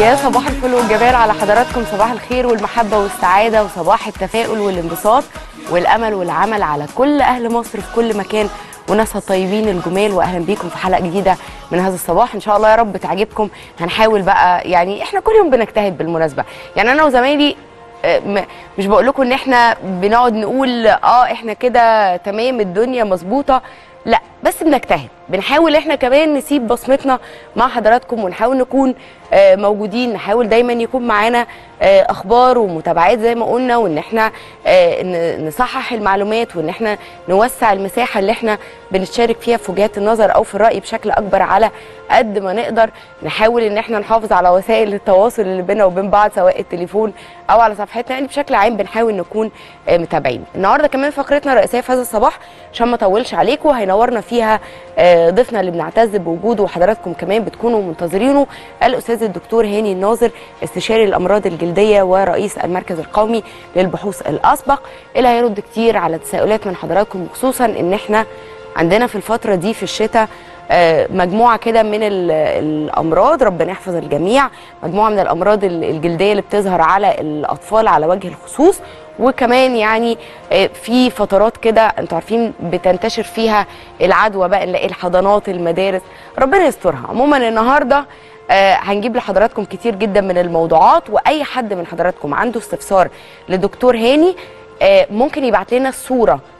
يا صباح الفل والجمال على حضراتكم. صباح الخير والمحبة والسعادة وصباح التفاؤل والانبساط والأمل والعمل على كل أهل مصر في كل مكان. وناسها الطيبين الجمال واهلا بيكم في حلقة جديدة من هذا الصباح. إن شاء الله يا رب تعجبكم. هنحاول بقى يعني إحنا كل يوم بنجتهد بالمناسبة. يعني أنا وزمايلي آه، مش بقول لكم إن إحنا بنقعد نقول آه إحنا كده تمام الدنيا مظبوطة. لأ بس بنجتهد. بنحاول إحنا كمان نسيب بصمتنا مع حضراتكم ونحاول نكون آه، موجودين. نحاول دايما يكون معانا آه، أخبار ومتابعات زي ما قلنا وإن إحنا آه، نصحح المعلومات وإن إحنا نوسع المساحة اللي إحنا بنتشارك فيها في وجهات النظر أو في الرأي بشكل أكبر على قد ما نقدر. نحاول إن إحنا نحافظ على وسائل التواصل اللي بينا وبين بعض سواء التليفون أو على صفحتنا يعني بشكل عام بنحاول نكون متابعين. النهارده كمان فقرتنا الرئيسيه في هذا الصباح عشان ما أطولش عليكم هينورنا فيها آه، ضيفنا اللي بنعتز بوجوده وحضراتكم كمان بتكونوا منتظرينه الأستاذ الدكتور هاني الناظر استشاري الأمراض الجلدية ورئيس المركز القومي للبحوث الأسبق. اللي هيرد كتير على تساؤلات من حضراتكم خصوصا إن إحنا عندنا في الفترة دي في الشتاء مجموعة كده من ال- الأمراض ربنا يحفظ الجميع. مجموعة من الأمراض ال- الجلدية اللي بتظهر على الأطفال على وجه الخصوص. وكمان يعني آه، في فترات كده أنتوا عارفين بتنتشر فيها العدوى بقى نلاقي الحضانات المدارس. ربنا يسترها. عموما النهارده آه، هنجيب لحضراتكم كتير جدا من الموضوعات. وأي حد من حضراتكم عنده استفسار لدكتور هاني آه، ممكن يبعت لنا الصورة آه، آه،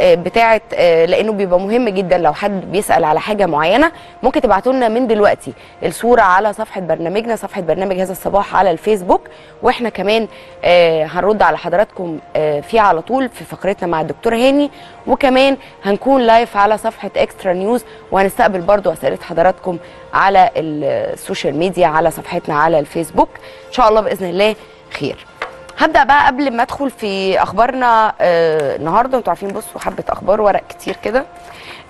بتاعه آه، لأنه بيبقى مهم جدا لو حد بيسأل على حاجة معينة ممكن تبعتوا لنا من دلوقتي الصورة على صفحة برنامجنا صفحة برنامج هذا الصباح على الفيسبوك وإحنا كمان آه، هنرد على حضراتكم آه، فيها على طول في فقرتنا مع الدكتور هاني وكمان هنكون live على صفحة Extra News وهنستقبل برضو أسئلة حضراتكم على ال social media على صفحتنا على الفيسبوك. إن شاء الله بإذن الله خير. هبدأ بقى قبل ما أدخل في أخبارنا آه النهارده. أنتوا عارفين بصوا حبة أخبار ورق كتير كده.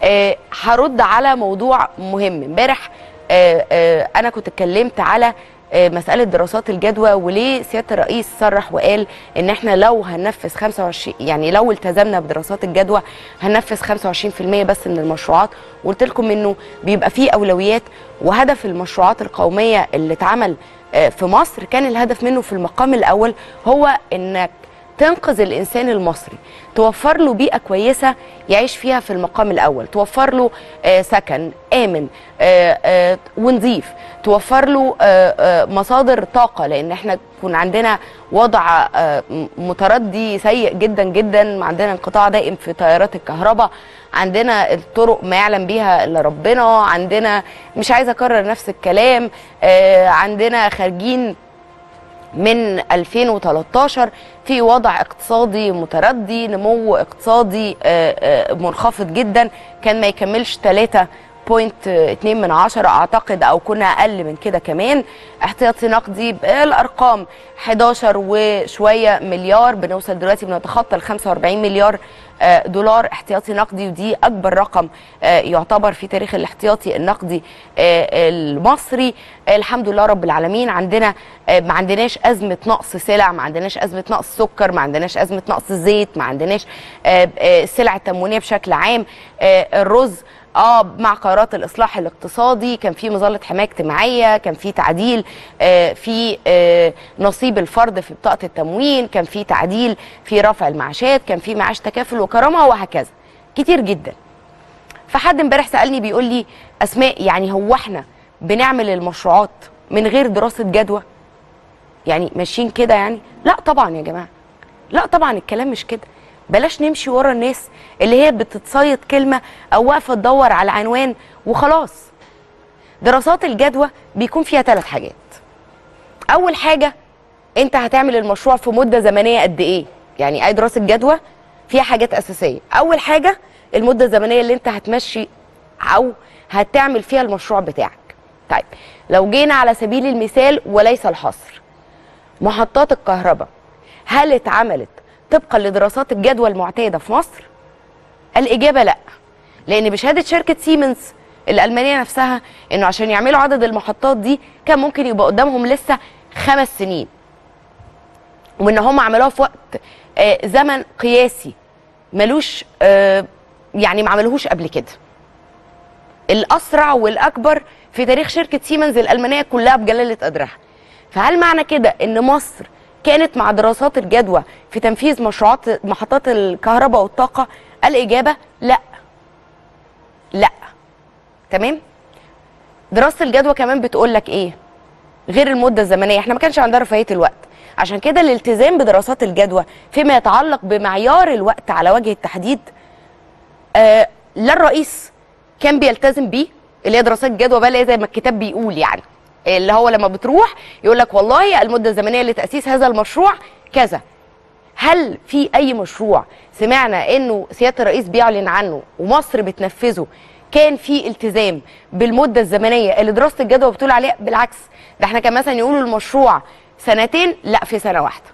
آه هرد على موضوع مهم. امبارح آه آه أنا كنت اتكلمت على آه مسألة دراسات الجدوى وليه سيادة الرئيس صرح وقال إن إحنا لو هننفذ 25 يعني لو التزمنا بدراسات الجدوى هننفذ 25% بس من المشروعات. وقلت لكم إنه بيبقى فيه أولويات وهدف المشروعات القومية اللي اتعمل في مصر. كان الهدف منه في المقام الأول هو إنك تنقذ الإنسان المصري. توفر له بيئة كويسة يعيش فيها في المقام الأول. توفر له آه، سكن آمن آه، آه، ونظيف. توفر له مصادر طاقة لأن إحنا يكون عندنا وضع متردي سيء جدا جدا. عندنا انقطاع دائم في تيارات الكهرباء. عندنا الطرق ما يعلم بيها إلا ربنا. عندنا مش عايزه أكرر نفس الكلام عندنا خارجين من 2013 في وضع اقتصادي متردي نمو اقتصادي آه، آه، منخفض جدا. كان ما يكملش 3 بوينت 2 من عشرة أعتقد أو كنا أقل من كده كمان. احتياطي نقدي بالأرقام 11 وشوية مليار. بنوصل دلوقتي بنتخطى ال 45 مليار آه، دولار. احتياطي نقدي ودي أكبر رقم آه، يعتبر في تاريخ الاحتياطي النقدي آه، المصري. الحمد لله رب العالمين. عندنا ما عندناش أزمة نقص سلع ما عندناش أزمة نقص سكر ما عندناش أزمة نقص زيت ما عندناش السلع التموينيه بشكل عام. الرز آه مع قرارات الإصلاح الاقتصادي كان في مظلة حماية اجتماعية كان في تعديل آه في آه نصيب الفرد في بطاقة التموين كان في تعديل في رفع المعاشات كان في معاش تكافل وكرامة وهكذا. كتير جدا. فحد امبارح سألني بيقول لي أسماء يعني هو إحنا بنعمل المشروعات من غير دراسة جدوى؟ يعني ماشيين كده يعني؟ لا طبعا يا جماعة. لا طبعا الكلام مش كده. بلاش نمشي ورا الناس اللي هي بتتصيد كلمة أو واقفة تدور على عنوان وخلاص. دراسات الجدوى بيكون فيها ثلاث حاجات. أول حاجة أنت هتعمل المشروع في مدة زمنية قد إيه؟ يعني أي دراسة جدوى فيها حاجات أساسية. أول حاجة المدة الزمنية اللي أنت هتمشي أو هتعمل فيها المشروع بتاعك. طيب لو جينا على سبيل المثال وليس الحصر. محطات الكهرباء هل اتعملت طبقا لدراسات الجدوى المعتادة في مصر؟ الإجابة لا لأن بشهادة شركة سيمنز الألمانية نفسها إنه عشان يعملوا عدد المحطات دي كان ممكن يبقى قدامهم لسه خمس سنين. وإن هم عملوها في وقت آه، زمن قياسي ملوش آه، يعني ما عملوهوش قبل كده. الأسرع والأكبر في تاريخ شركة سيمنز الألمانية كلها بجلالة قدرها. فهل معنى كده إن مصر كانت مع دراسات الجدوى في تنفيذ مشروعات محطات الكهرباء والطاقة الإجابة لا. لا. تمام؟ دراسة الجدوى كمان بتقول لك إيه؟ غير المدة الزمنية. إحنا ما كانش عندنا رفاهية الوقت. عشان كده الالتزام بدراسات الجدوى فيما يتعلق بمعيار الوقت على وجه التحديد آه لا الرئيس كان بيلتزم بيه اللي هي دراسات الجدوى بقى زي ما الكتاب بيقول يعني. اللي هو لما بتروح يقول لك والله المدة الزمنية لتاسيس هذا المشروع كذا. هل في أي مشروع سمعنا إنه سيادة الرئيس بيعلن عنه ومصر بتنفذه كان في التزام بالمدة الزمنية اللي دراسة الجدوى بتقول عليها؟ بالعكس. ده إحنا كان مثلا يقولوا المشروع سنتين لأ في سنة واحدة.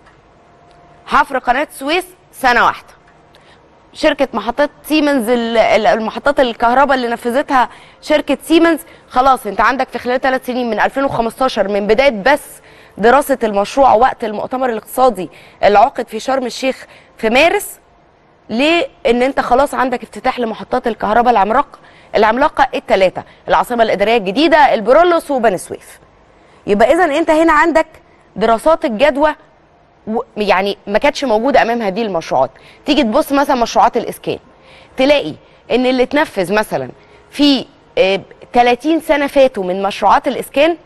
حفر قناة السويس سنة واحدة. شركة محطات سيمنز ال- ال- المحطات الكهرباء اللي نفذتها شركة سيمنز خلاص انت عندك في خلال ثلاث سنين من 2015 من بداية بس دراسة المشروع وقت المؤتمر الاقتصادي اللي عقد في شرم الشيخ في مارس ليه ان انت خلاص عندك افتتاح لمحطات الكهرباء العملاقه العملاقة الثلاثه العاصمة الإدارية الجديدة البرولوس وبني سويف. يبقى اذا انت هنا عندك دراسات الجدوى يعني ما كانتش موجودة أمام هذه المشروعات. تيجي تبص مثلا مشروعات الاسكان تلاقي إن اللي اتنفذ مثلا في آه، 30 سنة فاتوا من مشروعات الاسكان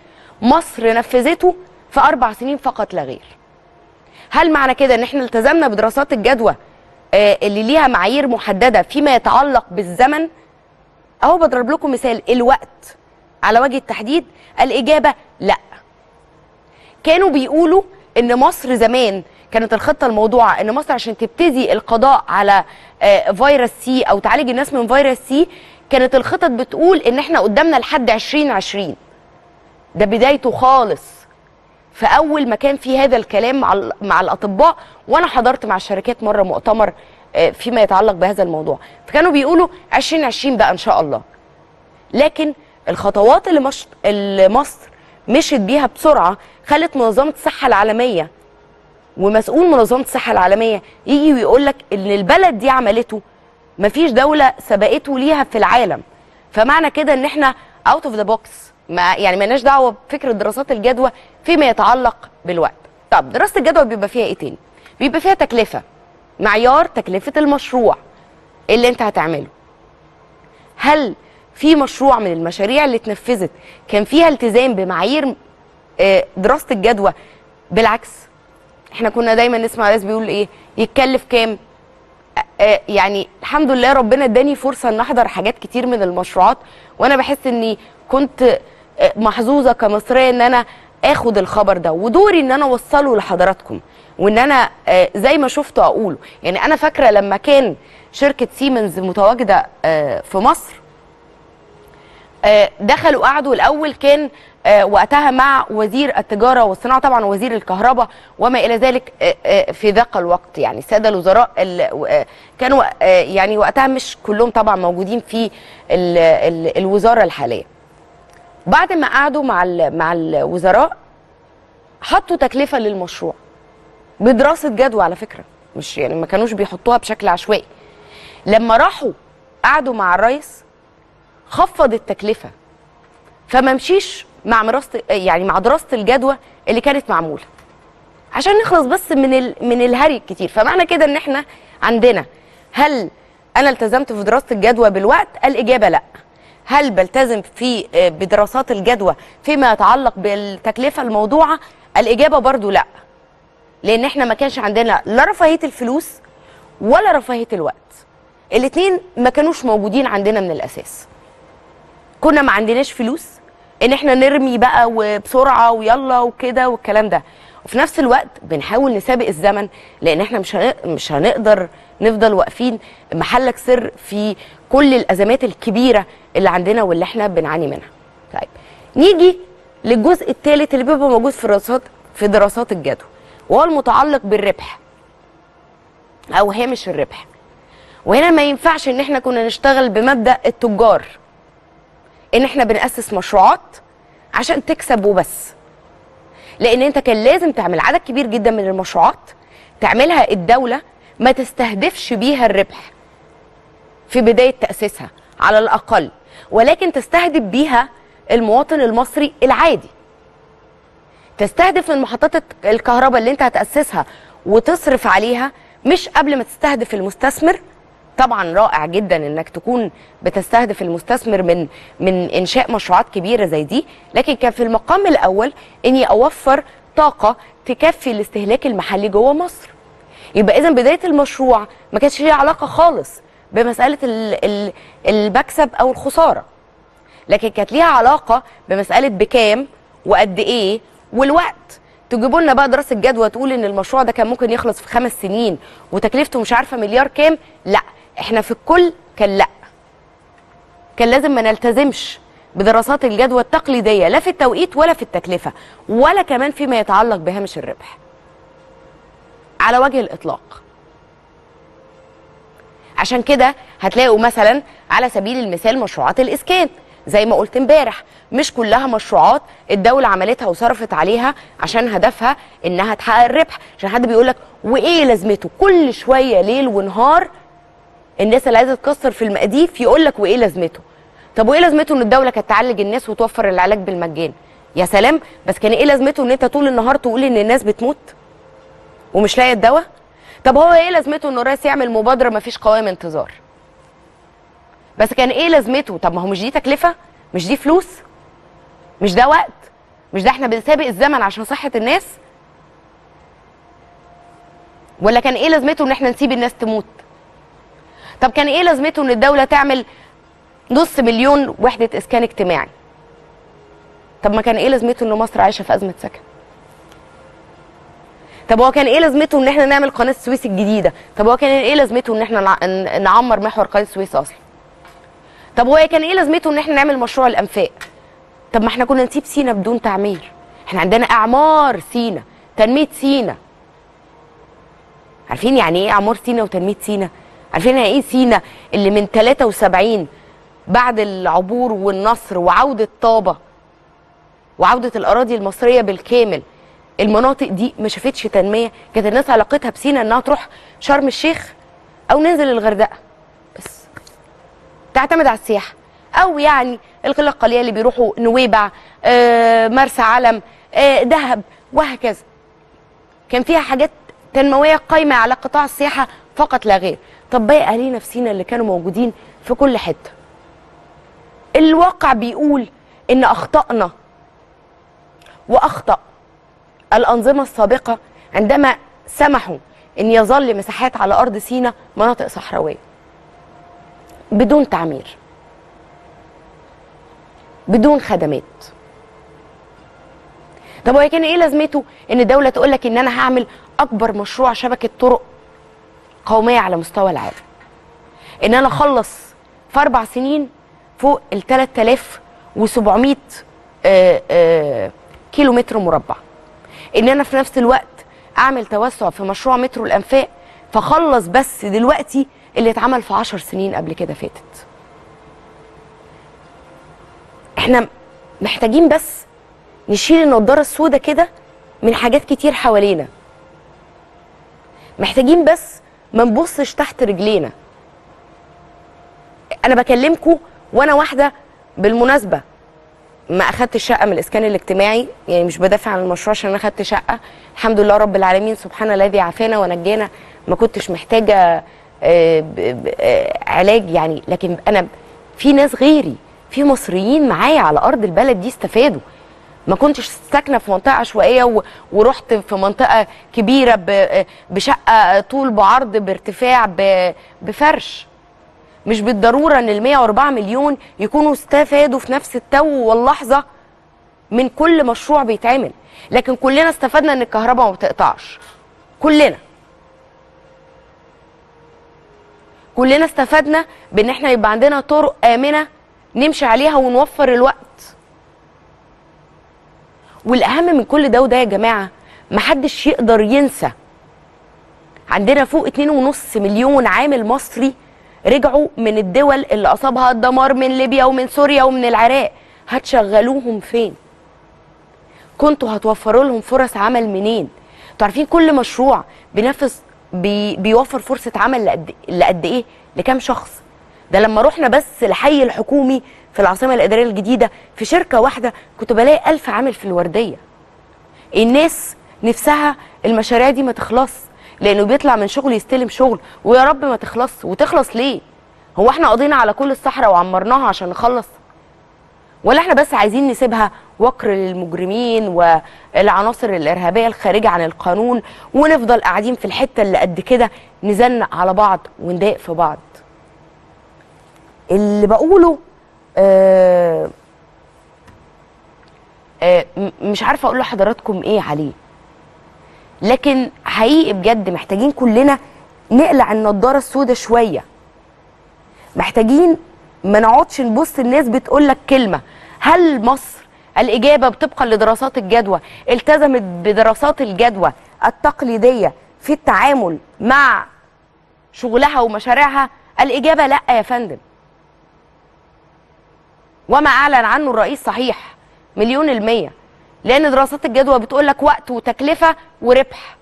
مصر نفذته في أربع سنين فقط لا غير. هل معنى كده إن إحنا التزمنا بدراسات الجدوى آه، اللي ليها معايير محددة فيما يتعلق بالزمن؟ أهو بضرب لكم مثال الوقت على وجه التحديد الإجابة لا. كانوا بيقولوا إن مصر زمان كانت الخطة الموضوعة إن مصر عشان تبتدي القضاء على آه، فيروس سي أو تعالج الناس من فيروس سي كانت الخطط بتقول إن إحنا قدامنا لحد 2020 ده بدايته خالص. في أول ما كان في هذا الكلام مع مع الأطباء وأنا حضرت مع الشركات مرة مؤتمر آه، فيما يتعلق بهذا الموضوع. فكانوا بيقولوا 2020 بقى إن شاء الله. لكن الخطوات. اللي مصر مشت بيها بسرعة خلت منظمة الصحة العالمية ومسؤول منظمة الصحة العالمية يجي ويقول لك إن البلد دي عملته. مفيش دولة سبقته ليها في العالم. فمعنى كده إن إحنا out of the box ما يعني مالناش دعوة بفكره دراسات الجدوى فيما يتعلق بالوقت. طب دراسة الجدوى بيبقى فيها إيه تاني؟ بيبقى فيها تكلفة. معيار تكلفة المشروع اللي أنت هتعمله. هل في مشروع من المشاريع اللي اتنفذت. كان فيها التزام بمعايير آه، دراسة الجدوى. بالعكس إحنا كنا دايما نسمع ناس بيقول إيه يتكلف كام؟ آه، يعني الحمد لله ربنا اداني فرصة إن أحضر حاجات كتير من المشروعات. وأنا بحس إني كنت آه، محظوظة كمصرية إن أنا آخد الخبر ده. ودوري إن أنا أوصله لحضراتكم. وإن أنا آه، زي ما شفته أقوله. يعني أنا فاكرة لما كان شركة سيمنز متواجدة آه، في مصر آه، دخلوا قعدوا الأول كان آه، وقتها مع وزير التجارة والصناعة طبعا وزير الكهرباء وما إلى ذلك آه، آه، في ذاك الوقت. يعني الساده الوزراء ال- آه، كانوا آه، يعني وقتها مش كلهم طبعا موجودين في ال- ال- الوزارة الحالية. بعد ما قعدوا مع مع الوزراء حطوا تكلفة للمشروع بدراسة جدوى على فكرة. مش يعني ما كانوش بيحطوها بشكل عشوائي. لما راحوا قعدوا مع الرئيس خفض التكلفة. فما مشيش مع مراسة يعني مع دراسة الجدوى اللي كانت معمولة. عشان نخلص بس من ال... من الهري الكتير. فمعنى كده إن إحنا عندنا هل أنا التزمت في دراسة الجدوى بالوقت؟ الإجابة لأ. هل بلتزم في آه، بدراسات الجدوى فيما يتعلق بالتكلفة الموضوعة؟ الإجابة برضو لأ. لأن إحنا ما كانش عندنا لا رفاهية الفلوس ولا رفاهية الوقت. الاثنين ما كانوش موجودين عندنا من الأساس. كنا ما عندناش فلوس ان إحنا نرمي بقى وبسرعة ويلا وكده والكلام ده وفي نفس الوقت بنحاول نسابق الزمن لأن إحنا مش مش هنقدر نفضل واقفين محلك سر في كل الأزمات الكبيرة اللي عندنا واللي إحنا بنعاني منها. طيب نيجي للجزء الثالث اللي بيبقى موجود في دراسات في دراسات الجدوى وهو المتعلق بالربح أو هامش الربح. وهنا ما ينفعش إن إحنا كنا نشتغل بمبدأ التجار ان إحنا بنأسس مشروعات عشان تكسب وبس لأن انت كان لازم تعمل عدد كبير جدا من المشروعات تعملها الدولة ما تستهدفش بيها الربح في بداية تأسيسها على الأقل ولكن تستهدف بيها المواطن المصري العادي. تستهدف من محطات الكهرباء اللي انت هتأسسها وتصرف عليها مش قبل ما تستهدف المستثمر طبعا رائع جدا إنك تكون بتستهدف المستثمر من من إنشاء مشروعات كبيرة زي دي. لكن كان في المقام الأول إني أوفر طاقة تكفي الاستهلاك المحلي جوه مصر. يبقى اذا بداية المشروع ما كانش ليها علاقة خالص بمسألة ال ال المكسب أو الخسارة. لكن كانت ليها علاقة بمسألة بكام وقد إيه والوقت. تجيبوا لنا بقى دراسة جدوى تقول إن المشروع ده كان ممكن يخلص في خمس سنين وتكلفته مش عارفة مليار كام؟ لأ. إحنا في الكل كان لا. كان لازم ما نلتزمش بدراسات الجدوى التقليدية لا في التوقيت ولا في التكلفة ولا كمان فيما يتعلق بهامش الربح. على وجه الإطلاق. عشان كده هتلاقوا مثلا على سبيل المثال مشروعات الإسكان زي ما قلت امبارح. مش كلها مشروعات الدولة عملتها وصرفت عليها عشان هدفها إنها تحقق الربح. عشان حد بيقول لك وإيه لازمته؟ كل شوية ليل ونهار الناس اللي عايزة تكسر في المقاديف يقول لك وإيه لازمته؟ طب وإيه لازمته إن الدولة كانت تعالج الناس وتوفر العلاج بالمجان؟ يا سلام بس كان إيه لازمته إن أنت طول النهار تقول إن الناس بتموت؟ ومش لاقيه الدواء؟ طب هو إيه لازمته انه الرئيس يعمل مبادرة ما فيش قوائم انتظار؟ بس كان إيه لازمته؟ طب ما هو مش دي تكلفة؟ مش دي فلوس؟ مش ده وقت؟ مش ده إحنا بنسابق الزمن عشان صحة الناس؟ ولا كان إيه لازمته إن إحنا نسيب الناس تموت؟ طب كان إيه لازمته إن الدولة تعمل نص مليون وحدة إسكان اجتماعي؟ طب ما كان إيه لازمته إن مصر عايشة في أزمة سكن؟ طب هو كان إيه لازمته إن إحنا نعمل قناة السويس الجديدة؟ طب هو كان إيه لازمته إن إحنا نع- نعمر محور قناة السويس أصلا؟ طب هو كان إيه لازمته إن إحنا نعمل مشروع الأنفاق؟ طب ما إحنا كنا نسيب سينا بدون تعمير. إحنا عندنا أعمار سينا تنمية سينا. عارفين يعني إيه أعمار سينا وتنمية سينا؟ عارفين إيه سينا اللي من 73 بعد العبور والنصر وعودة طابة وعودة الأراضي المصرية بالكامل؟ المناطق دي ما شافتش تنمية؟ كانت الناس علاقتها بسينا إنها تروح شرم الشيخ أو ننزل الغردقة بس. تعتمد على السياحة. أو يعني القله القليله اللي بيروحوا نويبع آه، مرسى علم آه، دهب وهكذا. كان فيها حاجات تنموية قايمة على قطاع السياحة فقط لا غير. طب باقي اهالينا في سينا اللي كانوا موجودين في كل حتة؟ الواقع بيقول إن أخطأنا وأخطأ الأنظمة السابقة عندما سمحوا إن يظل مساحات على أرض سينا مناطق صحراوية بدون تعمير بدون خدمات. طب هو كان إيه لازمته إن الدولة تقول لك إن أنا هعمل أكبر مشروع شبكة طرق قومية على مستوى العالم. إن أنا أخلص في أربع سنين فوق ال 3700 آه، آه، كيلو متر مربع. إن أنا في نفس الوقت أعمل توسع في مشروع مترو الأنفاق فخلص بس دلوقتي اللي اتعمل في عشر سنين قبل كده فاتت. إحنا محتاجين بس نشيل النضارة السوداء كده من حاجات كتير حوالينا. محتاجين بس ما نبصش تحت رجلينا. أنا بكلمكم وأنا واحدة بالمناسبة. ما أخدتش شقة من الإسكان الاجتماعي يعني مش بدافع عن المشروع عشان أنا اخدت شقة. الحمد لله رب العالمين سبحان الذي عافانا ونجانا. ما كنتش محتاجة آه، آه، علاج يعني. لكن أنا في ناس غيري في مصريين معايا على أرض البلد دي استفادوا. ما كنتش ساكنة في منطقة عشوائية و- ورحت في منطقة كبيرة ب- بشقة طول بعرض بارتفاع ب- بفرش. مش بالضرورة إن ال 104 مليون يكونوا استفادوا في نفس التو واللحظة من كل مشروع بيتعمل. لكن كلنا استفدنا إن الكهرباء ما بتقطعش. كلنا. كلنا استفدنا بإن إحنا يبقى عندنا طرق آمنة نمشي عليها ونوفر الوقت. والأهم من كل ده وده يا جماعة محدش يقدر ينسى. عندنا فوق 2.5 مليون عامل مصري رجعوا من الدول اللي أصابها الدمار من ليبيا ومن سوريا ومن العراق. هتشغلوهم فين؟ كنتوا هتوفروا لهم فرص عمل منين؟ أنتوا عارفين كل مشروع بينفذ بي بيوفر فرصة عمل لقد لقد إيه؟ لكام شخص؟ ده لما رحنا بس الحي الحكومي في العاصمة الإدارية الجديدة في شركة واحدة كنت بلاقي ألف عامل في الوردية. الناس نفسها المشاريع دي ما تخلص لأنه بيطلع من شغل يستلم شغل ويا رب ما تخلص. وتخلص ليه؟ هو إحنا قضينا على كل الصحراء وعمرناها عشان نخلص؟ ولا إحنا بس عايزين نسيبها وقر للمجرمين والعناصر الإرهابية الخارجة عن القانون ونفضل قاعدين في الحتة اللي قد كده نزنق على بعض ونضايق في بعض. اللي بقوله آه آه مش عارفة أقول لحضراتكم إيه عليه. لكن حقيقي بجد محتاجين كلنا نقلع النضارة السوداء شوية. محتاجين ما نقعدش نبص الناس بتقول لك كلمة. هل مصر الإجابة طبقا لدراسات الجدوى التزمت بدراسات الجدوى التقليدية في التعامل مع شغلها ومشاريعها؟ الإجابة لأ يا فندم. وما أعلن عنه الرئيس صحيح. مليون المية. لأن دراسات الجدوى بتقول لك وقت وتكلفة وربح.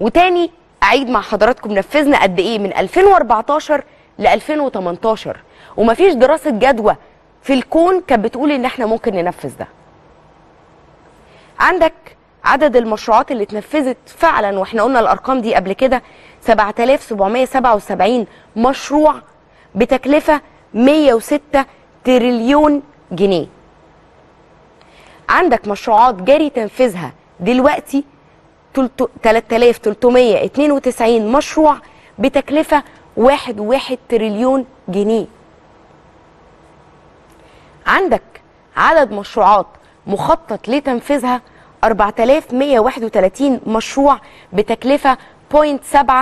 وتاني أعيد مع حضراتكم نفذنا قد إيه من 2014 ل 2018 ومفيش دراسة جدوى في الكون كانت بتقول إن إحنا ممكن ننفذ ده. عندك عدد المشروعات اللي اتنفذت فعلا وإحنا قلنا الأرقام دي قبل كده. 7777 مشروع بتكلفة 106 تريليون جنيه. عندك مشروعات جاري تنفيذها دلوقتي 3392 مشروع بتكلفة 1.1 تريليون جنيه. عندك عدد مشروعات مخطط لتنفيذها 4131 مشروع بتكلفة 0.7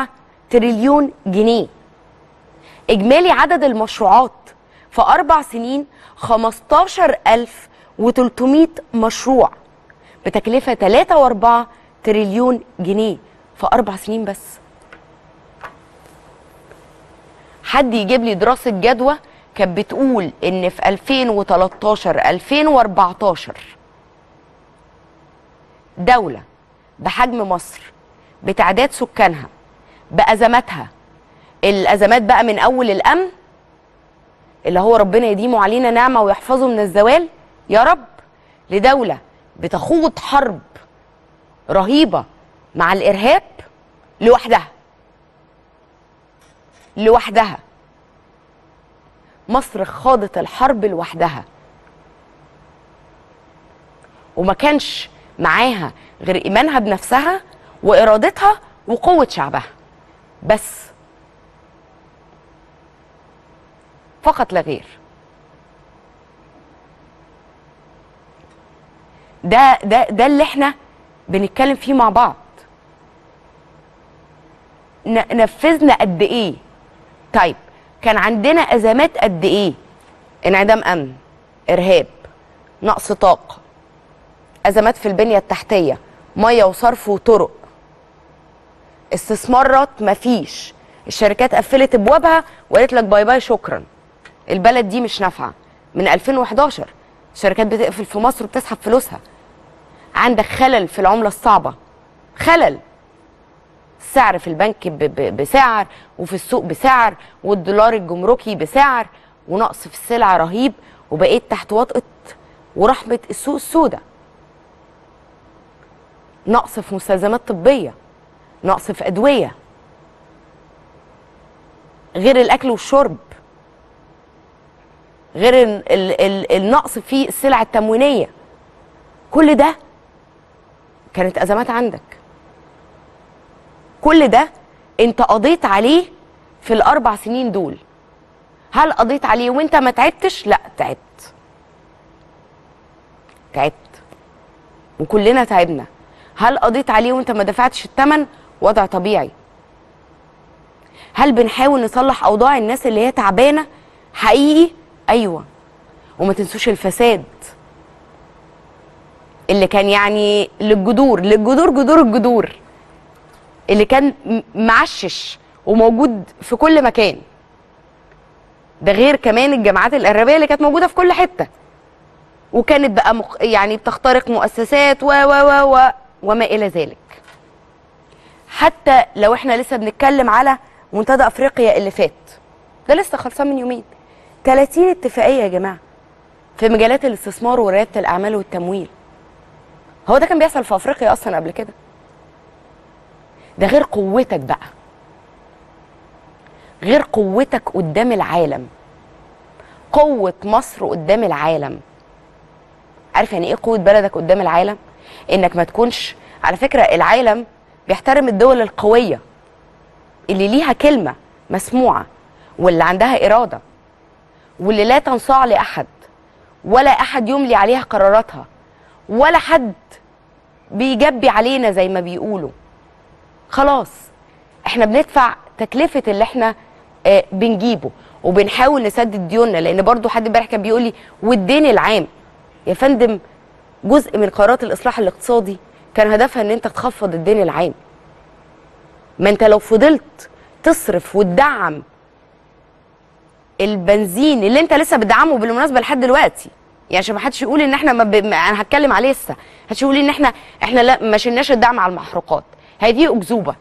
تريليون جنيه. إجمالي عدد المشروعات في أربع سنين 15300 مشروع بتكلفة 3.4 تريليون جنيه في أربع سنين بس. حد يجيب لي دراسة جدوى كانت بتقول إن في 2013 2014 دولة بحجم مصر بتعداد سكانها بأزماتها. الأزمات بقى من أول الأمن اللي هو ربنا يديمه علينا نعمة ويحفظه من الزوال يا رب لدولة بتخوض حرب رهيبة مع الإرهاب لوحدها. لوحدها. مصر خاضت الحرب لوحدها. وما كانش معاها غير إيمانها بنفسها وإرادتها وقوة شعبها. بس فقط لا غير. ده ده ده اللي إحنا بنتكلم فيه مع بعض. نفذنا قد إيه. طيب كان عندنا أزمات قد إيه؟ انعدام أمن إرهاب نقص طاقة أزمات في البنية التحتية مية وصرف وطرق. استثمارات مفيش الشركات قفلت ابوابها وقالت لك باي باي شكرا. البلد دي مش نافعة. من 2011 الشركات بتقفل في مصر وبتسحب فلوسها. عندك خلل في العملة الصعبة. خلل. السعر في البنك بسعر وفي السوق بسعر والدولار الجمركي بسعر ونقص في السلع رهيب وبقيت تحت وطأة ورحمة السوق السوداء. نقص في مستلزمات طبية. نقص في أدوية. غير الأكل والشرب. غير ال ال ال النقص في السلع التموينية. كل ده كانت أزمات عندك. كل ده أنت قضيت عليه في الأربع سنين دول. هل قضيت عليه وأنت ما تعبتش؟ لا تعبت. تعبت. وكلنا تعبنا. هل قضيت عليه وأنت ما دفعتش الثمن وضع طبيعي. هل بنحاول نصلح أوضاع الناس اللي هي تعبانة؟ حقيقي؟ أيوه. وما تنسوش الفساد. اللي كان يعني للجذور للجذور جذور الجذور. اللي كان معشش وموجود في كل مكان. ده غير كمان الجماعات الإرهابية اللي كانت موجودة في كل حتة. وكانت بقى مخ... يعني بتخترق مؤسسات و و و وما إلى ذلك. حتى لو إحنا لسه بنتكلم على منتدى افريقيا اللي فات. ده لسه خلصان من يومين. 30 اتفاقية يا جماعة في مجالات الاستثمار وريادة الأعمال والتمويل. هو ده كان بيحصل في أفريقيا أصلا قبل كده؟ ده غير قوتك بقى. غير قوتك قدام العالم. قوة مصر قدام العالم. عارف يعني إيه قوة بلدك قدام العالم؟ إنك ما تكونش على فكرة العالم بيحترم الدول القوية اللي ليها كلمة مسموعة واللي عندها إرادة واللي لا تنصاع لأحد ولا أحد يملي عليها قراراتها ولا حد بيجبي علينا زي ما بيقولوا. خلاص إحنا بندفع تكلفة اللي إحنا آه بنجيبه وبنحاول نسدد ديوننا. لأن برضو حد امبارح كان بيقول لي والدين العام. يا فندم جزء من قرارات الإصلاح الاقتصادي كان هدفها إن أنت تخفض الدين العام. ما أنت لو فضلت تصرف وتدعم البنزين اللي أنت لسه بتدعمه بالمناسبة لحد دلوقتي يعني عشان ما حدش يقول إن إحنا ما ب... أنا هتكلم عليه لسه. محدش يقول إن إحنا إحنا لا ما شلناش الدعم على المحروقات. هذه أكذوبة.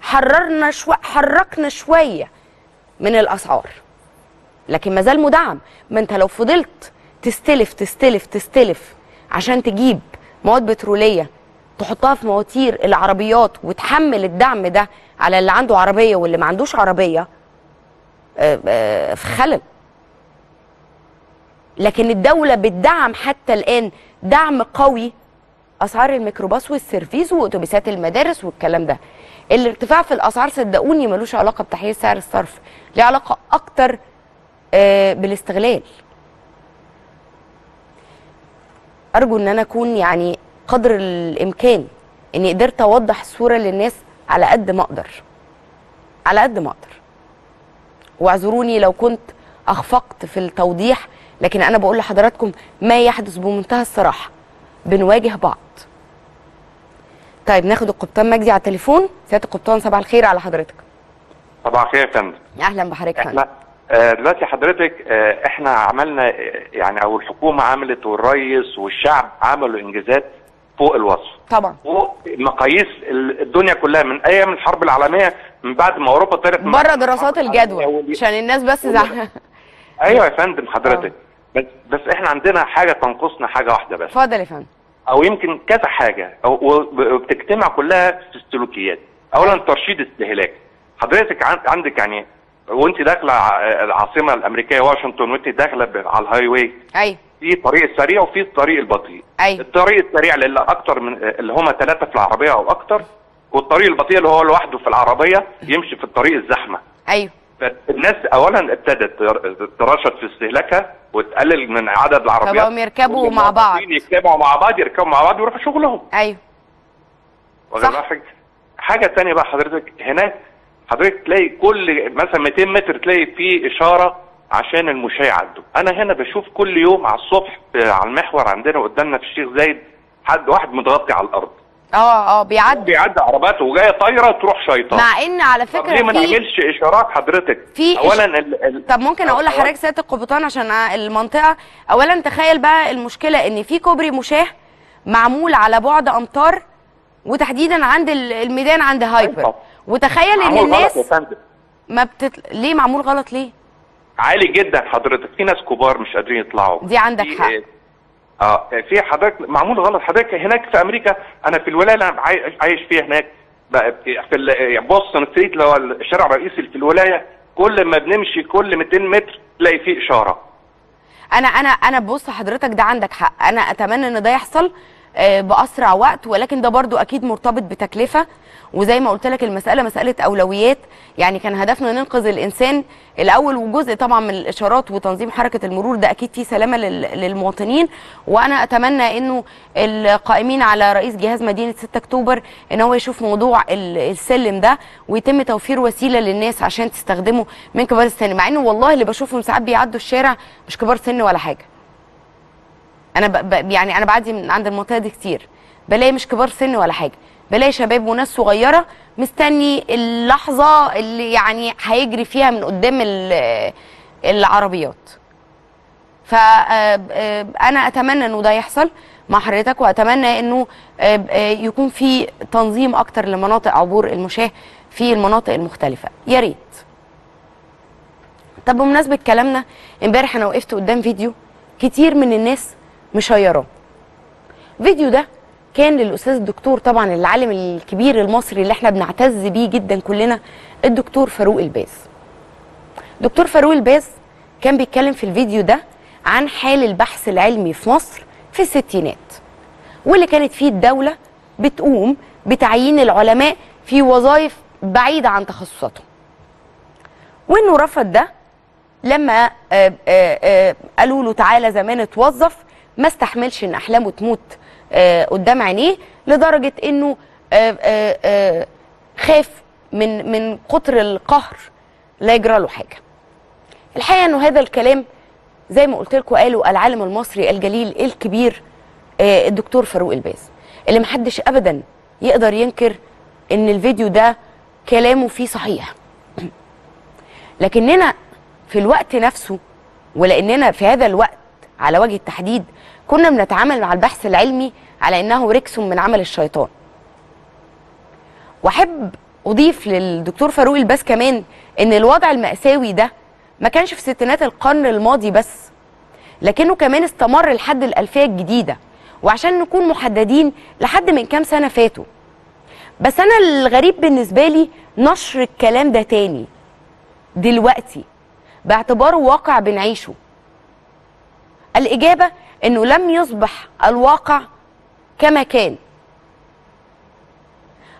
حررنا شو... حركنا شوية من الأسعار. لكن ما زال مدعم. ما أنت لو فضلت تستلف تستلف تستلف عشان تجيب مواد بترولية تحطها في مواتير العربيات وتحمل الدعم ده على اللي عنده عربية واللي ما عندوش عربية آه، آه، في خلل. لكن الدولة بتدعم حتى الآن دعم قوي أسعار الميكروباص والسيرفيس وأتوبيسات المدارس والكلام ده. الارتفاع في الأسعار صدقوني ملوش علاقة بتحرير سعر الصرف ليه علاقة أكتر آه، بالاستغلال. أرجو أن أنا أكون يعني قدر الإمكان أني قدرت أوضح الصورة للناس على قد ما أقدر. على قد ما أقدر. واعذروني لو كنت أخفقت في التوضيح لكن أنا بقول لحضراتكم ما يحدث بمنتهى الصراحة. بنواجه بعض. طيب ناخد القبطان مجدي على التليفون. سيادة القبطان صباح الخير على حضرتك. صباح الخير يا فندم. أهلا بحضرتك فندم. آه، دلوقتي حضرتك آه، إحنا عملنا آه، يعني أو الحكومة عملت والرئيس والشعب عملوا انجازات فوق الوصف. طبعا. فوق مقاييس ال- الدنيا كلها من أيام الحرب العالمية من بعد ما أوروبا طلعت بره دراسات الجدوى عشان الناس بس زعلانه أيوه. يا فندم حضرتك. بس بس إحنا عندنا حاجة تنقصنا حاجة واحدة بس. اتفضل يا فندم. أو يمكن كذا حاجة وبتجتمع كلها في السلوكيات. اولا ترشيد استهلاك. حضرتك عن- عندك يعني وانت داخلة العاصمة الأمريكية واشنطن وانت داخلة على ال highway أيوه في طريق السريع وفي الطريق البطيء. أيوة. الطريق السريع اللي أكتر من اللي هم ثلاثة في العربية أو أكتر والطريق البطيء اللي هو لوحده في العربية يمشي في الطريق الزحمة. أيوه فالناس اولا ابتدت تر- ترشد في استهلاكها وتقلل من عدد العربيات. فبقوا يركبوا مع بعض. يركبوا مع بعض يركبوا مع بعض ويروحوا شغلهم. أيوه واخد صح. حاجة تانية بقى حضرتك هناك حضرتك تلاقي كل مثلا 200 متر تلاقي فيه إشارة عشان المشاة يعدوا أنا هنا بشوف كل يوم على الصبح على المحور عندنا قدامنا في الشيخ زايد حد واحد متغطي على الأرض. آه آه بيعدي. بيعدي عرباته وجاية طايرة تروح شيطان. مع إن على طب ليه فكره ما نعملش إشارات حضرتك؟ في اولا ال... ال... طب ممكن أقول لحضرتك سيادة القبطان عشان المنطقة. اولا تخيل بقى المشكلة إن في كوبري مشاة معمول على بعد أمتار وتحديدا عند ال- الميدان عند هايبر. وتخيل إن معمول غلط يا فندم. ما بتت... ليه معمول غلط ليه؟ عالي جدا حضرتك. في ناس كبار مش قادرين يطلعوا. دي عندك حق. آه في حضرتك معمول غلط. حضرتك هناك في أمريكا أنا في الولاية اللي أنا عاي- عايش فيها هناك في ال- Boston Street اللي هو الشارع الرئيسي في الولاية. كل ما بنمشي كل 200 متر تلاقي فيه إشارة. أنا أنا أنا بص حضرتك ده عندك حق. أنا أتمنى إن ده يحصل. بأسرع وقت ولكن ده برضو أكيد مرتبط بتكلفة. وزي ما قلت لك المسألة مسألة أولويات. يعني كان هدفنا ننقذ الإنسان. الأول وجزء طبعا من الإشارات وتنظيم حركة المرور ده أكيد فيه سلامة لل- للمواطنين. وأنا أتمنى إنه القائمين على رئيس جهاز مدينة 6 أكتوبر إن هو يشوف موضوع ال- السلم ده ويتم توفير وسيلة للناس عشان تستخدمه من كبار السن. مع إنه والله اللي بشوفهم ساعات بيعدوا الشارع مش كبار سن ولا حاجة. أنا ب... ب... يعني أنا بعدي من عند المنطقة دي كتير. بلاقي مش كبار سن ولا حاجة. بلاقي شباب وناس صغيرة مستني اللحظة اللي يعني هيجري فيها من قدام ال- العربيات. فانا أتمنى إنه ده يحصل مع حضرتك وأتمنى إنه آه، آه، يكون في تنظيم أكتر لمناطق عبور المشاة في المناطق المختلفة. يا ريت. طب بمناسبة كلامنا امبارح أنا وقفت قدام فيديو كتير من الناس مشيراه فيديو ده كان للأستاذ الدكتور طبعا العالم الكبير المصري اللي إحنا بنعتز بيه جدا كلنا الدكتور فاروق الباز. دكتور فاروق الباز كان بيتكلم في الفيديو ده عن حال البحث العلمي في مصر في الستينات واللي كانت فيه الدولة بتقوم بتعيين العلماء في وظائف بعيدة عن تخصصاتهم. وإنه رفض ده لما آه، آه، آه، قالوا له تعالى زمان اتوظف ما استحملش ان احلامه تموت آه، قدام عينيه لدرجة انه آه، آه، خاف من من كتر القهر لا يجرى له حاجة. الحقيقة انه هذا الكلام زي ما قلت لكم قاله العالم المصري الجليل الكبير الدكتور فاروق الباز اللي محدش ابدا يقدر ينكر ان الفيديو ده كلامه فيه صحيح. لكننا في الوقت نفسه ولأننا في هذا الوقت على وجه التحديد كنا بنتعامل مع البحث العلمي على إنه ركس من عمل الشيطان. وأحب أضيف للدكتور فاروق الباس كمان إن الوضع المأساوي ده ما كانش في ستينات القرن الماضي بس لكنه كمان استمر لحد الألفية الجديدة وعشان نكون محددين لحد من كام سنة فاتوا. بس أنا الغريب بالنسبة لي نشر الكلام ده تاني دلوقتي باعتباره واقع بنعيشه. الإجابة أنه لم يصبح الواقع كما كان.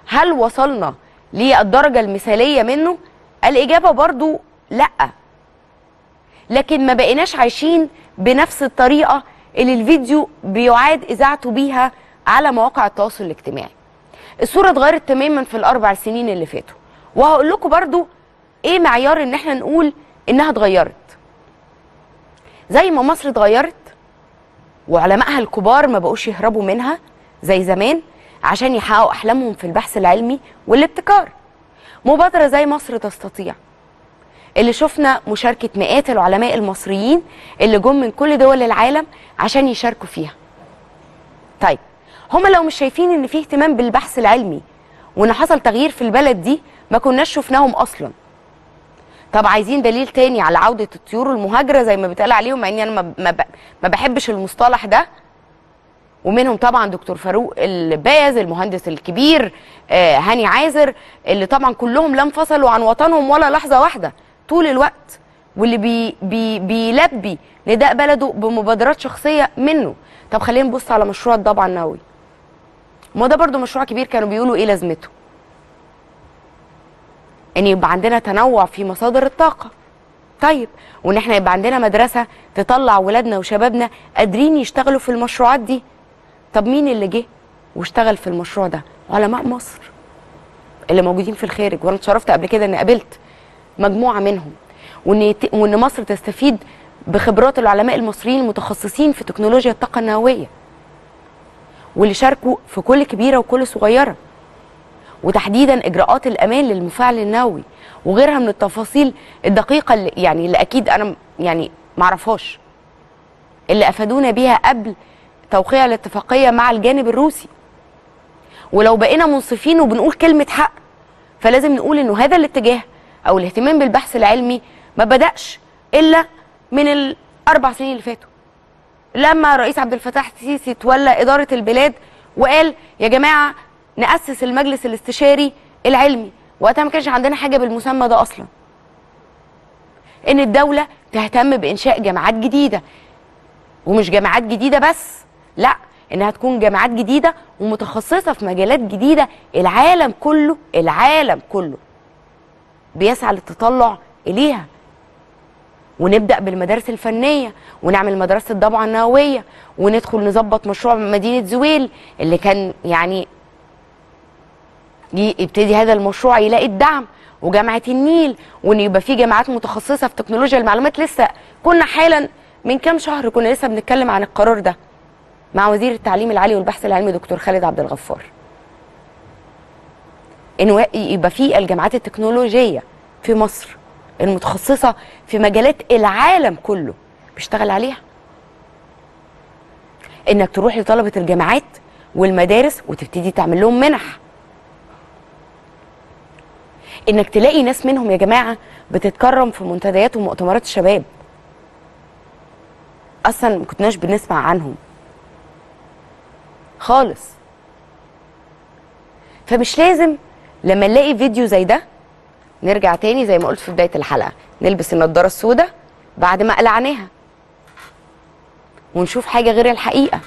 هل وصلنا للدرجة المثالية منه؟ الإجابة برضو لأ. لكن ما بقيناش عايشين بنفس الطريقة اللي الفيديو بيعاد إذاعته بيها على مواقع التواصل الاجتماعي. الصورة اتغيرت تماما في الأربع سنين اللي فاتوا. وهقول لكم برضو إيه معيار إن إحنا نقول إنها اتغيرت. زي ما مصر اتغيرت وعلمائها الكبار ما بقوش يهربوا منها زي زمان عشان يحققوا أحلامهم في البحث العلمي والابتكار. مبادرة زي مصر تستطيع. اللي شفنا مشاركة مئات العلماء المصريين اللي جم من كل دول العالم عشان يشاركوا فيها. طيب هما لو مش شايفين إن في اهتمام بالبحث العلمي وإن حصل تغيير في البلد دي ما كناش شفناهم أصلا. طب عايزين دليل تاني على عودة الطيور المهاجرة زي ما بيتقال عليهم مع إني أنا ما بحبش المصطلح ده. ومنهم طبعا دكتور فاروق الباز المهندس الكبير آه، هاني عازر اللي طبعا كلهم لا انفصلوا عن وطنهم ولا لحظة واحدة طول الوقت. واللي بي بي بيلبي نداء بلده بمبادرات شخصية منه. طب خلينا نبص على مشروع الضبعة النووي. ما ده برضو مشروع كبير كانوا بيقولوا إيه لازمته. إن يبقى عندنا تنوع في مصادر الطاقة. طيب وإن إحنا يبقى عندنا مدرسة تطلع ولادنا وشبابنا قادرين يشتغلوا في المشروعات دي. طب مين اللي جه واشتغل في المشروع ده؟ علماء مصر اللي موجودين في الخارج. وأنا اتشرفت قبل كده إني قابلت مجموعة منهم. وإن. وإن مصر تستفيد بخبرات العلماء المصريين المتخصصين في تكنولوجيا الطاقة النووية. واللي شاركوا في كل كبيرة وكل صغيرة. وتحديدا إجراءات الأمان للمفاعل النووي وغيرها من التفاصيل الدقيقة اللي يعني اللي أكيد أنا يعني معرفهاش اللي أفادونا بيها قبل توقيع الاتفاقية مع الجانب الروسي. ولو بقينا منصفين وبنقول كلمة حق فلازم نقول إنه هذا الاتجاه أو الاهتمام بالبحث العلمي ما بدأش إلا من الأربع سنين اللي فاتوا لما الرئيس عبد الفتاح السيسي تولى إدارة البلاد وقال يا جماعة نأسس المجلس الاستشاري العلمي. وقتها ما كانش عندنا حاجة بالمسمى ده أصلا. إن الدولة تهتم بإنشاء جامعات جديدة. ومش جامعات جديدة بس لا إنها تكون جامعات جديدة ومتخصصة في مجالات جديدة. العالم كله العالم كله بيسعى للتطلع إليها. ونبدأ بالمدارس الفنية ونعمل مدرسة الضبعه النووية وندخل نظبط مشروع مدينة زويل اللي كان يعني يبتدي هذا المشروع يلاقي الدعم وجامعة النيل وإن يبقى في جامعات متخصصة في تكنولوجيا المعلومات لسه. كنا حالا من كام شهر كنا لسه بنتكلم عن القرار ده مع وزير التعليم العالي والبحث العلمي دكتور خالد عبد الغفار. انه يبقى في الجامعات التكنولوجية في مصر المتخصصة في مجالات العالم كله بيشتغل عليها. إنك تروح لطلبة الجامعات والمدارس وتبتدي تعمل لهم منح. إنك تلاقي ناس منهم يا جماعة بتتكرم في منتديات ومؤتمرات الشباب. أصلا ما كناش بنسمع عنهم. خالص. فمش لازم لما نلاقي فيديو زي ده نرجع تاني زي ما قلت في بداية الحلقة. نلبس النضارة السوداء بعد ما قلعناها ونشوف حاجة غير الحقيقة.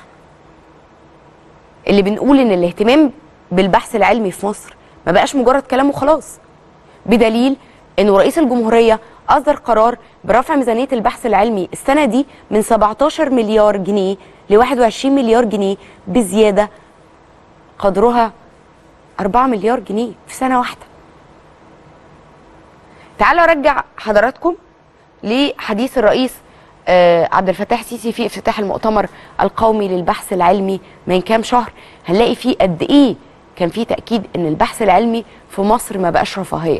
اللي بنقول إن الاهتمام بالبحث العلمي في مصر ما بقاش مجرد كلام وخلاص. بدليل انه رئيس الجمهورية أصدر قرار برفع ميزانية البحث العلمي السنة دي من 17 مليار جنيه ل 21 مليار جنيه بزيادة. قدرها 4 مليار جنيه في سنة واحدة. تعالوا أرجع حضراتكم لحديث الرئيس آه، عبد الفتاح السيسي في افتتاح المؤتمر القومي للبحث العلمي من كام شهر. هنلاقي فيه قد إيه كان فيه تأكيد إن البحث العلمي في مصر ما بقاش رفاهية.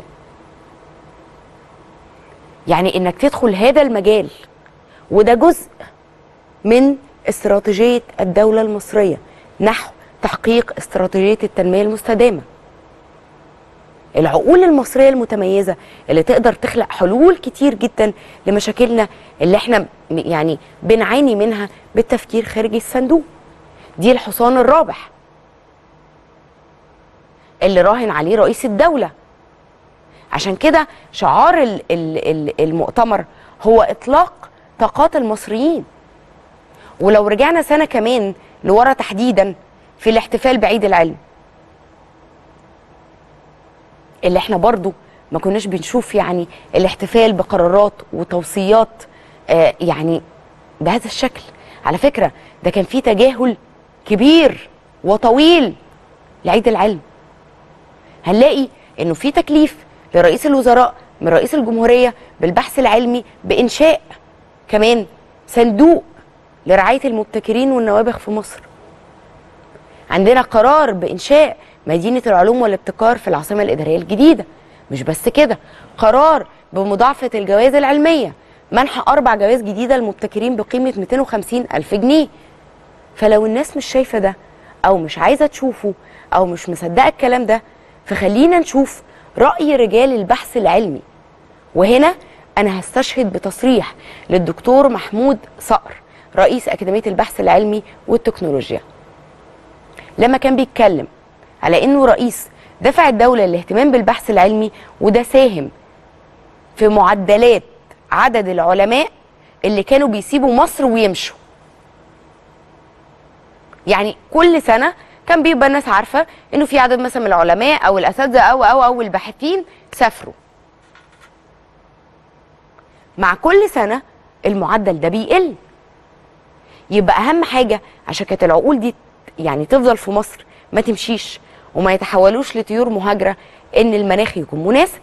يعني إنك تدخل هذا المجال وده جزء من استراتيجية الدولة المصرية نحو تحقيق استراتيجية التنمية المستدامة. العقول المصرية المتميزة اللي تقدر تخلق حلول كتير جدا لمشاكلنا اللي إحنا يعني بنعاني منها بالتفكير خارج الصندوق. دي الحصان الرابح اللي راهن عليه رئيس الدولة. عشان كده شعار ال- ال- ال- المؤتمر هو إطلاق طاقات المصريين. ولو رجعنا سنة كمان لورا تحديدا في الاحتفال بعيد العلم اللي إحنا برضو ما كناش بنشوف يعني الاحتفال بقرارات وتوصيات آه يعني بهذا الشكل. على فكرة ده كان في تجاهل كبير وطويل لعيد العلم. هنلاقي إنه في تكليف لرئيس الوزراء من رئيس الجمهورية بالبحث العلمي بإنشاء كمان صندوق لرعاية المبتكرين والنوابغ في مصر. عندنا قرار بإنشاء مدينة العلوم والابتكار في العاصمة الإدارية الجديدة. مش بس كده قرار بمضاعفة الجوائز العلمية منح أربع جوائز جديدة للمبتكرين بقيمة 250 ألف جنيه. فلو الناس مش شايفة ده أو مش عايزة تشوفه أو مش مصدقة الكلام ده فخلينا نشوف رأي رجال البحث العلمي. وهنا أنا هستشهد بتصريح للدكتور محمود صقر رئيس أكاديمية البحث العلمي والتكنولوجيا. لما كان بيتكلم على إنه رئيس دفع الدولة للاهتمام بالبحث العلمي وده ساهم في معدلات عدد العلماء اللي كانوا بيسيبوا مصر ويمشوا. يعني كل سنة كان بيبقى الناس عارفة إنه في عدد مثلا من العلماء أو الأساتذة أو أو أو الباحثين سافروا. مع كل سنة المعدل ده بيقل. يبقى أهم حاجة عشان كانت العقول دي يعني تفضل في مصر ما تمشيش وما يتحولوش لطيور مهاجرة إن المناخ يكون مناسب.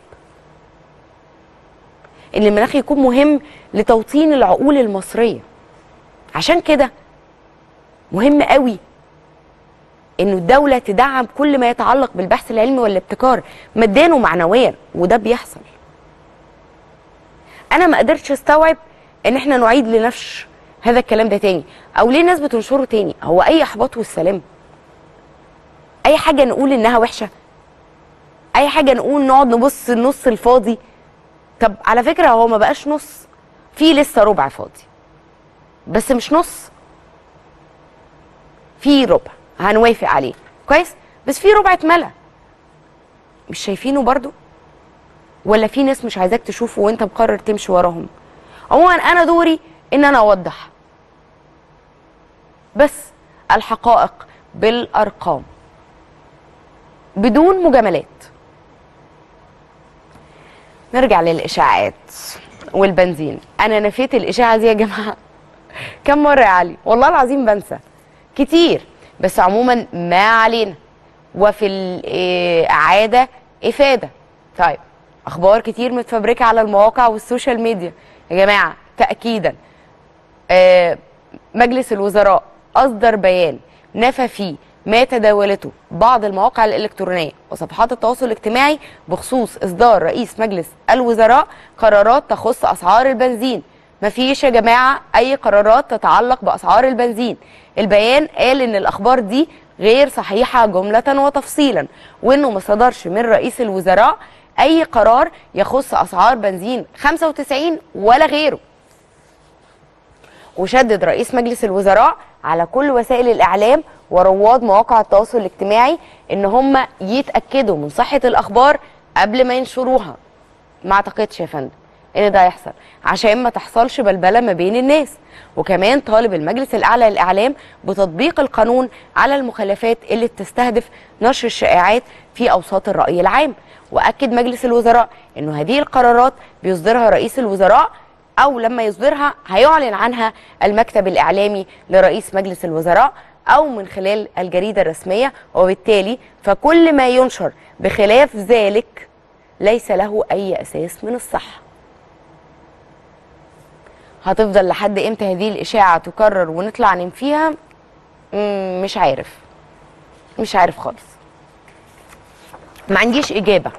إن المناخ يكون مهم لتوطين العقول المصرية. عشان كده مهم قوي إنه الدولة تدعم كل ما يتعلق بالبحث العلمي والابتكار ماديا ومعنويا وده بيحصل. أنا ما قدرتش أستوعب إن إحنا نعيد لنفس هذا الكلام ده تاني. أو ليه الناس بتنشره تاني؟ هو أي إحباط والسلام. أي حاجة نقول إنها وحشة. أي حاجة نقول نقعد نبص النص الفاضي. طب على فكرة هو ما بقاش نص. في لسه ربع فاضي. بس مش نص. في ربع. هنوافق عليه. كويس؟ بس في ربع اتملى. مش شايفينه برضو؟ ولا في ناس مش عايزاك تشوفه وانت مقرر تمشي وراهم؟ عموما أنا دوري إن أنا أوضح. بس الحقائق بالأرقام. بدون مجاملات. نرجع للإشاعات والبنزين. أنا نفيت الإشاعة دي يا جماعة. كم مرة يا علي؟ والله العظيم بنسى. كتير. بس عموما ما علينا. وفي الاعاده إفادة. طيب أخبار كتير متفبركة على المواقع وال social media. يا جماعة تاكيدا آه مجلس الوزراء أصدر بيان نفى فيه ما تداولته بعض المواقع الإلكترونية وصفحات التواصل الاجتماعي بخصوص إصدار رئيس مجلس الوزراء قرارات تخص أسعار البنزين. مفيش يا جماعة أي قرارات تتعلق بأسعار البنزين. البيان قال إن الأخبار دي غير صحيحة جملة وتفصيلا وإنه ما صدرش من رئيس الوزراء أي قرار يخص أسعار بنزين 95 ولا غيره. وشدد رئيس مجلس الوزراء على كل وسائل الإعلام ورواد مواقع التواصل الاجتماعي إن هم يتأكدوا من صحة الأخبار قبل ما ينشروها. ما أعتقدش يا فندم. ان ده هيحصل عشان ما تحصلش بلبلة ما بين الناس. وكمان طالب المجلس الأعلى للإعلام بتطبيق القانون على المخالفات اللي بتستهدف نشر الشائعات في أوساط الرأي العام. وأكد مجلس الوزراء إنه هذه القرارات بيصدرها رئيس الوزراء أو لما يصدرها هيعلن عنها المكتب الإعلامي لرئيس مجلس الوزراء أو من خلال الجريدة الرسمية. وبالتالي فكل ما ينشر بخلاف ذلك ليس له أي أساس من الصحة. هتفضل لحد إمتى هذه الإشاعة تكرر ونطلع ننفيها مم، مش عارف. مش عارف خالص. ما عنديش إجابة.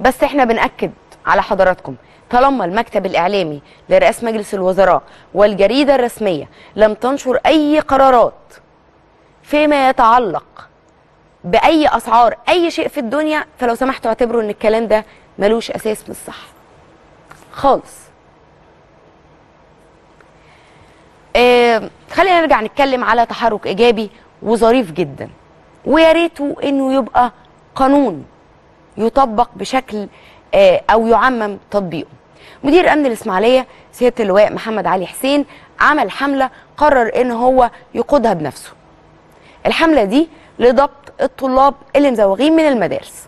بس إحنا بنأكد على حضراتكم طالما المكتب الإعلامي لرئاسة مجلس الوزراء والجريدة الرسمية لم تنشر أي قرارات فيما يتعلق بأي أسعار أي شيء في الدنيا فلو سمحتوا اعتبروا إن الكلام ده ملوش أساس من الصحة خالص. آه خلينا نرجع نتكلم على تحرك إيجابي وظريف جدا. ويا ريته إنه يبقى قانون يطبق بشكل آه، أو يعمم تطبيقه. مدير أمن الإسماعيلية سيادة اللواء محمد علي حسين عمل حملة قرر إن هو يقودها بنفسه. الحملة دي لضبط الطلاب اللي مزوغين من المدارس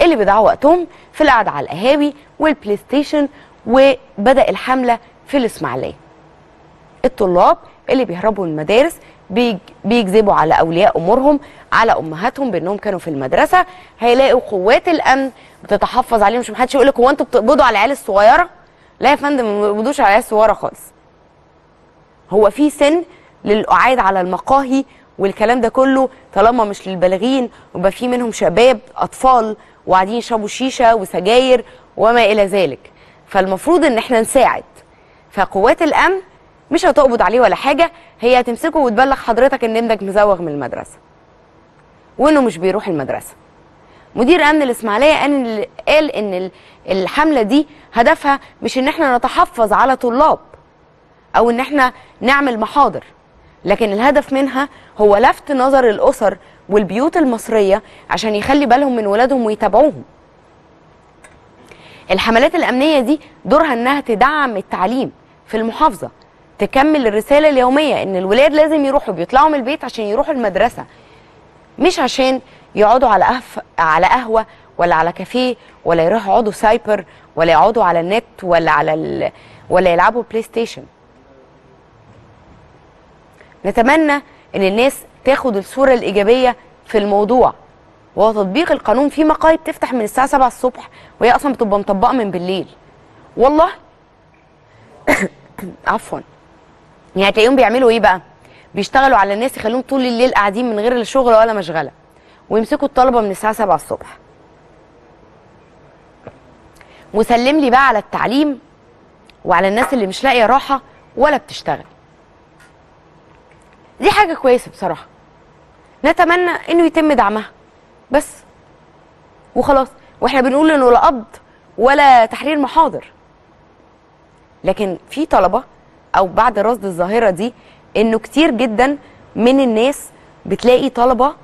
اللي بيضيعوا وقتهم في القعدة على القهاوي وال PlayStation وبدأ الحملة في الإسماعيلية. الطلاب اللي بيهربوا من المدارس بيكذبوا على أولياء أمورهم على أمهاتهم بأنهم كانوا في المدرسة. هيلاقوا قوات الأمن بتتحفظ عليهم. مش محدش يقول لك هو أنتوا بتقبضوا على العيال الصغيرة؟ لا يا فندم ما بيقبضوش على العيال الصغيرة خالص. هو في سن للقعاد على المقاهي والكلام ده كله طالما مش للبالغين ويبقى في منهم شباب أطفال وقاعدين يشربوا شيشة وسجاير وما إلى ذلك. فالمفروض إن إحنا نساعد. فقوات الأمن مش هتقبض عليه ولا حاجة هي هتمسكه وتبلغ حضرتك إن ابنك مزوغ من المدرسة. وإنه مش بيروح المدرسة. مدير أمن الإسماعيلية قال إن ال- الحملة دي هدفها مش إن إحنا نتحفظ على طلاب أو إن إحنا نعمل محاضر. لكن الهدف منها هو لفت نظر الأسر والبيوت المصرية عشان يخلي بالهم من ولادهم ويتابعوهم. الحملات الأمنية دي دورها إنها تدعم التعليم في المحافظة. تكمل الرسالة اليومية إن الولاد لازم يروحوا بيطلعوا من البيت عشان يروحوا المدرسة. مش عشان يقعدوا على أهف على قهوة ولا على كافيه ولا يروحوا يقعدوا سايبر ولا يقعدوا على النت ولا على ال... ولا يلعبوا PlayStation نتمنى إن الناس تاخد الصورة الإيجابية في الموضوع. وهو تطبيق القانون في مقاهي بتفتح من الساعة 7 الصبح وهي أصلا بتبقى مطبقة من بالليل. والله عفوا. يعني تلاقيهم بيعملوا إيه بقى؟ بيشتغلوا على الناس يخليهم طول الليل قاعدين من غير شغل ولا مشغلة. ويمسكوا الطلبة من الساعة 7 الصبح. وسلم لي بقى على التعليم وعلى الناس اللي مش لاقية راحة ولا بتشتغل. دي حاجة كويسة بصراحة. نتمنى إنه يتم دعمها. بس. وخلاص. وإحنا بنقول إنه لا قبض ولا تحرير محاضر. لكن في طلبة أو بعد رصد الظاهرة دي إنه كتير جدا من الناس بتلاقي طلبة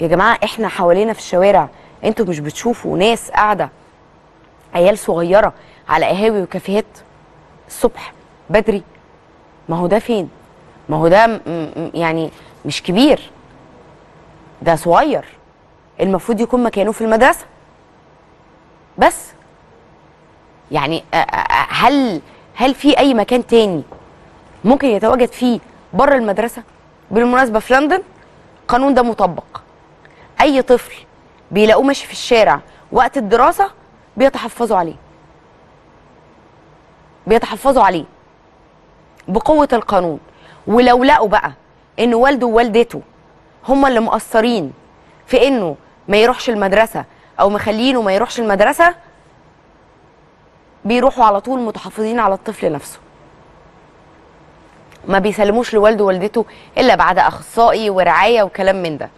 يا جماعة إحنا حوالينا في الشوارع أنتوا مش بتشوفوا ناس قاعدة عيال صغيرة على قهاوي وكافيهات الصبح بدري. ما هو ده فين؟ ما هو ده يعني مش كبير. ده صغير. المفروض يكون مكانه في المدرسة. بس يعني هل هل في أي مكان تاني ممكن يتواجد فيه بره المدرسة؟ بالمناسبة في لندن القانون ده مطبق. أي طفل بيلاقوه ماشي في الشارع وقت الدراسة بيتحفظوا عليه. بيتحفظوا عليه بقوة القانون. ولو لقوا بقى إن والده ووالدته هما اللي مقصرين في إنه ما يروحش المدرسة أو مخلينه ما يروحش المدرسة بيروحوا على طول متحفظين على الطفل نفسه. ما بيسلموش لوالده ووالدته إلا بعد أخصائي ورعاية وكلام من ده.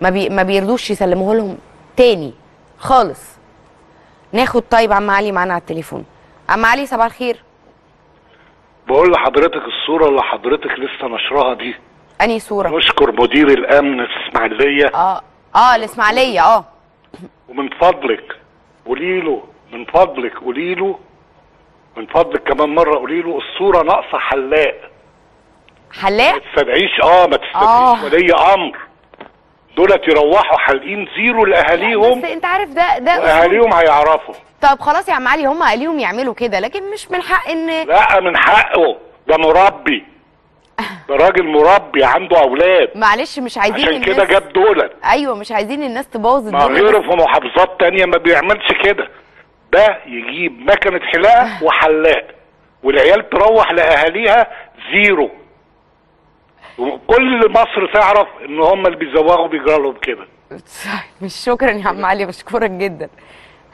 ما بي ما بيرضوش يسلموه لهم تاني خالص. ناخد طيب عم علي معانا على التليفون. عم علي صباح الخير. بقول لحضرتك الصورة اللي حضرتك لسه نشرها دي. أنهي صورة؟ نشكر مدير الأمن في إسماعيلية. آه آه الإسماعيلية آه. ومن فضلك قولي له من فضلك قولي له من فضلك كمان مرة قولي له الصورة ناقصة حلاق. ما حلاق تستدعيش آه ما تستدعيش. آه. ولي أمر. دولت يروحوا حالقين زيرو لأهاليهم. بس أنت عارف ده ده. وأهاليهم هيعرفوا. طب خلاص يا عم علي هم قاليهم يعملوا كده لكن مش من حق إن لا من حقه. ده مربي. ده راجل مربي عنده أولاد. معلش مش عايزين عشان الناس كده جاب دولت. أيوه مش عايزين الناس تبوظ ما الدنيا. غيره بس. في محافظات تانية ما بيعملش كده. ده يجيب مكنة حلاقة وحلاق والعيال تروح لأهاليها زيرو. وكل مصر تعرف إن هم اللي بيزوغوا بيجروا لهم كده مش شكرا يا عم علي بشكرك جدا.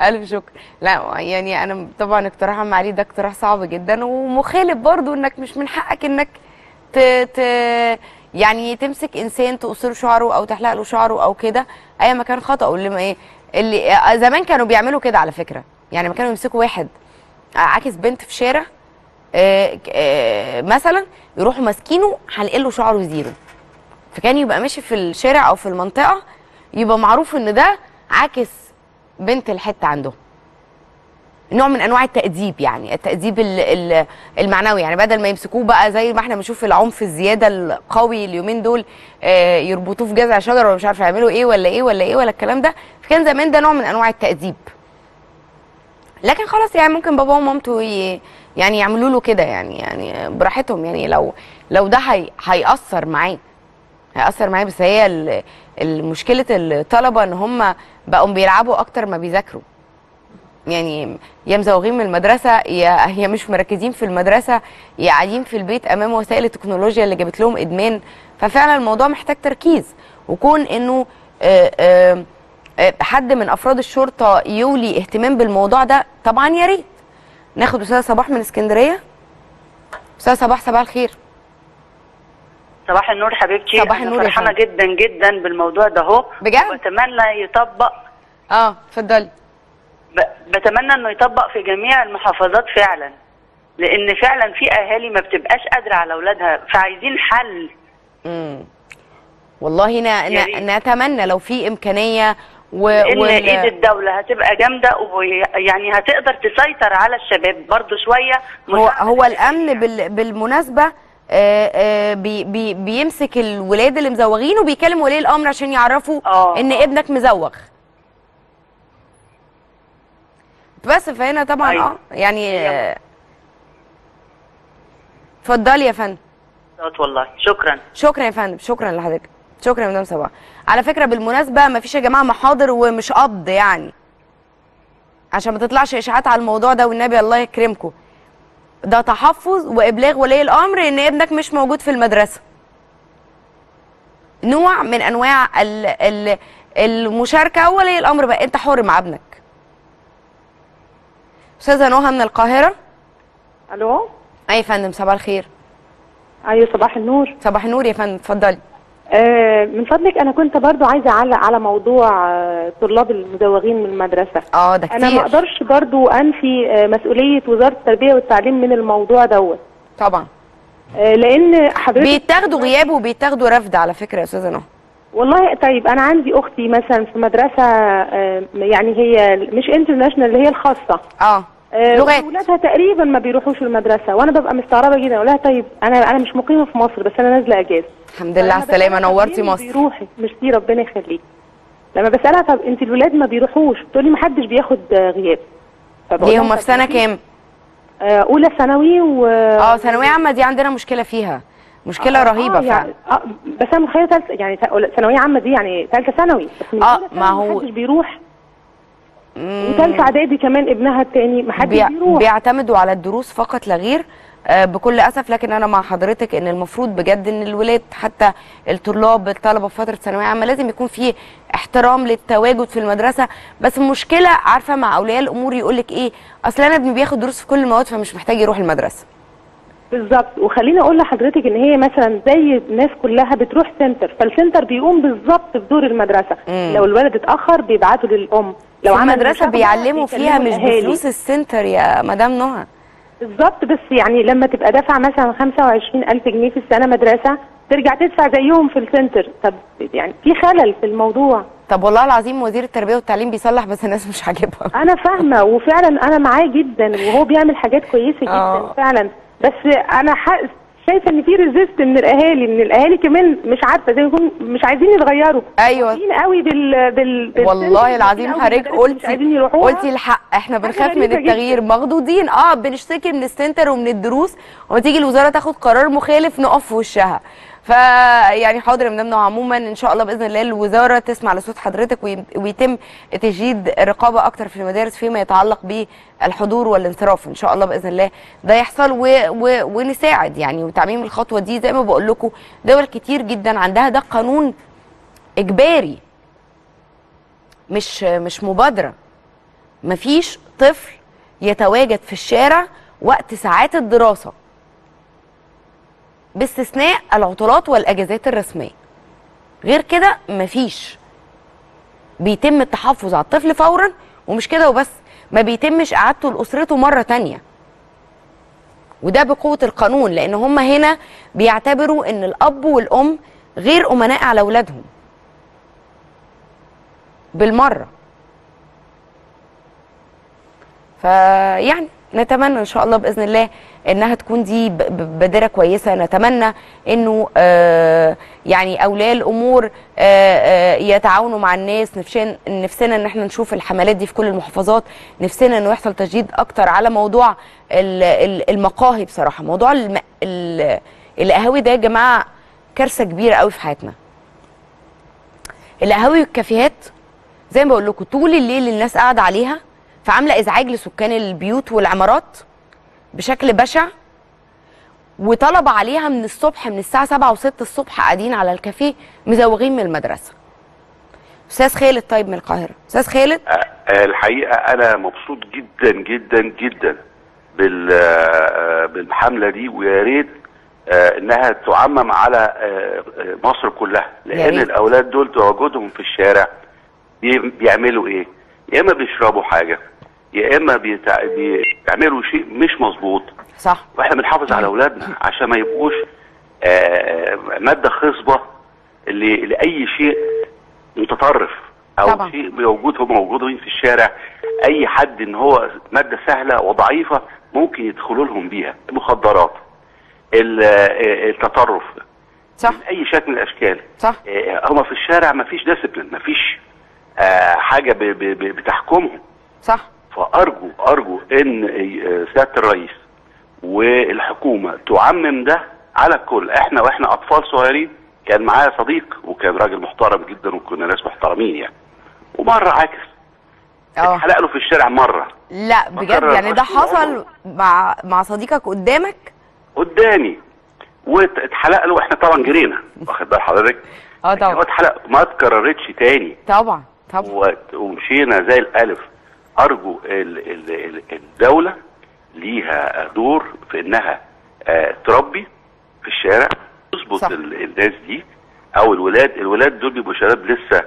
ألف شكر. لا يعني أنا طبعا اقتراح عم علي ده اقتراح صعب جدا ومخالف برضو إنك مش من حقك إنك ت... ت... يعني تمسك إنسان تقصر شعره أو تحلق له شعره أو كده. اي ما كان خطا اللي ما إيه اللي آه، زمان كانوا بيعملوا كده على فكرة. يعني ما كانوا يمسكوا واحد عاكس بنت في شارع آه، آه، مثلا يروحوا ماسكينه حالقين له شعره زيرو فكان يبقى ماشي في الشارع أو في المنطقة يبقى معروف إن ده عاكس بنت الحتة عندهم. نوع من أنواع التأديب يعني التأديب ال- ال- المعنوي. يعني بدل ما يمسكوه بقى زي ما إحنا بنشوف العنف الزيادة القوي اليومين دول آه، يربطوه في جذع شجره ولا مش عارف يعملوا إيه ولا إيه ولا إيه ولا الكلام ده فكان زمان ده نوع من أنواع التأديب. لكن خلاص يعني ممكن باباه ومامته يعني يعملوا له كده يعني يعني براحتهم يعني. لو لو ده هي هيأثر معاه هيأثر معايا بس هي المشكلة الطلبة إن هم بقوا بيلعبوا أكتر ما بيذاكروا. يعني يا مزوغين من المدرسة يا هي مش مركزين في المدرسة يا قاعدين في البيت أمام وسائل التكنولوجيا اللي جابت لهم إدمان. ففعلا الموضوع محتاج تركيز. وكون إنه آه، آه، حد من أفراد الشرطة يولي اهتمام بالموضوع ده؟ طبعا يا ريت. ناخد أستاذ صباح من اسكندرية. أستاذ صباح صباح الخير. صباح النور حبيبتي. صباح أنا النور يا فرحانة. جدا جدا بالموضوع ده أهو. بجد؟ وأتمنى يطبق. آه اتفضلي. ب- بتمنى إنه يطبق في جميع المحافظات فعلا. لأن فعلا في أهالي ما بتبقاش قادرة على أولادها فعايزين حل. امم والله. ن... نتمنى لو في إمكانية و... ان وال- إيد الدولة هتبقى جامدة ويعني هتقدر تسيطر على الشباب برضو شوية. هو هو. الأمن بال... بالمناسبة آه، آه، بي... بي... بيمسك الولاد اللي مزوغين وبيكلم ولي الأمر عشان يعرفوا آه، إن. ابنك مزوغ. بس فهنا طبعا أيوة. آه يعني اتفضلي يا فندم. والله شكرا. شكرا يا فندم. شكرا لحضرتك. شكرا يا مدام صباح. على فكرة بالمناسبة ما فيش يا جماعة محاضر ومش قبض يعني. عشان ما تطلعش إشاعات على الموضوع ده والنبي الله يكرمكم. ده تحفظ وإبلاغ ولي الأمر إن ابنك مش موجود في المدرسة. نوع من أنواع ال ال المشاركة ولي الأمر بقى. أنت حر مع ابنك. أستاذة نهى من القاهرة. ألو؟ أي فندم صباح الخير. أيوه صباح النور. صباح النور يا فندم اتفضلي. من فضلك أنا كنت برضو عايزة اعلق على موضوع آه طلاب المزوغين من المدرسة. آه ده أنا ما كتير. أقدرش برضو أنفي آه مسؤولية وزارة التربية والتعليم من الموضوع دوت. طبعا. آه لأن حضرتك بيتاخدوا غياب وبيتاخدوا رفض على فكرة يا أستاذة نهى. والله طيب أنا عندي أختي مثلا في مدرسة آه يعني هي مش انترناشونال اللي هي الخاصة. آه آه، لغات. ولادها تقريبا ما بيروحوش المدرسة وأنا ببقى مستغربة جدا. أقول لها طيب أنا أنا مش مقيمة في مصر بس أنا نازلة أجازة. الحمد لله على السلامة نورتي مصر. بيروحي؟ مش دي ربنا يخليك. لما بسألها طب أنت الولاد ما بيروحوش؟ تقول لي ما حدش بياخد آه، غياب لها هم في سنة كام؟ آه، أولى ثانوي و آه ثانوية عامة دي عندنا مشكلة فيها. مشكلة رهيبة آه يعني فعلا آه بس أنا متخيلة ثالثه يعني ثانوية عامة دي يعني ثالثه ثانوي بس من آه، أولى ما هو- محدش بيروح. وثالثه إعدادي كمان ابنها الثاني محدش بيع- بيروح. بيعتمدوا على الدروس فقط لا غير آه، بكل أسف لكن أنا مع حضرتك إن المفروض بجد إن الولاد حتى الطلاب الطلبة في فترة ثانوية عامة لازم يكون في احترام للتواجد في المدرسة. بس المشكلة عارفة مع أولياء الأمور يقول لك إيه أصل أنا ابني بياخد دروس في كل المواد فمش محتاج يروح المدرسة. بالظبط. وخليني أقول لحضرتك إن هي مثلا زي الناس كلها بتروح center فال center بيقوم بالظبط بدور المدرسة. مم. لو الولد اتأخر بيبعتوا للأم. لو عمل مشاغبة بيعلموا فيها مش. بفلوس ال center يا مدام نهى. بالظبط بس يعني لما تبقى دافع مثلا 25000 جنيه في السنة مدرسة ترجع تدفع زيهم في ال center. طب يعني في خلل في الموضوع. طب والله العظيم وزير التربية والتعليم بيصلح بس الناس مش عاجبها. أنا فاهمة وفعلا أنا معاه جدا وهو بيعمل حاجات كويسة جدا آه. فعلا. بس أنا ح- شايفة إن في resist من الأهالي من الأهالي كمان مش عارفة زي يكون مش عايزين يتغيروا. أيوه. قوي بال بال بال center، والله العظيم حضرتك قلتي. قلتي الحق. إحنا بنخاف من. التغيير. مخضوضين. آه بنشتكي من ال center ومن الدروس. وما تيجي الوزارة تاخد قرار مخالف نقف في وشها. ف يعني حاضر يا مدام عموما إن شاء الله بإذن الله الوزارة تسمع لصوت حضرتك وي- ويتم تجديد الرقابه أكتر في المدارس فيما يتعلق بالحضور والانصراف. إن شاء الله بإذن الله ده يحصل و... و... ونساعد يعني وتعميم الخطوة دي زي ما بقول لكم دول كتير جدا عندها ده قانون إجباري. مش مش مبادرة. مفيش طفل يتواجد في الشارع وقت ساعات الدراسة. باستثناء العطلات والأجازات الرسمية. غير كده مفيش. بيتم التحفظ على الطفل فورا ومش كده وبس ما بيتمش إعادته لأسرته مرة تانية. وده بقوة القانون لأن هم هنا بيعتبروا إن الأب والأم غير أمناء على أولادهم. بالمرة. فيعني نتمنى إن شاء الله بإذن الله إنها تكون دي بادره كويسة. نتمنى إنه آه يعني أولياء الأمور آه آه يتعاونوا مع الناس. نفسنا نفسنا إن إحنا نشوف الحملات دي في كل المحافظات. نفسنا إنه يحصل تجديد أكتر على موضوع ال- ال- المقاهي بصراحة. موضوع القهاوي ده يا جماعة كارثة كبيرة قوي في حياتنا. القهاوي والكافيهات زي ما بقول لكم طول الليل الناس قاعدة عليها فعاملة إزعاج لسكان البيوت والعمارات بشكل بشع وطلب عليها من الصبح من الساعة 7 و6 الصبح قاعدين على الكافيه مزوغين من المدرسة. أستاذ خالد طيب من القاهرة. أستاذ خالد؟ الحقيقة أنا مبسوط جدا جدا جدا بال آه، بالحملة دي ويا ريت آه، إنها تعمم على آه، مصر كلها. لأن. الأولاد دول تواجدهم في الشارع بي- بيعملوا إيه؟ يا إما بيشربوا حاجة يا إما بيتع... بيعملوا شيء مش مظبوط. صح. وإحنا بنحافظ على أولادنا عشان ما يبقوش آه، مادة خصبة ل- لأي شيء متطرف أو طبعا. شيء موجود هم موجودين في الشارع. أي حد إن هو مادة سهلة وضعيفة ممكن يدخلوا لهم بيها. المخدرات ال- التطرف صح. أي شكل من الأشكال. صح. آه، هم في الشارع ما فيش ديسيبلين ما فيش آه، حاجة ب- ب- بتحكمهم. صح. فأرجو أرجو إن آه، سيادة الرئيس والحكومة تعمم ده على الكل. إحنا وإحنا أطفال صغيرين كان معايا صديق وكان راجل محترم جدا وكنا ناس محترمين يعني. ومرة عاكس. آه. اتحلق له في الشارع مرة. لا بجد يعني ده حصل. مع مع صديقك قدامك؟ قدامي. واتحلق له وإحنا طبعا جرينا واخد بال حضرتك؟ آه هو طبعا اتحلق ما اتكررتش تاني. طبعا طبعا. ومشينا زي الألف. أرجو ال ال ال الدولة ليها دور في إنها آه تربي في الشارع تظبط الناس دي أو الولاد الولاد دول بيبقوا شباب لسه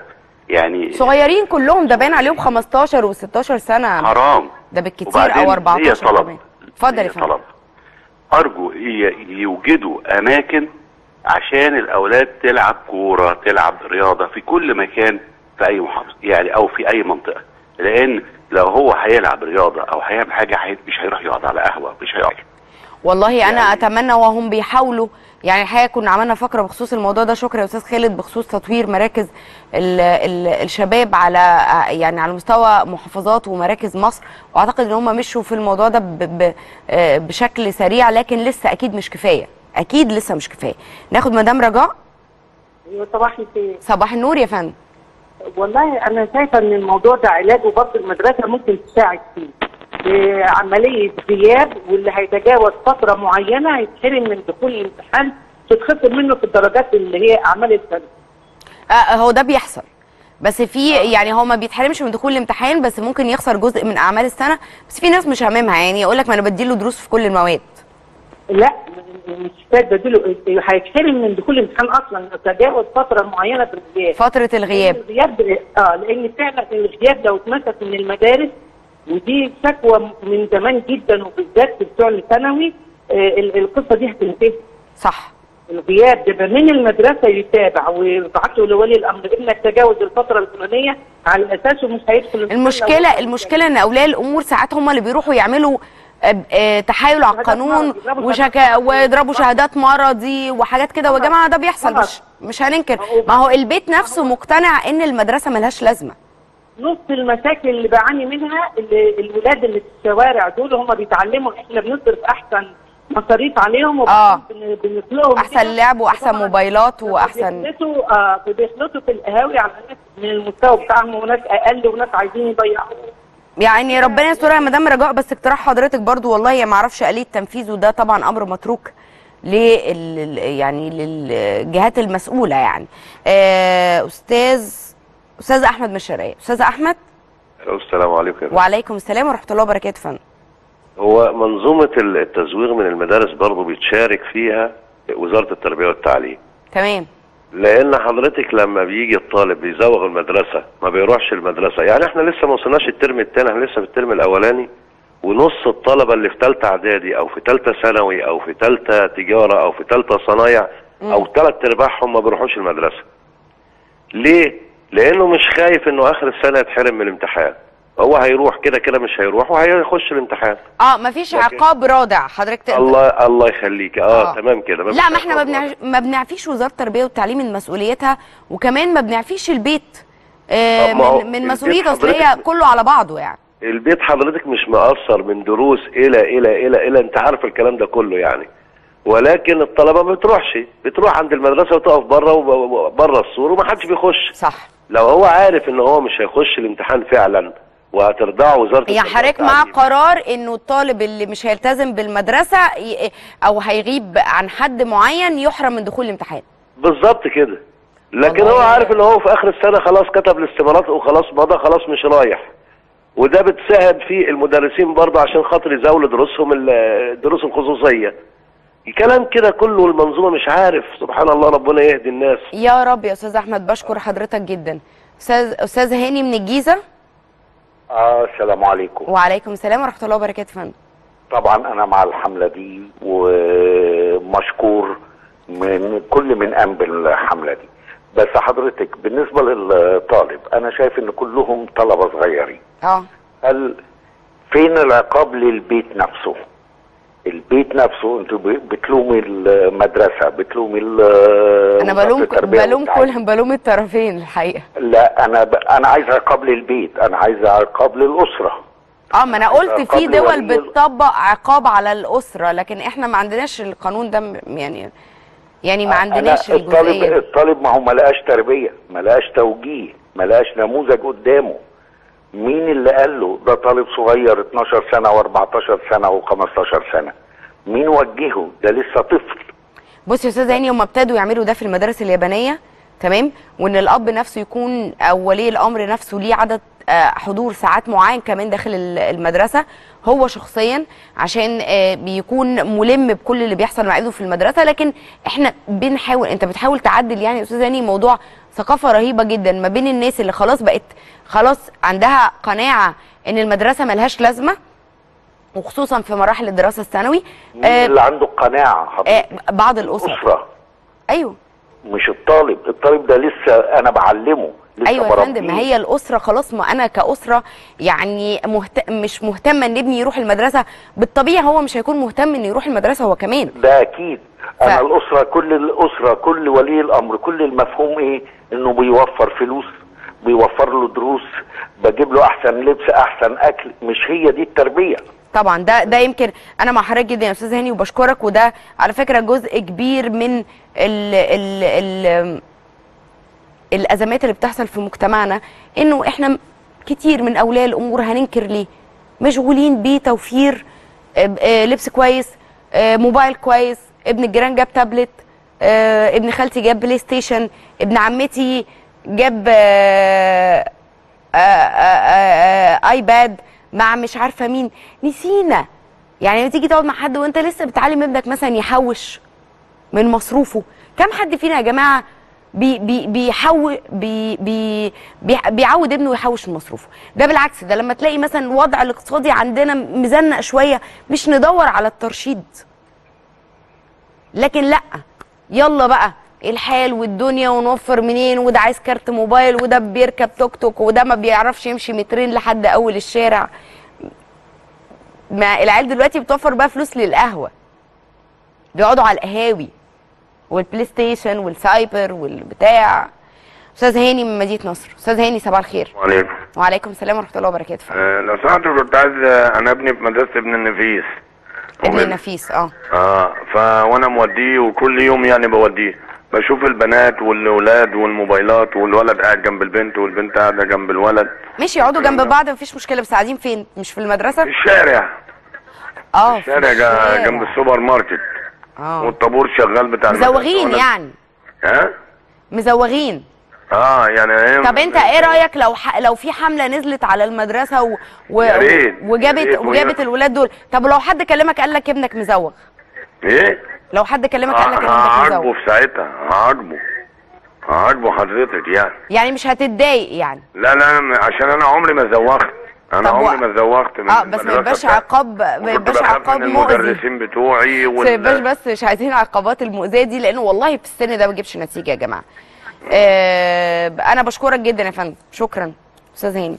يعني صغيرين كلهم ده باين عليهم 15 و16 سنة. حرام. ده بالكتير أو ليا 14 طلب. كمان. اتفضل يا فندم. طلب. أرجو يوجدوا أماكن عشان الأولاد تلعب كورة تلعب رياضة في كل مكان في أي محافظة يعني أو في أي منطقة. لأن لو هو هيلعب رياضة أو هيعمل حاجة هي- مش هيروح يقعد على قهوة مش هيقعد. والله أنا يعني- أتمنى وهم بيحاولوا. يعني الحقيقة كنا عملنا فقرة بخصوص الموضوع ده. شكرا يا أستاذ خالد. بخصوص تطوير مراكز ال ال الشباب على يعني على مستوى محافظات ومراكز مصر. وأعتقد إن هم مشوا في الموضوع ده ب ب آه، بشكل سريع لكن لسه أكيد مش كفاية. أكيد لسه مش كفاية. ناخد مدام رجاء؟ صباح الخير. صباح النور يا فندم. والله أنا شايفة إن الموضوع ده علاجه برضه المدرسة ممكن تساعد فيه. بعمليه غياب واللي هيتجاوز فترة معينة هيتحرم من دخول الامتحان تتخصم منه في الدرجات اللي هي أعمال السنة. آه هو ده بيحصل. بس في يعني هو ما بيتحرمش من دخول الامتحان بس ممكن يخسر جزء من أعمال السنة. بس في ناس مش هاممها يعني يقول لك ما أنا بديله دروس في كل المواد. لا مش فات بديله هيتحرم من دخول الامتحان أصلا لو تجاوز فترة معينة في الغياب. فتره الغياب الغياب آه لأن فعلا الغياب لو اتمسك من المدارس ودي شكوى من زمان جدا وبالذات في بتوع الثانوي آه، ال- القصة دي هتنتهي. صح. الغياب ده من المدرسة يتابع ويبعته لولي الأمر ابنك تجاوز الفترة الفلانية على أساسه مش هيدخل المشكلة المشكلة إن أولياء الأمور ساعات هم اللي بيروحوا يعملوا تحايل على القانون وشكا. ويضربوا شهادات مرضي وحاجات كده. ويا جماعة ده بيحصل. مش مش هننكر. ما هو البيت نفسه مقتنع إن المدرسة ملهاش لازمة. نص المشاكل اللي بعاني منها اللي الولاد اللي في الشوارع دول هم بيتعلموا. إحنا بنصرف أحسن مصاريف عليهم آه. وبنطلقهم أحسن لعب وأحسن موبايلات واحسن بيخلطوا آه بيخلطوا في القهاوي على ناس من المستوى بتاعهم وناس أقل وناس عايزين يضيعوا. يعني ربنا يسترها يا مدام رجاء بس اقتراح حضرتك برضو والله ما أعرفش آلية تنفيذه ده طبعا أمر متروك لل يعني للجهات المسؤولة يعني. آه، أستاذ أستاذ أحمد من الشرقيه أستاذ أحمد؟ السلام عليكم يا. وعليكم السلام ورحمة الله وبركاته فندم. هو منظومة التزويغ من المدارس برضه بيتشارك فيها وزارة التربية والتعليم. تمام. لأن حضرتك لما بيجي الطالب بيزوغ المدرسة ما بيروحش المدرسة. يعني إحنا لسه ما وصلناش ال term التاني إحنا لسه في ال term الأولاني. ونص الطلبة اللي في تالتة إعدادي أو في تالتة ثانوي أو في تالتة تجارة أو في تالتة صنايع أو تلات أرباعهم ما بيروحوش المدرسة. ليه؟ لأنه مش خايف إنه آخر السنة يتحرم من الامتحان. هو هيروح كده كده مش هيروح وهيخش الامتحان. آه مفيش لكن- عقاب رادع. حضرتك تقدر. الله الله يخليك. آه, آه. تمام كده لا ما إحنا ما, بنع... ما بنعفيش وزارة التربية والتعليم من مسؤوليتها وكمان ما بنعفيش البيت. آه هو من, من مسؤولية اصل هي كله على بعضه يعني. البيت حضرتك مش مقصر من دروس إلى إلى إلى إلى أنت عارف الكلام ده كله يعني. ولكن الطلبة ما بتروحش بتروح عند المدرسة وتقف بره بره السور وما حدش بيخش. صح. لو هو عارف إن هو مش هيخش الامتحان فعلا وهترضعه وزارة يعني حضرتك مع. قرار انه الطالب اللي مش هيلتزم بالمدرسة. أو هيغيب عن حد معين يحرم من دخول الامتحان. بالظبط كده. لكن هو عارف إن هو في آخر السنة خلاص كتب الاستمارات وخلاص مضى خلاص مش رايح. وده بتساعد في المدرسين برضه عشان خاطر يزاولوا دروسهم ال- الدروس الخصوصية. الكلام كده كله المنظومه مش عارف سبحان الله ربنا يهدي الناس. يا رب يا أستاذ أحمد بشكر حضرتك جدا. أستاذ أستاذ هاني من الجيزة. آه السلام عليكم. وعليكم السلام ورحمة الله وبركاته فندم. طبعا أنا مع الحملة دي ومشكور من كل من قام بالحملة دي. بس حضرتك بالنسبة للطالب أنا شايف إن كلهم طلبة صغيرين. آه. هل فين العقاب للبيت نفسه؟ البيت نفسه أنتوا بتلومي المدرسة بتلومي ال- أنا بلوم بلوم. كل بلوم الطرفين الحقيقة لا أنا ب... أنا عايز عقاب للبيت أنا عايز عقاب للأسرة آه ما أنا قلت في دول ولي بتطبق عقاب على الأسرة لكن إحنا ما عندناش القانون ده يعني يعني ما عندناش الطالب الجزئية دي. الطالب ما هو ما لقاش تربية ما لقاش توجيه ما لقاش نموذج قدامه مين اللي قال له ده طالب صغير 12 سنة و14 سنة و15 سنة؟ مين وجهه؟ ده لسه طفل. بص يا أستاذ هاني هم ابتدوا يعملوا ده في المدارس اليابانية تمام؟ وإن الأب نفسه يكون أو ولي الأمر نفسه ليه عدد آه، حضور ساعات معين كمان داخل ال- المدرسة هو شخصيا عشان آه، بيكون ملم بكل اللي بيحصل مع ابنه في المدرسة. لكن إحنا بنحاول أنت بتحاول تعدل يعني أستاذ هاني موضوع ثقافة رهيبة جدا ما بين الناس اللي خلاص بقت خلاص عندها قناعة إن المدرسة ملهاش لازمة وخصوصا في مراحل الدراسة الثانوي. مين آه، اللي عنده قناعة آه، حضرتك بعض الأسر. الاسره أيوه. مش الطالب. الطالب ده لسه أنا بعلمه. أيوه يا فندم ما. هي الأسرة خلاص ما أنا كأسرة يعني مهت... مش مهتمة إن ابني يروح المدرسة. بالطبيعي هو مش هيكون مهتم إنه يروح المدرسة هو كمان. ده أكيد. ف- أنا الأسرة كل الأسرة كل ولي الأمر كل المفهوم إيه؟ إنه بيوفر فلوس بيوفر له دروس بجيب له أحسن لبس أحسن أكل. مش هي دي التربية. طبعا ده ده يمكن أنا مع حضرتك جدا يا أستاذ هاني وبشكرك. وده على فكرة جزء كبير من ال ال ال الأزمات اللي بتحصل في مجتمعنا إنه إحنا كتير من أولياء الأمور هننكر ليه؟ مشغولين بتوفير آه، آه، لبس كويس آه، موبايل كويس ابن الجيران جاب تابلت ابن خالتي جاب PlayStation ابن عمتي جاب iPad مع مش عارفة مين. نسينا. يعني لما تيجي تقعد مع حد وانت لسه بتعلم ابنك مثلا يحوش من مصروفه. كم حد فينا يا جماعة بي بي بيحو بي بي بي بيعود ابنه يحوش من مصروفه. ده بالعكس ده لما تلاقي مثلا الوضع الاقتصادي عندنا مزنق شوية مش ندور على الترشيد. لكن لأ يلا بقى الحال والدنيا ونوفر منين؟ وده عايز كارت موبايل وده بيركب توك توك وده ما بيعرفش يمشي مترين لحد أول الشارع. ما العيال دلوقتي بتوفر بقى فلوس للقهوة. بيقعدوا على القهاوي. وال PlayStation وال cyber والبتاع. أستاذ هاني من مدينة نصر. أستاذ هاني صباح الخير. وعليكم. وعليكم السلام ورحمة الله وبركاته. آه لو سمحت كنت عايز آه، أنا ابني في مدرسة ابن النفيس. ابن نفيس آه. آه ف وأنا موديه وكل يوم يعني بوديه. بشوف البنات والاولاد والموبايلات والولد قاعد جنب البنت والبنت قاعدة جنب الولد. ماشي يقعدوا جنب بعض مفيش مشكلة. بس قاعدين فين؟ مش في المدرسة؟ في الشارع. آه. في الشارع الشارع. جنب السوبر ماركت. آه. والطابور شغال بتاع. مزوغين يعني. ها؟ مزوغين. آه يعني هي- طب أنت إيه رأيك لو ح... لو في حملة نزلت على المدرسة و... و... يا ريت، وجابت يا ريت، وجابت الولاد دول؟ طب لو حد كلمك قال لك ابنك مزوغ؟ إيه؟ لو حد كلمك قال لك ابنك هعاقبه مزوغ؟ في ساعتها. هعاقبه. هعاقبه حضرتك يعني. يعني مش هتتضايق يعني؟ لا لا عشان أنا عمري ما زوغت. أنا عمري ما زوغت من آه بس ما يبقاش. عقاب ما يبقاش عقاب مؤذي. المدرسين بتوعي بس ما يبقاش وال... بس مش عايزين العقابات المؤذية دي لأنه والله في السن ده ما بيجيبش نتيجة يا جماعة. آه أنا بشكرك جدا يا فندم. شكرا أستاذ هاني.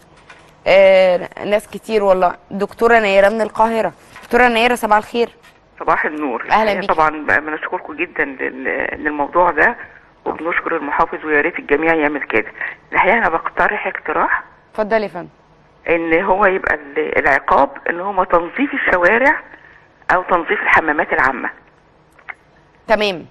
آه ناس كتير والله. دكتورة نيرة من القاهرة. دكتورة نيرة صباح الخير. صباح النور. أهلا الحقيقة بيكي. طبعا بنشكركم جدا لل- للموضوع ده وبنشكر المحافظ ويا ريت الجميع يعمل كده. الحقيقة أنا بقترح اقتراح. اتفضلي يا فندم. إن هو يبقى ال- العقاب إن هو تنظيف الشوارع أو تنظيف الحمامات العامة. تمام.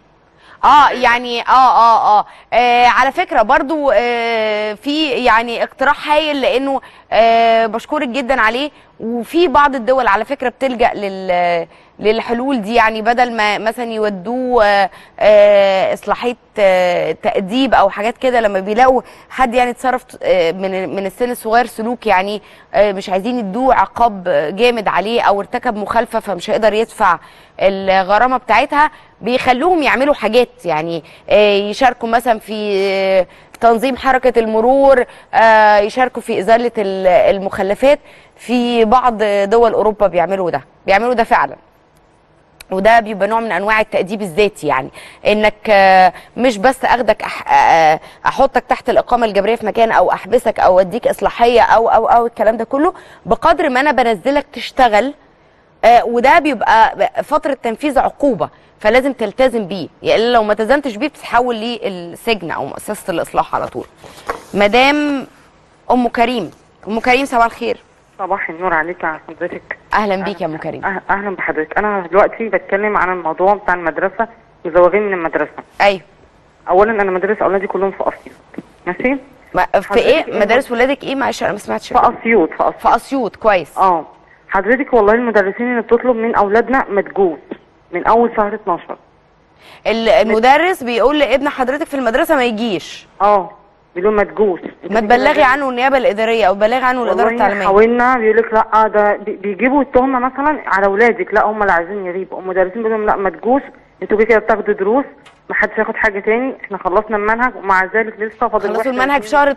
آه يعني آه آه آه, آه على فكرة برضو آه في يعني اقتراح هايل لأنه آه بشكرك جدا عليه. وفي بعض الدول على فكرة بتلجأ لل للحلول دي يعني بدل ما مثلا يودوه آه آه إصلاحية آه تأديب أو حاجات كده لما بيلاقوا حد يعني اتصرف من من السن الصغير سلوك يعني مش عايزين يدوه عقاب جامد عليه أو ارتكب مخالفة فمش هيقدر يدفع الغرامة بتاعتها بيخلوهم يعملوا حاجات يعني يشاركوا مثلا في تنظيم حركة المرور يشاركوا في إزالة ال- المخلفات في بعض دول أوروبا بيعملوا ده بيعملوا ده فعلا. وده بيبقى نوع من أنواع التأديب الذاتي يعني. إنك آه، مش بس أخدك أح آه، أحطك تحت الإقامة الجبرية في مكان أو أحبسك أو أديك إصلاحية أو أو أو الكلام ده كله بقدر ما أنا بنزلك تشتغل آه، وده بيبقى فترة تنفيذ عقوبة فلازم تلتزم بيه. يعني لو ما التزمتش بيه بتتحول للسجن أو مؤسسة الإصلاح على طول. مدام أم كريم أم كريم صباح الخير. صباح النور عليك يا حضرتك. أهلا بيك يا أم كريم. أه- أهلا بحضرتك. أنا دلوقتي بتكلم عن الموضوع بتاع المدرسة مزوغين من المدرسة. أيوه. اولا أنا مدرسة أولادي كلهم في أسيوط. ماشي؟ ما في حضرتك إيه؟ إيه؟ مدارس ولادك إيه؟ معلش أنا ما سمعتش. في أسيوط في أسيوط. في أسيوط كويس. آه. حضرتك والله المدرسين اللي بتطلب من أولادنا متجوز من أول شهر 12 ال- المدرس بيقول لابن حضرتك في المدرسة ما يجيش. آه. بيقولوا متجوز ما تبلغي عنه النيابة الإدارية أو بلغي عنه الإدارة التعليمية. حاولنا بيقول لك لا ده بي- بيجيبوا التهمة مثلا على أولادك. لا هم اللي عايزين يغيبوا. المدرسين بيقولوا لهم لا ما تجوز أنتوا كده كده بتاخدوا دروس ما حدش ياخد حاجة تاني. إحنا خلصنا المنهج ومع ذلك لسه فاضل خلصوا المنهج في شهر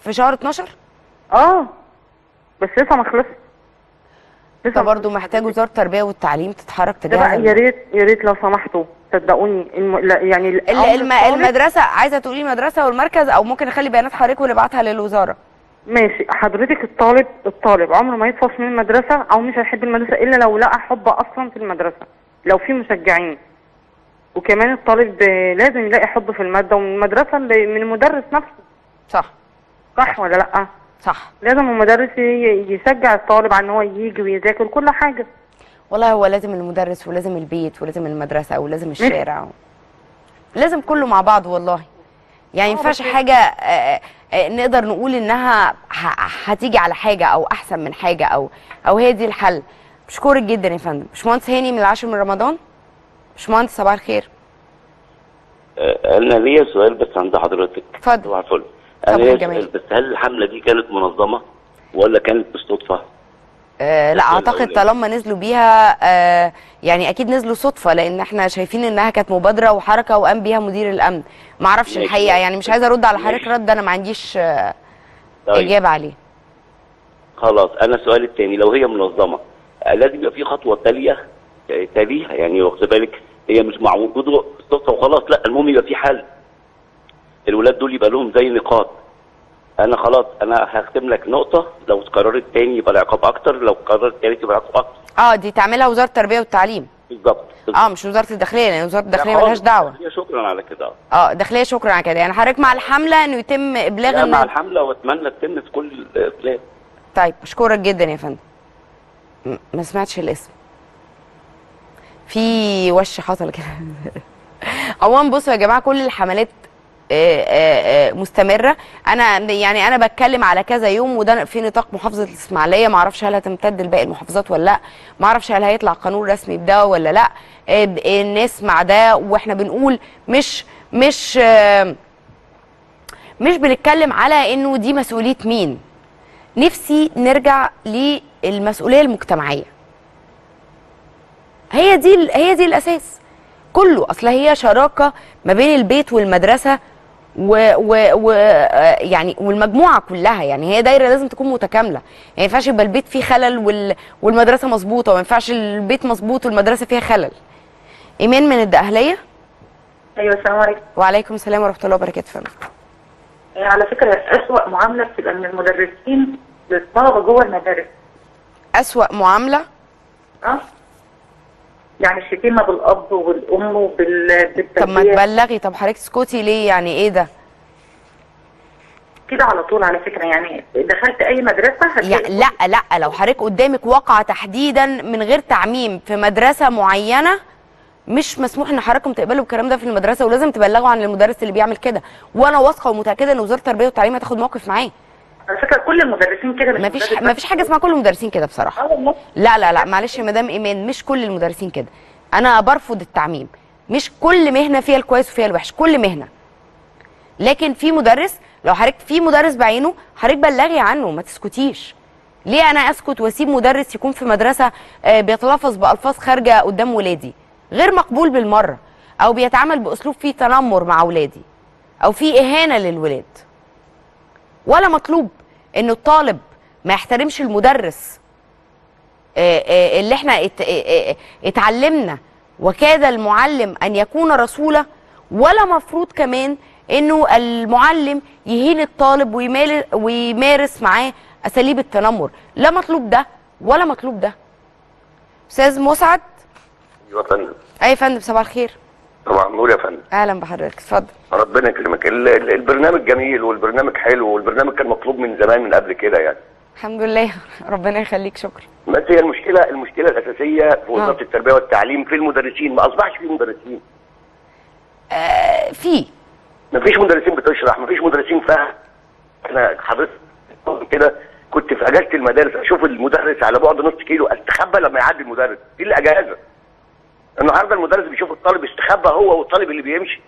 في شهر 12 آه بس لسه ما خلصش لسه برضه محتاج وزارة التربية والتعليم تتحرك ده تجاه بقى هذا يا ريت يا ريت لو سمحتوا. صدقوني الم... لا يعني الم... المدرسة عايزة تقولي المدرسة والمركز أو ممكن اخلي بيانات حضرتك ونبعتها للوزارة. ماشي. حضرتك الطالب الطالب عمره ما يطفش من المدرسة أو مش هيحب المدرسة إلا لو لقى حب أصلا في المدرسة لو في مشجعين. وكمان الطالب لازم يلاقي حب في المادة ومن المدرسة اللي من المدرس نفسه. صح. صح ولا لأ؟ صح. لازم المدرس يشجع الطالب على إن هو يجي ويذاكر كل حاجة. والله هو لازم المدرس ولازم البيت ولازم المدرسة ولازم الشارع. لازم كله مع بعض والله. يعني ما ينفعش حاجة آه، آه، نقدر نقول إنها ه- هتيجي على حاجة أو أحسن من حاجة أو أو هي دي الحل. بشكرك جدا يا فندم. باشمهندس هاني من العاشر من رمضان. باشمهندس صباح الخير. أنا ليا سؤال بس عند حضرتك. اتفضل. أنا ليا. سؤال بس هل الحملة دي كانت منظمة ولا كانت بالصدفة؟ آه لا أعتقد الأولانية. طالما نزلوا بيها آه يعني أكيد نزلوا صدفة لأن إحنا شايفين إنها كانت مبادرة وحركة وقام بيها مدير الأمن ما أعرفش. الحقيقة يعني مش عايزة أرد على حضرتك. رد أنا ما عنديش آه طيب إجابة عليه خلاص أنا السؤال الثاني لو هي منظمة لازم يبقى في خطوة تالية تاليها يعني واخد بالك هي مش مع وجود صدفة وخلاص لا المهم يبقى في حل الولاد دول يبقى لهم زي نقاط أنا خلاص أنا هختم لك نقطة لو قررت تاني يبقى العقاب أكتر لو قررت تالت يبقى العقاب أكتر. آه دي تعملها وزارة التربية والتعليم. بالظبط آه مش وزارة الداخلية لأن وزارة الداخلية خالص. دعوة. هي شكرا على كده. آه داخلية شكرا على كده. يعني حضرتك مع الحملة إنه يتم إبلاغ لا مع الحملة وأتمنى تتم في كل البلاد. طيب أشكرك جدا يا فندم. ما سمعتش الاسم. في وش حصل كده. عموما بصوا يا جماعة كل الحملات مستمرة. أنا يعني أنا بتكلم على كذا يوم وده في نطاق محافظة الإسماعيلية. ما أعرفش هل هتمتد لباقي المحافظات ولا لأ. ما أعرفش هل هيطلع قانون رسمي بده ولا لأ. آه، الناس مع ده وإحنا بنقول مش مش آه، مش بنتكلم على إنه دي مسؤولية مين. نفسي نرجع للمسؤولية المجتمعية. هي دي هي دي الأساس. كله أصل هي شراكة ما بين البيت والمدرسة و, و, و يعني والمجموعة كلها يعني هي دايرة لازم تكون متكاملة. يعني ما ينفعش يبقى البيت فيه خلل وال والمدرسة مظبوطة وما ينفعش البيت مظبوط والمدرسة فيها خلل. إيمان من الدقهلية؟ أيوه السلام عليكم. وعليكم السلام ورحمة الله وبركاته. فندم. آه، على فكرة أسوأ معاملة بتبقى من المدرسين للطلبه جوه المدارس. أسوأ معاملة؟ آه. يعني الشتيمه بالأب والام وبال طب ما تبلغي. طب حضرتك تسكتي ليه؟ يعني إيه ده؟ كده على طول على فكرة يعني دخلت أي مدرسة هتلاقي يعني لا لا لو حضرتك قدامك واقعة تحديدا من غير تعميم في مدرسة معينة مش مسموح إن حضراتكم تقبلوا الكلام ده في المدرسة ولازم تبلغوا عن المدرس اللي بيعمل كده. وأنا واثقة ومتأكدة إن وزارة التربية والتعليم هتاخد موقف معاه. على فكرة كل المدرسين كده مش مفيش مدرس مفيش حاجة اسمها كل المدرسين كده بصراحة. آه لا لا لا معلش يا مدام إيمان مش كل المدرسين كده. أنا برفض التعميم. مش كل مهنة فيها الكويس وفيها الوحش كل مهنة. لكن في مدرس لو حضرتك في مدرس بعينه حضرتك بلغي عنه ما تسكتيش. ليه أنا أسكت وأسيب مدرس يكون في مدرسة آه، بيتلفظ بألفاظ خارجة قدام ولادي؟ غير مقبول بالمرة. أو بيتعامل بأسلوب فيه تنمر مع ولادي. أو فيه إهانة للولاد. ولا مطلوب. ان الطالب ما يحترمش المدرس آه، آه، اللي إحنا آه، اتعلمنا وكاد المعلم أن يكون رسولا ولا مفروض كمان إنه المعلم يهين الطالب ويمارس معاه أساليب التنمر. لا مطلوب ده ولا مطلوب ده. أستاذ مسعد؟ أيوه يا فندم. اي فندم صباح الخير. طبعا نور يا فندم. أهلا بحضرتك. اتفضل. ربنا يكرمك. ال- ال- البرنامج جميل والبرنامج حلو والبرنامج كان مطلوب من زمان من قبل كده يعني. الحمد لله. ربنا يخليك. شكرا. بس هي المشكلة المشكلة الأساسية في وزارة آه. التربية والتعليم في المدرسين. ما أصبحش في مدرسين. آه في. مفيش مدرسين بتشرح مفيش مدرسين فاهم أنا حضرتك كده كنت في أجازة المدارس أشوف المدرس على بعد نص كيلو أستخبى لما يعدي المدرس. دي الأجازة؟ النهارده المدرس بيشوف الطالب يستخبى هو والطالب اللي بيمشي.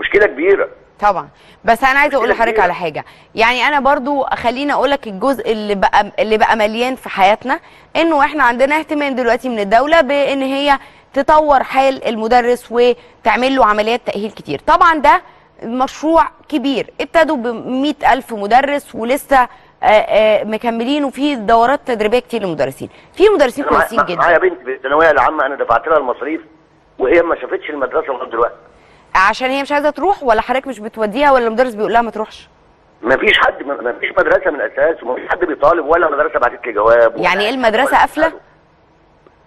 مشكلة كبيرة. طبعا. بس أنا عايزة أقول لحضرتك. على حاجة. يعني أنا برضو خليني أقول لك الجزء اللي بقى اللي بقى مليان في حياتنا إنه إحنا عندنا اهتمام دلوقتي من الدولة بإن هي تطور حال المدرس وتعمل له عمليات تأهيل كتير. طبعا ده مشروع كبير. ابتدوا ب ألف مدرس ولسه مكملين وفي دورات تدريبية كتير للمدرسين. في مدرسين كويسين جدا. معايا بنت في الثانوية العامة أنا دفعت لها المصاريف وهي ما شافتش المدرسة لغاية دلوقتي. عشان هي مش عايزة تروح ولا حضرتك مش بتوديها ولا المدرس بيقول لها ما تروحش؟ ما فيش حد ما فيش مدرسة من الأساس وما فيش حد بيطالب ولا مدرسة بعتت لي جواب يعني إيه المدرسة قافلة؟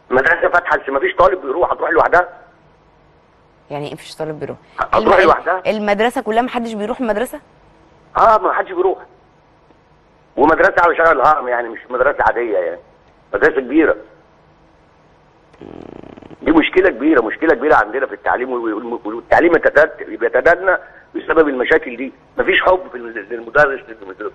مدرسة فاتحة بس ما فيش طالب بيروح هتروح لوحدها؟ يعني إيه مفيش طالب بيروح؟ هتروح لوحدها؟ المدرسة كلها محدش بيروح المدرسة؟ آه ما حدش بيروح. ومدرسة على شارع الهرم يعني مش مدرسة عادية يعني. مدرسة كبيرة. دي مشكلة كبيرة مشكلة كبيرة عندنا في التعليم وال- والتعليم بيتدنى بسبب المشاكل دي. مفيش ال- للمدرس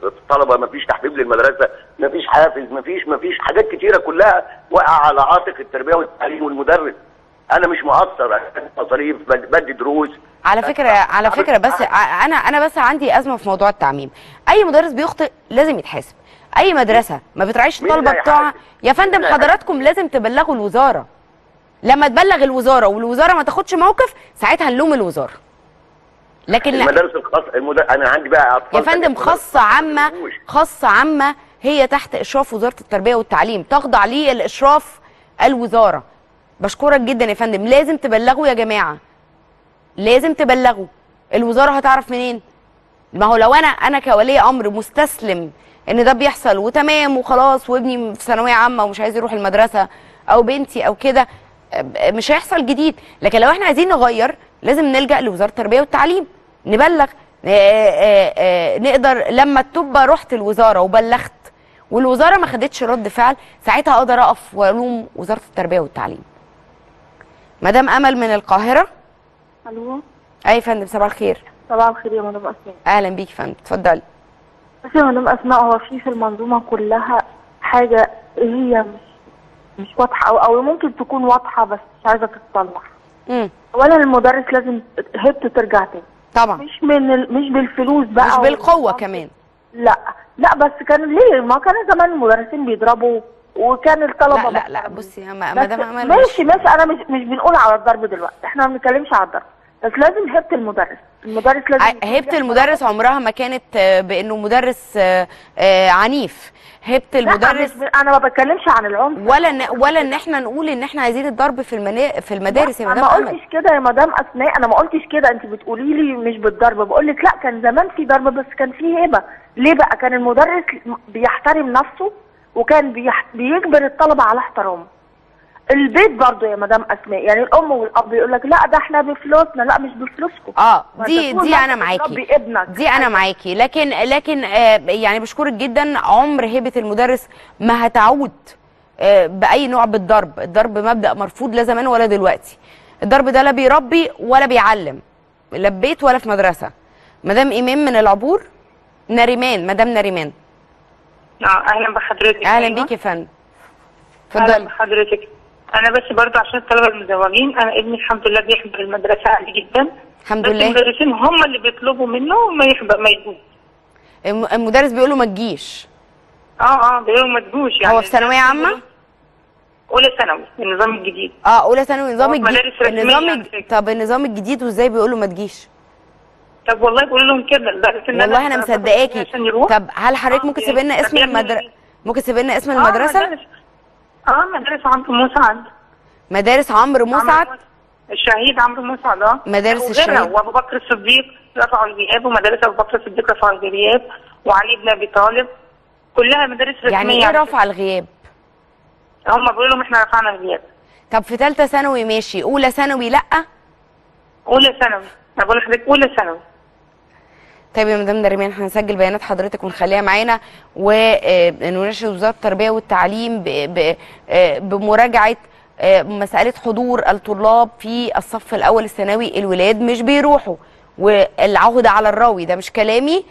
للطلبة مفيش تحبيب للمدرسة مفيش حافز مفيش مفيش حاجات كتيرة كلها واقعة على عاتق التربية والتعليم والمدرس. أنا مش مقصر مصاريف بدي دروس. على فكرة على فكرة بس أنا أنا بس عندي أزمة في موضوع التعميم. أي مدرس بيخطئ لازم يتحاسب. أي مدرسة ما بتراعيش الطلبة بتوعها. يا فندم؟ حضراتكم لازم تبلغوا الوزارة. لما تبلغ الوزارة والوزارة ما تاخدش موقف ساعتها نلوم الوزارة. لكن المدارس الخاصة المد... أنا عندي بقى يا اطفال فندم خاصة عامة خاصة عامة هي تحت إشراف وزارة التربية والتعليم. تخضع ليه الإشراف الوزارة. بشكرك جدا يا فندم. لازم تبلغوا يا جماعة. لازم تبلغوا. الوزارة هتعرف منين؟ ما هو لو أنا أنا كولي أمر مستسلم إن ده بيحصل وتمام وخلاص وابني في ثانوية عامة ومش عايز يروح المدرسة أو بنتي أو كده مش هيحصل جديد. لكن لو إحنا عايزين نغير لازم نلجأ لوزارة التربية والتعليم. نبلغ آه، آه، آه، نقدر لما تبقى رحت الوزارة وبلغت والوزارة ما خدتش رد فعل ساعتها أقدر أقف وألوم وزارة التربية والتعليم. مدام أمل من القاهرة. ألو؟ أي يا فندم صباح الخير. صباح الخير يا مدام أسماء. أهلا بيك يا فندم اتفضلي. بس يا مدام أسماء هو في في المنظومة كلها حاجة هي مش مش واضحة أو أو ممكن تكون واضحة بس مش عايزة تتصلح امم اولا المدرس لازم هيبته ترجع تاني. طبعا. مش من ال... مش بالفلوس بقى مش بالقوة كمان. لا. لا بس كان ليه؟ ما كان زمان المدرسين بيضربوا وكان الطلبة لا لا لا بصي يا م- بس مدام امل مش- ماشي ماشي أنا مش مش بنقول على الضرب دلوقتي إحنا ما بنتكلمش على الضرب بس لازم هيبة المدرس المدرس لازم هيبة المدرس عمرها ما كانت آه، بأنه مدرس آه، آه، عنيف هيبة المدرس لا أنا ما بتكلمش عن العنف. ولا ان ولا إن إحنا نقول إن إحنا عايزين الضرب في المنا... في المدارس يا أنا مدام ما امل قلتش كده يا مدام اسماء أنا ما قلتش كده أنت بتقولي لي مش بالضرب بقول لك لا كان زمان في ضرب بس كان في هبه ليه بقى؟ كان المدرس بيحترم نفسه وكان بيح... بيجبر الطلبة على احترامه. البيت برضه يا مدام أسماء يعني الأم والأب يقول لك لا ده إحنا بفلوسنا لا مش بفلوسكم. آه دي دي أنا معاكي. دي أنا معاكي. لكن لكن آه يعني بشكرك جدا. عمر هبه المدرس ما هتعود آه بأي نوع بالضرب. الضرب مبدأ مرفوض لا زمان ولا دلوقتي. الضرب ده لا بيربي ولا بيعلم. لا في بيت ولا في مدرسة. مدام إيمان من العبور نريمان مدام نريمان آه أهلا بحضرتك أهلا أيوة. بيكي يا فندم. أهلا اتفضلي. بحضرتك. أنا بس برضه عشان الطلبة المزوجين أنا ابني الحمد لله بيحضر المدرسة عادي جدا. الحمد بس لله. المدرسين هم اللي بيطلبوا منه ما يحضر ما يجوش. الم- المدرس بيقول له ما تجيش. آه آه بيقولوا ما تجوش يعني. هو في ثانوية عامة؟ أولى ثانوي النظام الجديد. آه أولى ثانوي النظام الجديد. النظام الج... طب النظام الجديد وإزاي بيقول له ما تجيش؟ طب والله بيقولوا لهم كده لدرجه إن والله أنا مصدقاكي. طب هل حضرتك ممكن تسيب لنا اسم ابني- المدرسة ممكن تسيب لنا اسم آه، المدرسة؟ آه مدارس عمرو مسعد. مدارس عمرو مسعد؟ الشهيد عمرو مسعد آه. مدارس الشهيد. وأبو بكر الصديق رفعوا الغياب ومدارس أبو بكر الصديق رفعوا الغياب وعلي بن أبي طالب. كلها مدارس رسمية يعني إيه رفع الغياب؟ هم بيقولوا لهم إحنا رفعنا الغياب. طب في ثالثه ثانوي ماشي. أولى ثانوي لأ؟ أولى ثانوي. أنا بقول لحضرتك أولى ثانوي. طيب يا مدام نريمان إحنا هنسجل بيانات حضرتك ونخليها معانا ونناشد وزارة التربية والتعليم آه، بمراجعة آه، مسألة حضور الطلاب في الصف الأول الثانوي الولاد مش بيروحوا. والعهده على الراوي ده مش كلامي.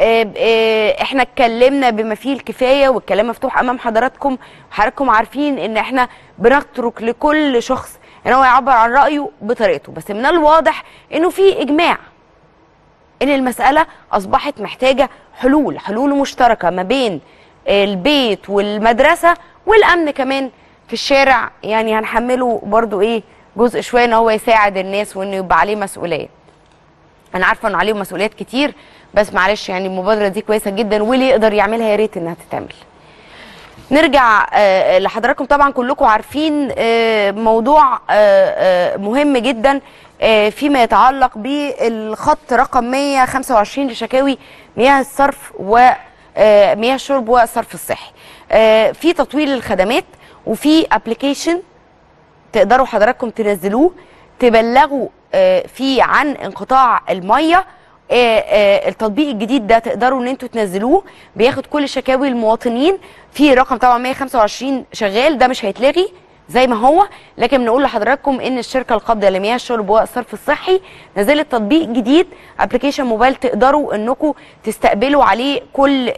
آه، آه، إحنا اتكلمنا بما فيه الكفاية والكلام مفتوح أمام حضراتكم. وحضراتكم عارفين إن إحنا بنترك لكل شخص إن هو يعبر عن رأيه بطريقته. بس من الواضح إنه في إجماع. إن المسألة أصبحت محتاجة حلول حلول مشتركة ما بين البيت والمدرسة والأمن كمان في الشارع. يعني هنحمله برضو إيه جزء شوية إن هو يساعد الناس وإنه يبقى عليه مسؤولية. أنا عارفة ان عليه مسؤوليات كتير بس معلش يعني المبادرة دي كويسة جدا واللي يقدر يعملها يا ريت إنها تتعمل. نرجع آه، لحضراتكم طبعا كلكم عارفين آه، موضوع آه، مهم جدا. فيما يتعلق بالخط رقم 125 لشكاوي مياه الصرف ومياه الشرب والصرف الصحي. آه، في تطوير للخدمات وفي ابلكيشن تقدروا حضراتكم تنزلوه تبلغوا آه، فيه عن انقطاع المية. آه، آه، التطبيق الجديد ده تقدروا ان أنتوا تنزلوه بياخد كل شكاوي المواطنين. في رقم طبعا 125 شغال ده مش هيتلغي. زي ما هو. لكن بنقول لحضراتكم إن الشركة القابضة لمياه الشرب والصرف الصحي نزلت تطبيق جديد أبلكيشن موبايل تقدروا انكم تستقبلوا عليه كل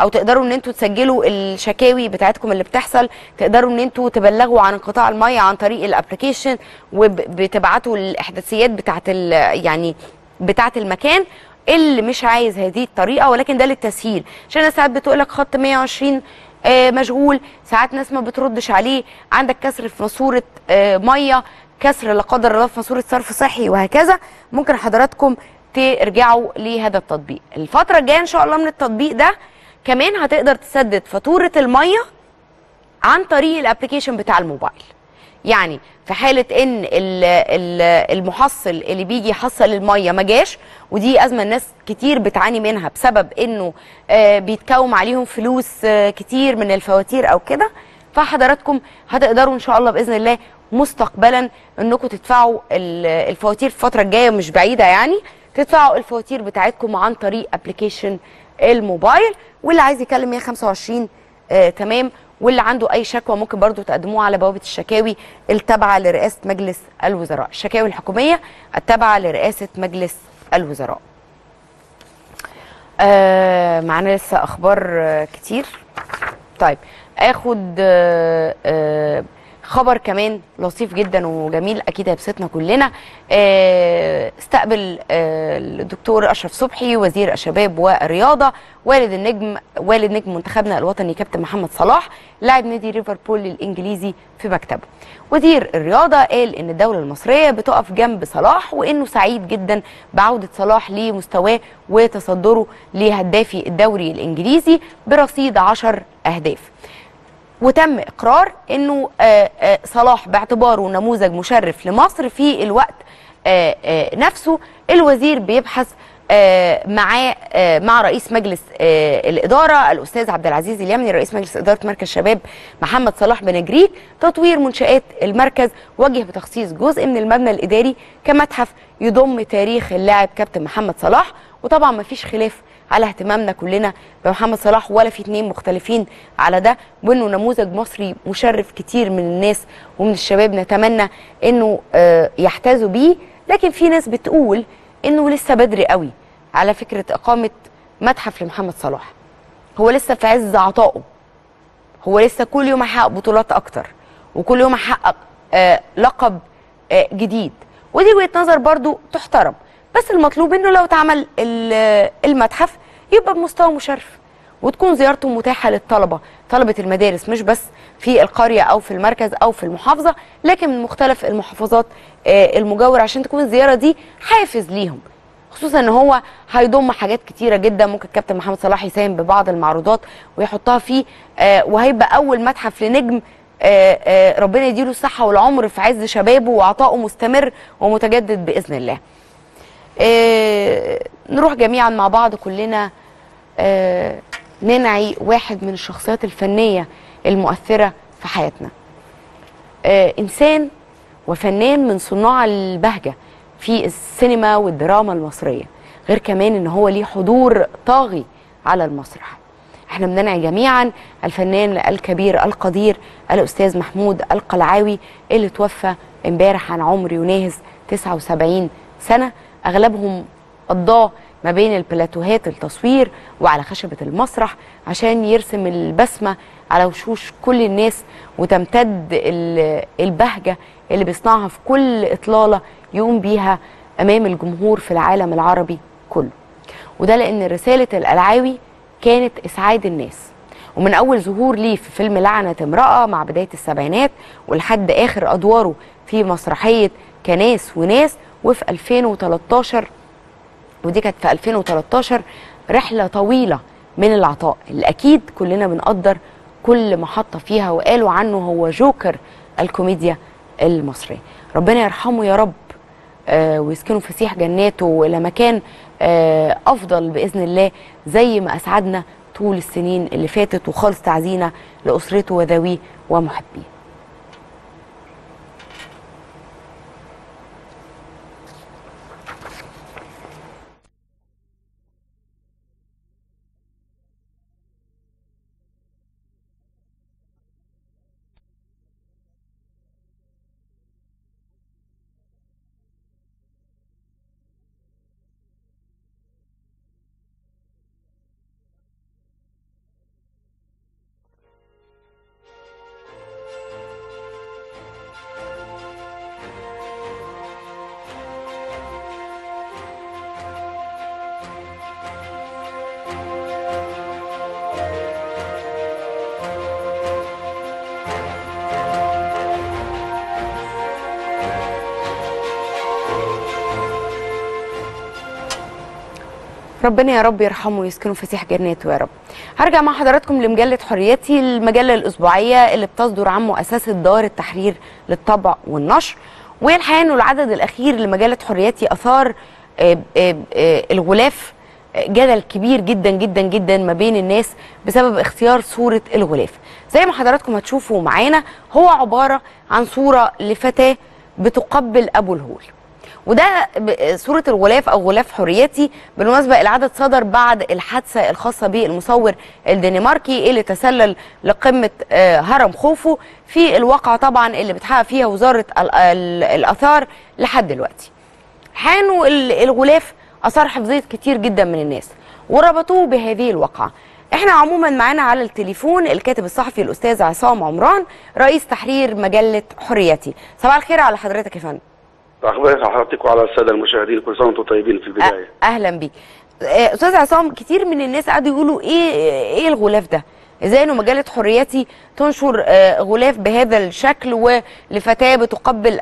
أو تقدروا إن إنتوا تسجلوا الشكاوي بتاعتكم اللي بتحصل. تقدروا إن إنتوا تبلغوا عن انقطاع الميه عن طريق الأبلكيشن وبتبعتوا الإحداثيات بتاعت ال- يعني بتاعت المكان. اللي مش عايز هذه الطريقة ولكن ده للتسهيل. عشان ساعات بتقول لك خط 120 آه، مشغول. ساعات ناس ما بتردش عليه. عندك كسر في ماسوره آه، مية كسر لا قدر الله في ماسوره صرف صحي وهكذا. ممكن حضراتكم ترجعوا لهذا التطبيق. الفترة الجاية إن شاء الله من التطبيق ده كمان هتقدر تسدد فاتورة المية عن طريق ال application بتاع الموبايل. يعني في حالة إن ال- ال- المحصل اللي بيجي يحصل المية ما جاش ودي أزمة الناس كتير بتعاني منها بسبب إنه آه، بيتكوم عليهم فلوس آه، كتير من الفواتير أو كده. فحضراتكم هتقدروا إن شاء الله بإذن الله مستقبلا إنكم تدفعوا ال- الفواتير في الفترة الجاية مش بعيدة يعني تدفعوا الفواتير بتاعتكم عن طريق ابلكيشن الموبايل واللي عايز يكلم 125 آه تمام. واللي عنده أي شكوى ممكن برضو تقدموها على بوابة الشكاوي التابعة لرئاسة مجلس الوزراء. الشكاوي الحكومية التابعة لرئاسة مجلس الوزراء. آه معانا لسه أخبار كتير. طيب آخد آه آه خبر كمان لطيف جدا وجميل أكيد هيبسطنا كلنا. آه، استقبل آه، الدكتور أشرف صبحي وزير الشباب والرياضة والد النجم والد نجم منتخبنا الوطني كابتن محمد صلاح لاعب نادي ليفربول الإنجليزي في مكتبه. وزير الرياضة قال إن الدولة المصرية بتقف جنب صلاح وإنه سعيد جدا بعودة صلاح لمستواه وتصدره لهدافي الدوري الإنجليزي برصيد 10 أهداف. وتم إقرار إنه آه، آه، صلاح باعتباره نموذج مشرف لمصر في الوقت آه، نفسه. الوزير بيبحث آه، مع رئيس مجلس الإدارة الأستاذ عبد العزيز اليمني رئيس مجلس إدارة مركز شباب محمد صلاح بنجريك تطوير منشآت المركز وجه بتخصيص جزء من المبنى الإداري كمتحف يضم تاريخ اللاعب كابتن محمد صلاح. وطبعا ما فيش خلاف على اهتمامنا كلنا بمحمد صلاح ولا في اتنين مختلفين على ده. وانه نموذج مصري مشرف كتير من الناس ومن الشباب نتمنى إنه آه، يحتذوا بيه. لكن في ناس بتقول إنه لسه بدري قوي على فكرة إقامة متحف لمحمد صلاح. هو لسه في عز عطائه. هو لسه كل يوم هيحقق بطولات أكتر وكل يوم هيحقق آه لقب آه جديد. ودي وجهة نظر برضو تحترم. بس المطلوب إنه لو اتعمل ال- المتحف يبقى بمستوى مشرف وتكون زيارته متاحة للطلبة. طلبة المدارس مش بس في القرية أو في المركز أو في المحافظة لكن من مختلف المحافظات آه، المجاورة عشان تكون الزيارة دي حافز ليهم. خصوصا إن هو هيضم حاجات كتيرة جدا. ممكن كابتن محمد صلاح يساهم ببعض المعروضات ويحطها فيه آه، وهيبقى أول متحف لنجم آه، ربنا يديله الصحة والعمر في عز شبابه وعطائه مستمر ومتجدد بإذن الله. آه، نروح جميعا مع بعض كلنا آه، ننعي واحد من الشخصيات الفنية المؤثرة في حياتنا. آه، إنسان وفنان من صناع البهجة في السينما والدراما المصرية غير كمان إن هو ليه حضور طاغي على المسرح إحنا بننعي جميعا الفنان الكبير القدير الأستاذ محمود القلعاوي اللي توفى امبارح عن عمر يناهز 79 سنة أغلبهم قضاه ما بين البلاتوهات التصوير وعلى خشبة المسرح عشان يرسم البسمة على وشوش كل الناس وتمتد ال- البهجة اللي بيصنعها في كل إطلالة يقوم بيها أمام الجمهور في العالم العربي كله. وده لأن رسالة القلعاوي كانت إسعاد الناس. ومن أول ظهور ليه في فيلم لعنة امرأة مع بداية السبعينات ولحد آخر أدواره في مسرحية كناس وناس وفي 2013 ودي كانت في 2013 رحلة طويلة من العطاء. اللي أكيد كلنا بنقدر كل محطه فيها وقالوا عنه هو جوكر الكوميديا المصرية. ربنا يرحمه يا رب آه ويسكنه فسيح جناته إلى مكان آه أفضل بإذن الله زي ما أسعدنا طول السنين اللي فاتت وخالص تعزينا لأسرته وذويه ومحبيه. ربنا يا رب يرحمه ويسكنه فسيح جناته يا رب. هرجع مع حضراتكم لمجلة حريتي المجلة الأسبوعية اللي بتصدر عن مؤسسة دار التحرير للطبع والنشر والحقيقة انه العدد الأخير لمجلة حريتي أثار آه، آه، آه، الغلاف جدل كبير جدا جدا جدا ما بين الناس بسبب اختيار صورة الغلاف. زي ما حضراتكم هتشوفوا معانا هو عبارة عن صورة لفتاة بتقبل أبو الهول. وده صورة الغلاف أو غلاف حريتي بالمناسبة العدد صدر بعد الحادثة الخاصة بالمصور الدنماركي اللي تسلل لقمة آه، هرم خوفو في الواقعة طبعا اللي بتحقق فيها وزارة ال- ال- الآثار لحد دلوقتي. حانوا ال- الغلاف آثار حفظية كتير جدا من الناس وربطوه بهذه الواقعة. إحنا عموما معانا على التليفون الكاتب الصحفي الأستاذ عصام عمران رئيس تحرير مجلة حريتي. صباح الخير على حضرتك يا فندم. أخبارك حضرتك وعلى السادة المشاهدين كل سنه وأنتم طيبين في البداية. أهلا بيك. أستاذ عصام كتير من الناس قعدوا يقولوا إيه إيه الغلاف ده؟ إزاي إنه مجلة حريتي تنشر غلاف بهذا الشكل ولفتاة بتقبل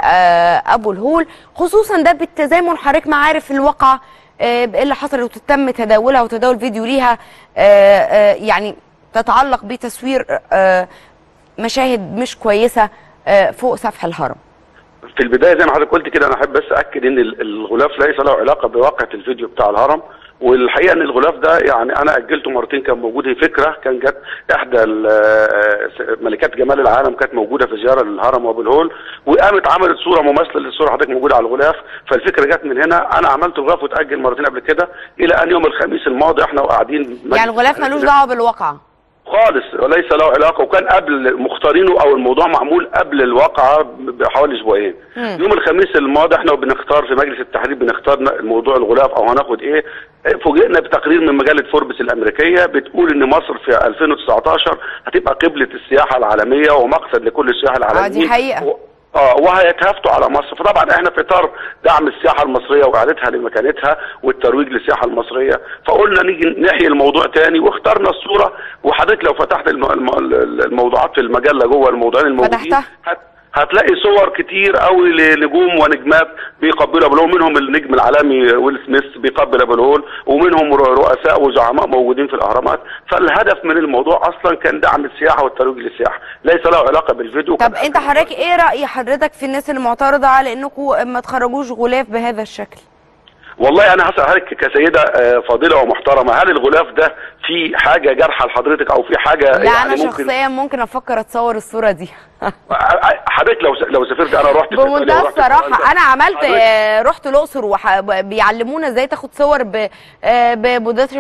أبو الهول؟ خصوصا ده بالتزامن حضرتك ما عارف الواقعه اللي حصلت وتم تداولها وتداول فيديو ليها يعني تتعلق بتصوير مشاهد مش كويسة فوق سفح الهرم. في البداية زي ما حضرتك قلت كده أنا أحب بس اكد إن ال- الغلاف ليس له علاقة بواقعه الفيديو بتاع الهرم. والحقيقة إن الغلاف ده يعني أنا أجلته مرتين كان موجود هي فكرة كان جت إحدى آه، ملكات جمال العالم كانت موجودة في زيارة للهرم وأبو الهول وقامت عملت صورة مماثلة للصورة حضرتك موجودة على الغلاف. فالفكرة جت من هنا. أنا عملت الغلاف وتاجل مرتين قبل كده إلى أن يوم الخميس الماضي إحنا وقاعدين يعني الغلاف ملوش دعوة بالواقعه خالص وليس له علاقة وكان قبل مختارينه أو الموضوع معمول قبل الواقعة بحوالي أسبوعين. يوم الخميس الماضي إحنا بنختار في مجلس التحرير بنختار موضوع الغلاف أو هناخد إيه فوجئنا بتقرير من مجلة فوربس الأمريكية بتقول إن مصر في 2019 هتبقى قبلة السياحة العالمية ومقصد لكل السياحه العالميه دي حقيقة. آه وهيتهافتوا على مصر. فطبعا إحنا في اطار دعم السياحة المصرية وإعادتها لمكانتها والترويج للسياحة المصرية. فقلنا نيجي نحيي الموضوع تاني واخترنا الصورة. وحضرتك لو فتحت الم... الم... الموضوعات في المجلة جوه الموضوعين الموجودين فتحتها؟ هت... هتلاقي صور كتير قوي لنجوم ونجمات بيقبلوا ابو الهول منهم النجم العالمي ويل سميث بيقبل أبو الهول ومنهم رؤساء وزعماء موجودين في الأهرامات. فالهدف من الموضوع أصلا كان دعم السياحة والترويج للسياحة. ليس له علاقة بالفيديو. طب أنت حضرتك إيه رأي حضرتك في الناس اللي معترضه على إنكم ما تخرجوش غلاف بهذا الشكل؟ والله أنا هسأل حضرتك كسيدة آه، فاضلة ومحترمة هل الغلاف ده في حاجة جارحة لحضرتك أو في حاجة لا يعني أنا ممكن شخصيا ممكن أفكر أتصور الصورة دي. حضرتك لو لو سافرت أنا رحت بمنتهى الصراحة. أنا عملت حضرتك- آه، رحت الأقصر وح- بيعلمونا إزاي تاخد صور ب- آه،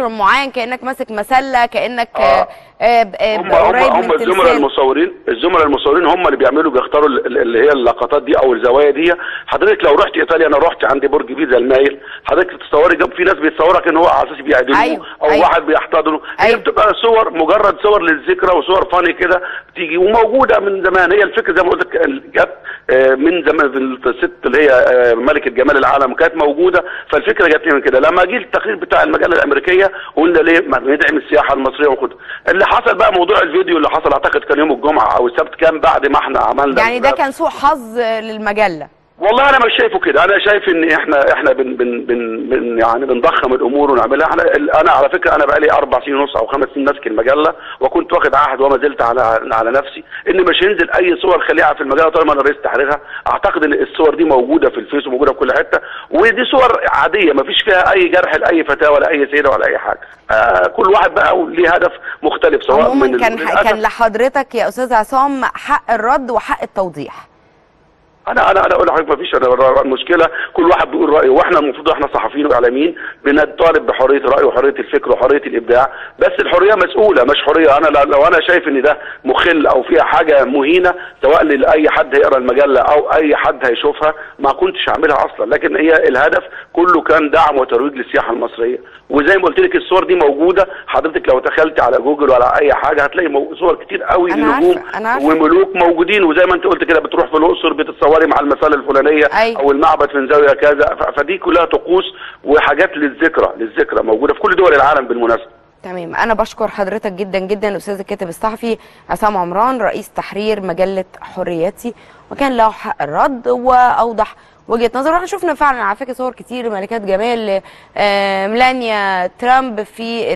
معين كأنك ماسك مسلة كأنك آه، آه، هم هم قريب هم من الزملاء المصورين الزملاء المصورين هم اللي بيعملوا بيختاروا ال- ال- اللي هي اللقطات دي أو الزوايا دي. حضرتك لو رحت إيطاليا أنا رحت عند برج بيزا المايل. حضرتك تتصوري جنب في ناس بيتصورك إن هو على أساس بيعدلوه أيوه، أو أيوه. واحد بيحتضنه. هي بتبقى صور مجرد صور للذكرى وصور فاني كده بتيجي وموجودة من زمان. هي الفكرة زي ما قلت لك جت آه، من زمان في الست اللي هي آه، ملكه جمال العالم كانت موجودة. فالفكرة جت لي من كده. لما جه التقرير بتاع المجلة الأمريكية قلنا ليه ما ندعم السياحة المصرية وناخدها اللي حصل بقى موضوع الفيديو اللي حصل أعتقد كان يوم الجمعة أو السبت كان بعد ما إحنا عملنا يعني ده كان سوء حظ للمجلة. والله أنا مش شايفه كده. أنا شايف إن إحنا إحنا بن بن بن, بن يعني بنضخم الأمور ونعملها. إحنا أنا على فكرة أنا بقالي أربع سنين ونص أو خمس سنين ماسك المجلة وكنت واخد عهد وما زلت على على نفسي. إن مش هينزل أي صور خليعة في المجلة طالما أنا رئيس تحريرها. أعتقد إن الصور دي موجودة في الفيس وموجودة في كل حتة. ودي صور عادية. ما فيش فيها أي جرح لأي فتاة ولا أي سيده ولا أي حاجة. آه كل واحد بقى ليه هدف مختلف سواء عموما من كان كان لحضرتك يا أستاذ عصام حق الرد وحق التوضيح. أنا أنا أنا أقول لحضرتك ما فيش المشكلة كل واحد بيقول رأيه. وإحنا المفروض إحنا صحفيين وإعلاميين بنطالب بحرية الراي وحرية الفكر وحرية الإبداع. بس الحرية مسؤولة مش حرية. أنا لو أنا شايف إن ده مخل أو فيها حاجة مهينة سواء لاي حد هيقرأ المجلة أو أي حد هيشوفها ما كنتش هعملها أصلا. لكن هي الهدف كله كان دعم وترويج للسياحة المصرية. وزي ما قلت لك الصور دي موجودة. حضرتك لو دخلت على جوجل ولا أي حاجة هتلاقي صور كتير قوي أنا لنجوم عارفة، أنا عارفة. وملوك موجودين. وزي ما أنت قلت كده بتروح في الأقصر بتتصوري مع المسألة الفلانية أيوة. أو المعبد في زاوية كذا. فدي كلها طقوس وحاجات للذكرى للذكرى موجودة في كل دول العالم بالمناسبة. تمام. أنا بشكر حضرتك جدا جدا الاستاذ الكاتب الصحفي عصام عمران رئيس تحرير مجلة حريتي وكان له حق الرد وأوضح وجهة نظر. وإحنا شفنا فعلا على فكرة صور كتير ملكات جمال آه، ميلانيا ترامب في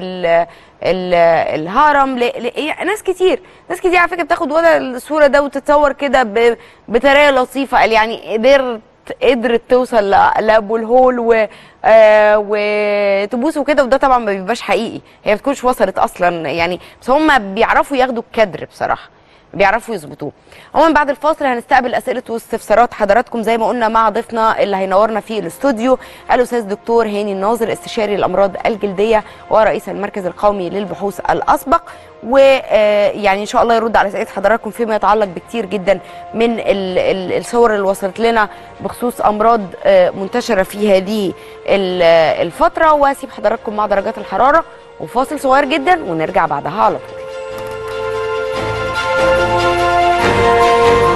الهرم ل... ل... يعني ناس كتير. ناس كتير على فكرة بتاخد وضع الصورة ده وتتصور كده ب... بطريقة لطيفة. يعني قدرت قدرت توصل لأبو الهول و آه وتبوسه كده وده طبعا ما بيبقاش حقيقي. هي ما بتكونش وصلت أصلا يعني بس هم بيعرفوا ياخدوا الكادر بصراحة. بيعرفوا يظبطوه. عموما بعد الفاصل هنستقبل أسئلة واستفسارات حضراتكم. زي ما قلنا مع ضيفنا اللي هينورنا في الاستوديو الأستاذ دكتور هاني الناظر استشاري الامراض الجلدية ورئيس المركز القومي للبحوث الأسبق. ويعني إن شاء الله يرد على أسئلة حضراتكم فيما يتعلق بكتير جدا من ال- ال- الصور اللي وصلت لنا بخصوص أمراض آه، منتشرة في هذه ال- الفترة. وأسيب حضراتكم مع درجات الحرارة. وفاصل صغير جدا ونرجع بعدها على طول. Lord.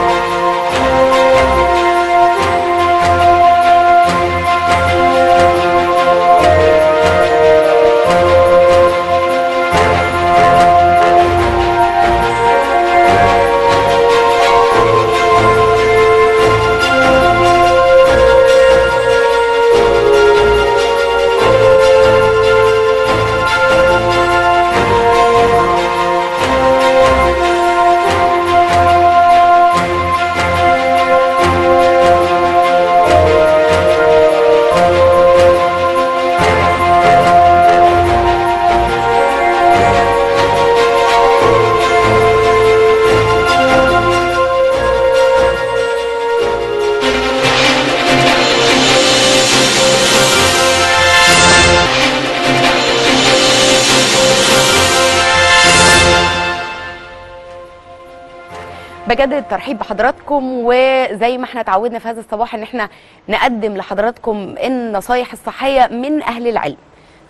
بجدد الترحيب بحضراتكم وزي ما إحنا اتعودنا في هذا الصباح ان إحنا نقدم لحضراتكم النصايح الصحية من أهل العلم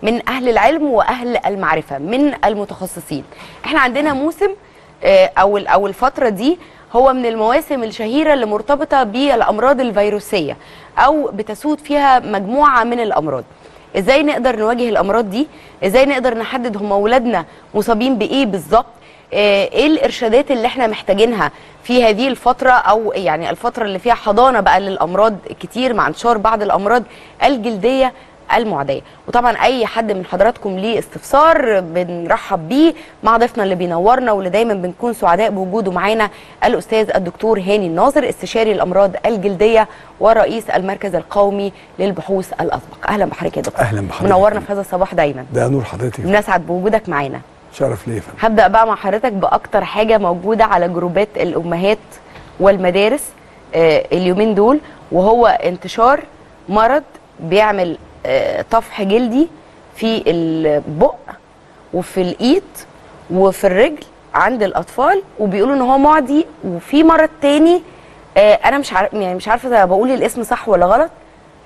من أهل العلم وأهل المعرفة من المتخصصين. إحنا عندنا موسم آه، أو ال- أو الفترة دي هو من المواسم الشهيرة اللي مرتبطة بالأمراض الفيروسية أو بتسود فيها مجموعة من الأمراض. إزاي نقدر نواجه الأمراض دي؟ إزاي نقدر نحدد هم أولادنا مصابين بإيه بالظبط؟ آه، إيه الإرشادات اللي إحنا محتاجينها في هذه الفترة أو يعني الفترة اللي فيها حضانة بقى للأمراض كتير مع انتشار بعض الأمراض الجلدية المعدية؟ وطبعا أي حد من حضراتكم ليه استفسار بنرحب بيه. مع ضيفنا اللي بينورنا واللي دايما بنكون سعداء بوجوده معانا الأستاذ الدكتور هاني الناظر استشاري الأمراض الجلدية ورئيس المركز القومي للبحوث الأسبق. أهلا بحضرتك يا دكتور. أهلا بحضرتك. منورنا في هذا الصباح دايما. ده نور حضرتك. بنسعد بوجودك معانا. شرف ليا هبدأ بقى مع حضرتك بأكتر حاجة موجودة على جروبات الأمهات والمدارس آه، اليومين دول وهو انتشار مرض بيعمل آه، طفح جلدي في البق وفي الإيد وفي الرجل عند الأطفال وبيقولوا إن هو معدي وفي مرض تاني آه، أنا مش عارف يعني مش عارفة بقول الاسم صح ولا غلط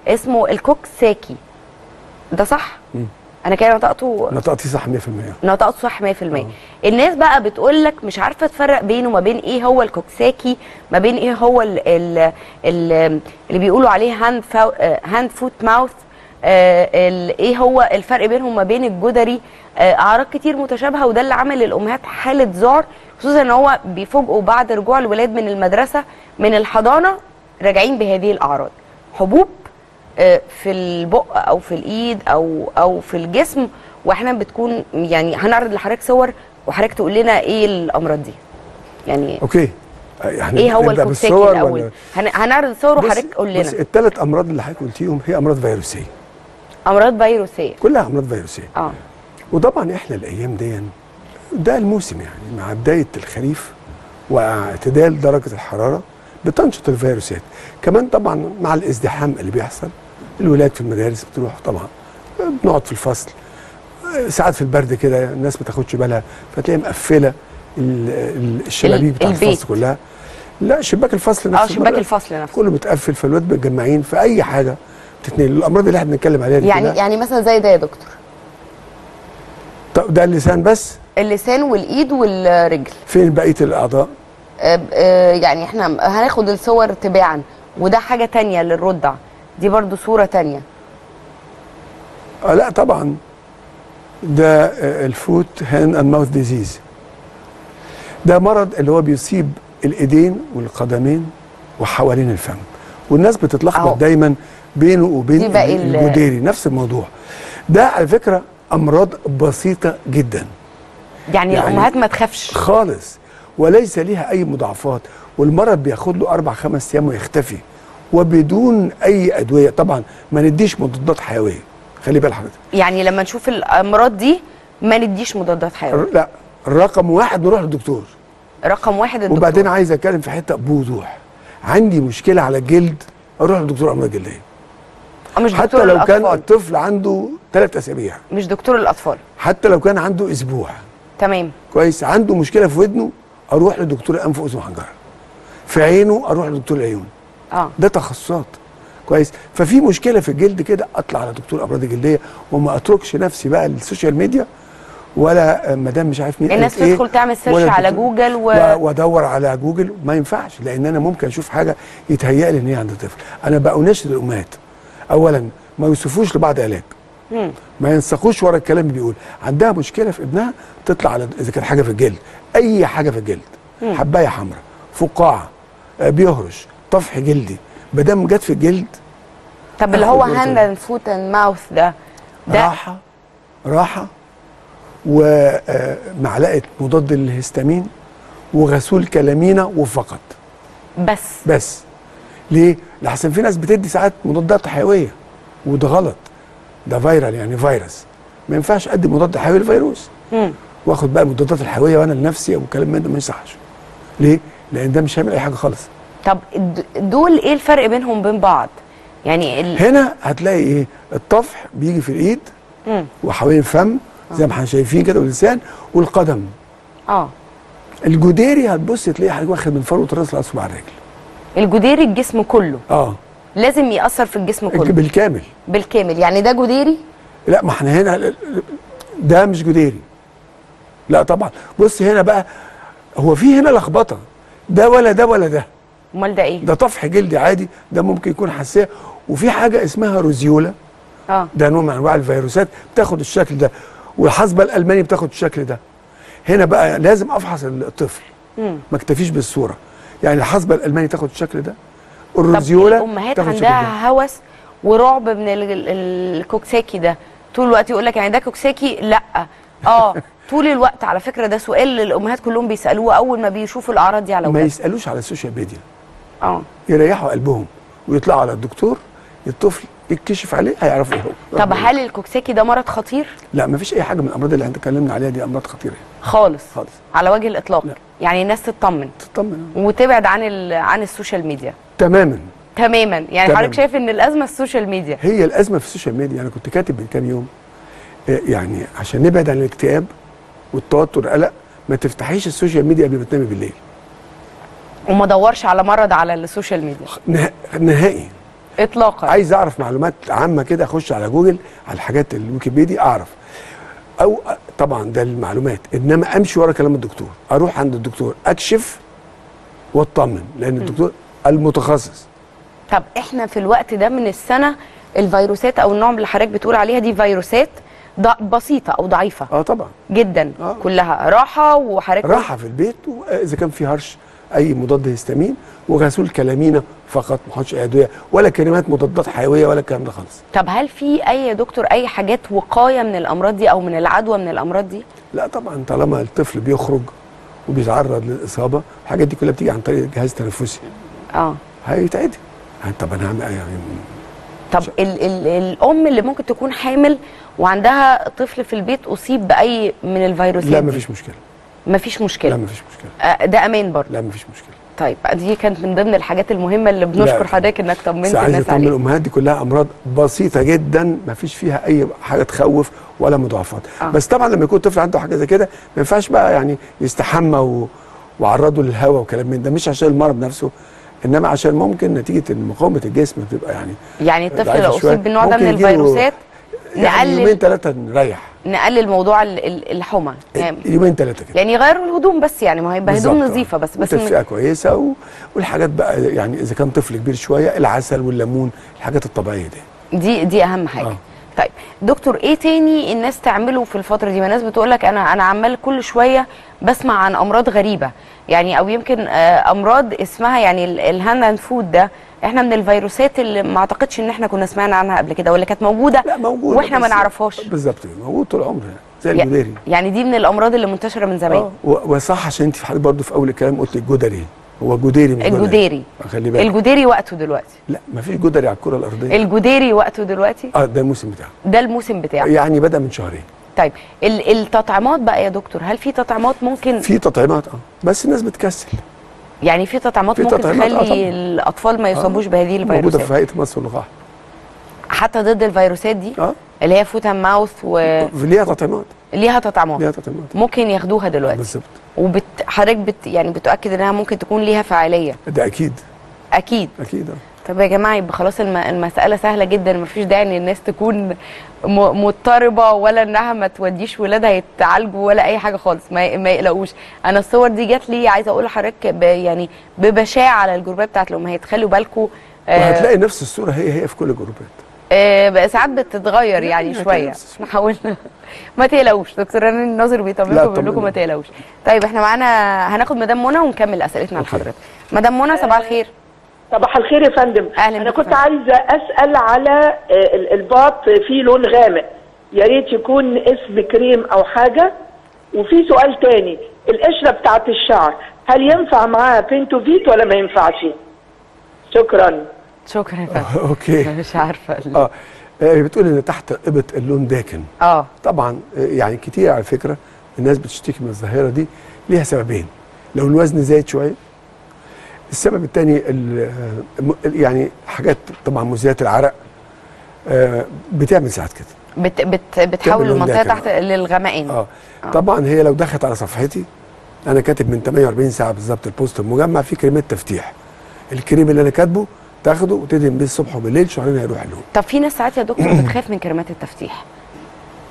اسمه الكوكساكي. ده صح؟ مم. أنا كده نطقته نطقتي صح 100% نطقت صح 100% الناس بقى بتقول لك مش عارفة تفرق بينه وما بين إيه هو الكوكساكي ما بين إيه هو ال ال ال اللي بيقولوا عليه hand hand foot mouth إيه هو الفرق بينهم ما بين الجدري. آه، أعراض كتير متشابهة وده اللي عمل للامهات حالة ذعر خصوصا إن هو بيفوجئوا بعد رجوع الولاد من المدرسة من الحضانة راجعين بهذه الأعراض. حبوب آه، في البق أو في الإيد أو أو في الجسم وإحنا بتكون يعني هنعرض لحضرتك صور وحضرتك تقول لنا إيه الأمراض دي. يعني أوكي. يعني إيه هو بالصور الأول؟ هنعرض بص- وحضرتك قول لنا. الثلاث أمراض اللي حضرتك قلتيهم هي أمراض فيروسية. أمراض فيروسية. كلها أمراض فيروسية. آه. وطبعا إحنا الأيام دي ده الموسم يعني مع بداية الخريف واعتدال درجة الحرارة بتنشط الفيروسات. كمان طبعا مع الازدحام اللي بيحصل الولاد في المدارس بتروح طبعا بنقعد في الفصل ساعات في البرد كده الناس ما تاخدش بالها فتلاقي مقفلة ال- ال- الشبابيك البيت. الفصل كلها. لا شباك الفصل آه نفسه شباك مرة الفصل نفسه. كله متقفل فالولاد متجمعين في أي حاجة بتتنقل. الأمراض اللي إحنا بنتكلم عليها يعني كلها. يعني مثلا زي ده يا دكتور. طب ده اللسان بس؟ اللسان والإيد والرجل. فين بقية الأعضاء؟ آه، آه، يعني إحنا هناخد الصور تباعا وده حاجة تانية للرضع. دي برضو صورة تانية. آه لا طبعا. ده ال foot hand and mouth disease ده مرض اللي هو بيصيب الإيدين والقدمين وحوالين الفم. والناس بتتلخبط. دايما بينه وبين الجديري نفس الموضوع. ده على فكرة أمراض بسيطة جدا. يعني, يعني- الأمهات ما تخافش. خالص. وليس ليها أي مضاعفات. والمرض بياخد له أربع خمس أيام ويختفي. وبدون أي أدوية. طبعا ما نديش مضادات حيوية. خلي بال حضرتك. يعني لما نشوف الأمراض دي ما نديش مضادات حيوية. لا رقم واحد نروح للدكتور. رقم واحد الدكتور وبعدين عايز أتكلم في حتة بوضوح. عندي مشكلة على الجلد أروح لدكتور أمراض جلدية. مش حتى دكتور لو كان الأطفال. الطفل عنده ثلاث أسابيع. مش دكتور الأطفال. حتى لو كان عنده أسبوع. تمام. كويس. عنده مشكلة في ودنه أروح لدكتور انف واذن وحنجره في عينه أروح لدكتور العيون. آه. ده تخصصات. كويس. ففي مشكلة في الجلد كده أطلع على دكتور أمراض جلديه وما أتركش نفسي بقى لل social media ولا مدام مش عارف مين الناس إيه تدخل تعمل search على جوجل و... وأدور على جوجل. ما ينفعش لأن أنا ممكن أشوف حاجة يتهيأ لي إن هي عند طفل. أنا بأناشد الأمهات. اولا ما يوصفوش لبعض علاج. ما ينساقوش ورا الكلام اللي بيقول. عندها مشكلة في ابنها تطلع على إذا كان حاجة في الجلد. أي حاجة في الجلد. حباية حمراء فقاعة آه، بيهرش. طفح جلدي. ما دام جت في الجلد طب اللي هو hand. and foot and mouth ده ده راحة راحة ومعلقه مضاد للهستامين وغسول كلامينا وفقط. بس. بس. ليه؟ لحسن في ناس بتدي ساعات مضادات حيوية وده غلط. ده viral يعني فيروس ما ينفعش أدي مضاد حيوي للفيروس مم. واخد بقى المضادات الحيوية وأنا لنفسي وكلام من ده ما يصحش. ليه؟ لأن ده مش هيعمل أي حاجة خالص. طب دول إيه الفرق بينهم وبين بعض؟ يعني ال... هنا هتلاقي إيه؟ الطفح بيجي في الإيد. وحوالين الفم زي ما إحنا شايفين كده واللسان والقدم. آه. الجديري هتبص تلاقيه حضرتك واخد من فروة الراس لاصبع الرجل. الجديري الجسم كله. آه. لازم يأثر في الجسم كله. بالكامل. بالكامل. يعني ده جديري لا ما إحنا هنا ده مش جديري لا طبعا. بص هنا بقى هو في هنا لخبطة. ده ولا ده ولا ده. امال ده إيه؟ ده طفح جلدي عادي ده ممكن يكون حساسيه وفي حاجة اسمها روزيولا. آه. ده نوع من أنواع الفيروسات بتاخد الشكل ده. والحصبة الألماني بتاخد الشكل ده. هنا بقى لازم أفحص الطفل. مم. ما اكتفيش بالصورة. يعني الحصبة الألماني تاخد الشكل ده. الروزيولا الأمهات عندها هوس ورعب من ال- ال- الكوكساكي ده. طول الوقت يقول لك يعني ده كوكساكي؟ لأ. آه. طول الوقت على فكرة ده سؤال الأمهات كلهم بيسألوه أول ما بيشوفوا الأعراض دي على ما يسألوش على ال social media. آه. يريحوا قلبهم ويطلعوا على الدكتور الطفل يتكشف عليه هيعرفوا إيه هو. طب هل الكوكساكي ده مرض خطير؟ لا ما فيش أي حاجة من الأمراض اللي إحنا اتكلمنا عليها دي أمراض خطيرة. خالص. خالص. على وجه الإطلاق. يعني الناس تطمن. تطمن. وتبعد عن ال... عن ال social media. تماما. تماما. يعني تمام. حضرتك شايف إن الأزمة السوشيال ميديا. هي الأزمة في ال social media. أنا كنت كاتب من كام يوم آه، يعني عشان نبعد عن الاكتئاب والتوتر والقلق ما تفتحيش ال social media قبل ما تنامي بالليل. وما دورش على مرض على السوشيال ميديا. نه- نهائي. اطلاقا. عايز أعرف معلومات عامة كده أخش على جوجل على الحاجات الويكيبيديا أعرف. أو طبعا ده المعلومات. إنما أمشي ورا كلام الدكتور. أروح عند الدكتور أكشف وأطمن لأن الدكتور المتخصص. طب إحنا في الوقت ده من السنة الفيروسات أو النوع اللي حضرتك بتقول عليها دي فيروسات بسيطة أو ضعيفة. آه طبعا. جدا. آه. كلها راحة قلت- راحة في البيت وإذا كان في هرش أي مضاد هيستامين وغسول كلامينا فقط ما احطش اي ادويه ولا كلمات مضادات حيوية ولا الكلام ده خالص. طب هل في أي يا دكتور أي حاجات وقاية من الأمراض دي أو من العدوى من الأمراض دي؟ لا طبعا طالما الطفل بيخرج وبيتعرض للإصابة الحاجات دي كلها بتيجي عن طريق الجهاز التنفسي. آه. هيتعدي. يعني طب أنا هعمل يعني طب ال ال الأم اللي ممكن تكون حامل وعندها طفل في البيت أصيب بأي من الفيروسات لا؟ مفيش مشكلة. مفيش مشكلة. لا مفيش مشكلة. آه ده أمان برضه. لا مفيش مشكلة. طيب دي كانت من ضمن الحاجات المهمة اللي بنشكر. حضرتك إنك طمنت الناس عليها. الأمهات دي كلها أمراض بسيطة جدا ما فيش فيها أي حاجة تخوف ولا مضاعفات. آه. بس طبعا لما يكون الطفل عنده حاجة زي كده ما ينفعش بقى يعني يستحمى و... وعرضه للهواء وكلام من ده. مش عشان المرض نفسه إنما عشان ممكن نتيجة إن مقاومة الجسم بتبقى يعني يعني الطفل لو. أصيب بالنوع ده من الفيروسات يعني يومين نقلل ثلاثة نريح. نقلل موضوع ال- ال- الحمى. يعني, يومين ثلاثة كده. يعني يغيروا الهدوم بس يعني ما هيبقى هدوم. نظيفة بس بس وتدفئة إن- كويسة و... والحاجات بقى يعني إذا كان طفل كبير شوية العسل والليمون الحاجات الطبيعية دي. دي دي أهم حاجة. آه. طيب دكتور إيه تاني الناس تعمله في الفترة دي؟ ما الناس بتقول لك أنا أنا عمال كل شوية بسمع عن أمراض غريبة. يعني أو يمكن آه، أمراض اسمها يعني ال hand and foot ده. إحنا من الفيروسات اللي ما اعتقدش ان إحنا كنا سمعنا عنها قبل كده ولا كانت موجودة؟ لا موجود وإحنا ما نعرفهاش. بالظبط موجود طول عمره يعني زي الجديري يعني دي من الأمراض اللي منتشرة من زمان. آه وصح عشان انت في حضرتك برضه في أول الكلام قلت الجدري. هو جديري مش. الجديري آه، خلي بالك. الجديري وقته دلوقتي. لا مفيش جدري على الكرة الأرضية. الجديري وقته دلوقتي؟ آه ده الموسم بتاعه. ده الموسم بتاعه. يعني بدأ من شهرين. طيب ال- التطعيمات بقى يا دكتور هل في تطعيمات ممكن؟ في تطعيمات آه بس الناس بتكسل. يعني في تطعيمات ممكن آه، تخلي. الأطفال ما يصابوش آه، بهذه موجودة الفيروسات. في هيئة المصل واللقاح حتى ضد الفيروسات دي آه. اللي هي foot and mouth وليها ليها تطعيمات. تطعيمات. ليها تطعيمات. ممكن ياخدوها دلوقتي. بالظبط. وبت حضرتك بت يعني بتؤكد إنها ممكن تكون ليها فعاليه ده أكيد. أكيد. أكيد آه. طب يا جماعة يبقى خلاص الم... المسألة سهلة جدا مفيش داعي إن الناس تكون. مضطربة ولا إنها ما توديش ولادها يتعالجوا ولا أي حاجة خالص ما. ما يقلقوش أنا الصور دي جات لي عايزة أقول لحضرتك. يعني ببشاعة على الجروبات بتاعت الأمهات خلوا بالكم وهتلاقي نفس الصورة هي هي في كل الجروبات آه ساعات بتتغير يعني شوية إحنا حاولنا ما تقلقوش دكتور رنان الناظر بيطمنكم بيقول لكم. ما تقلقوش طيب إحنا معانا هناخد مدام منى ونكمل أسئلتنا لحضرتك مدام منى صباح الخير صباح الخير يا فندم. أهلا أنا كنت. عايزة أسأل على آه، ال- الباط فيه لون غامق. يا ريت يكون اسم كريم أو حاجة. وفي سؤال تاني القشرة بتاعت الشعر هل ينفع معاها بينتوفيت ولا ما ينفعش؟ شكرا. شكرا يا فندم. أوكي. مش عارفة آه آه، بتقول إن تحت ابط اللون داكن. آه. طبعا آه، يعني كتير على فكرة الناس بتشتكي من الظاهرة دي ليها سببين. لو الوزن زايد شوية السبب الثاني يعني حاجات طبعا مزيلات العرق آه، بتعمل ساعات كده. بت بت بتحول المنطقة. تحت للغمقان. آه. طبعا هي لو دخلت على صفحتي أنا كاتب من 48 ساعة بالظبط البوست المجمع فيه كريمات تفتيح. الكريم اللي أنا كاتبه تاخده وتدهن بيه الصبح وبالليل شهرين هيروح اللون طب في ناس ساعات يا دكتور بتخاف من كريمات التفتيح.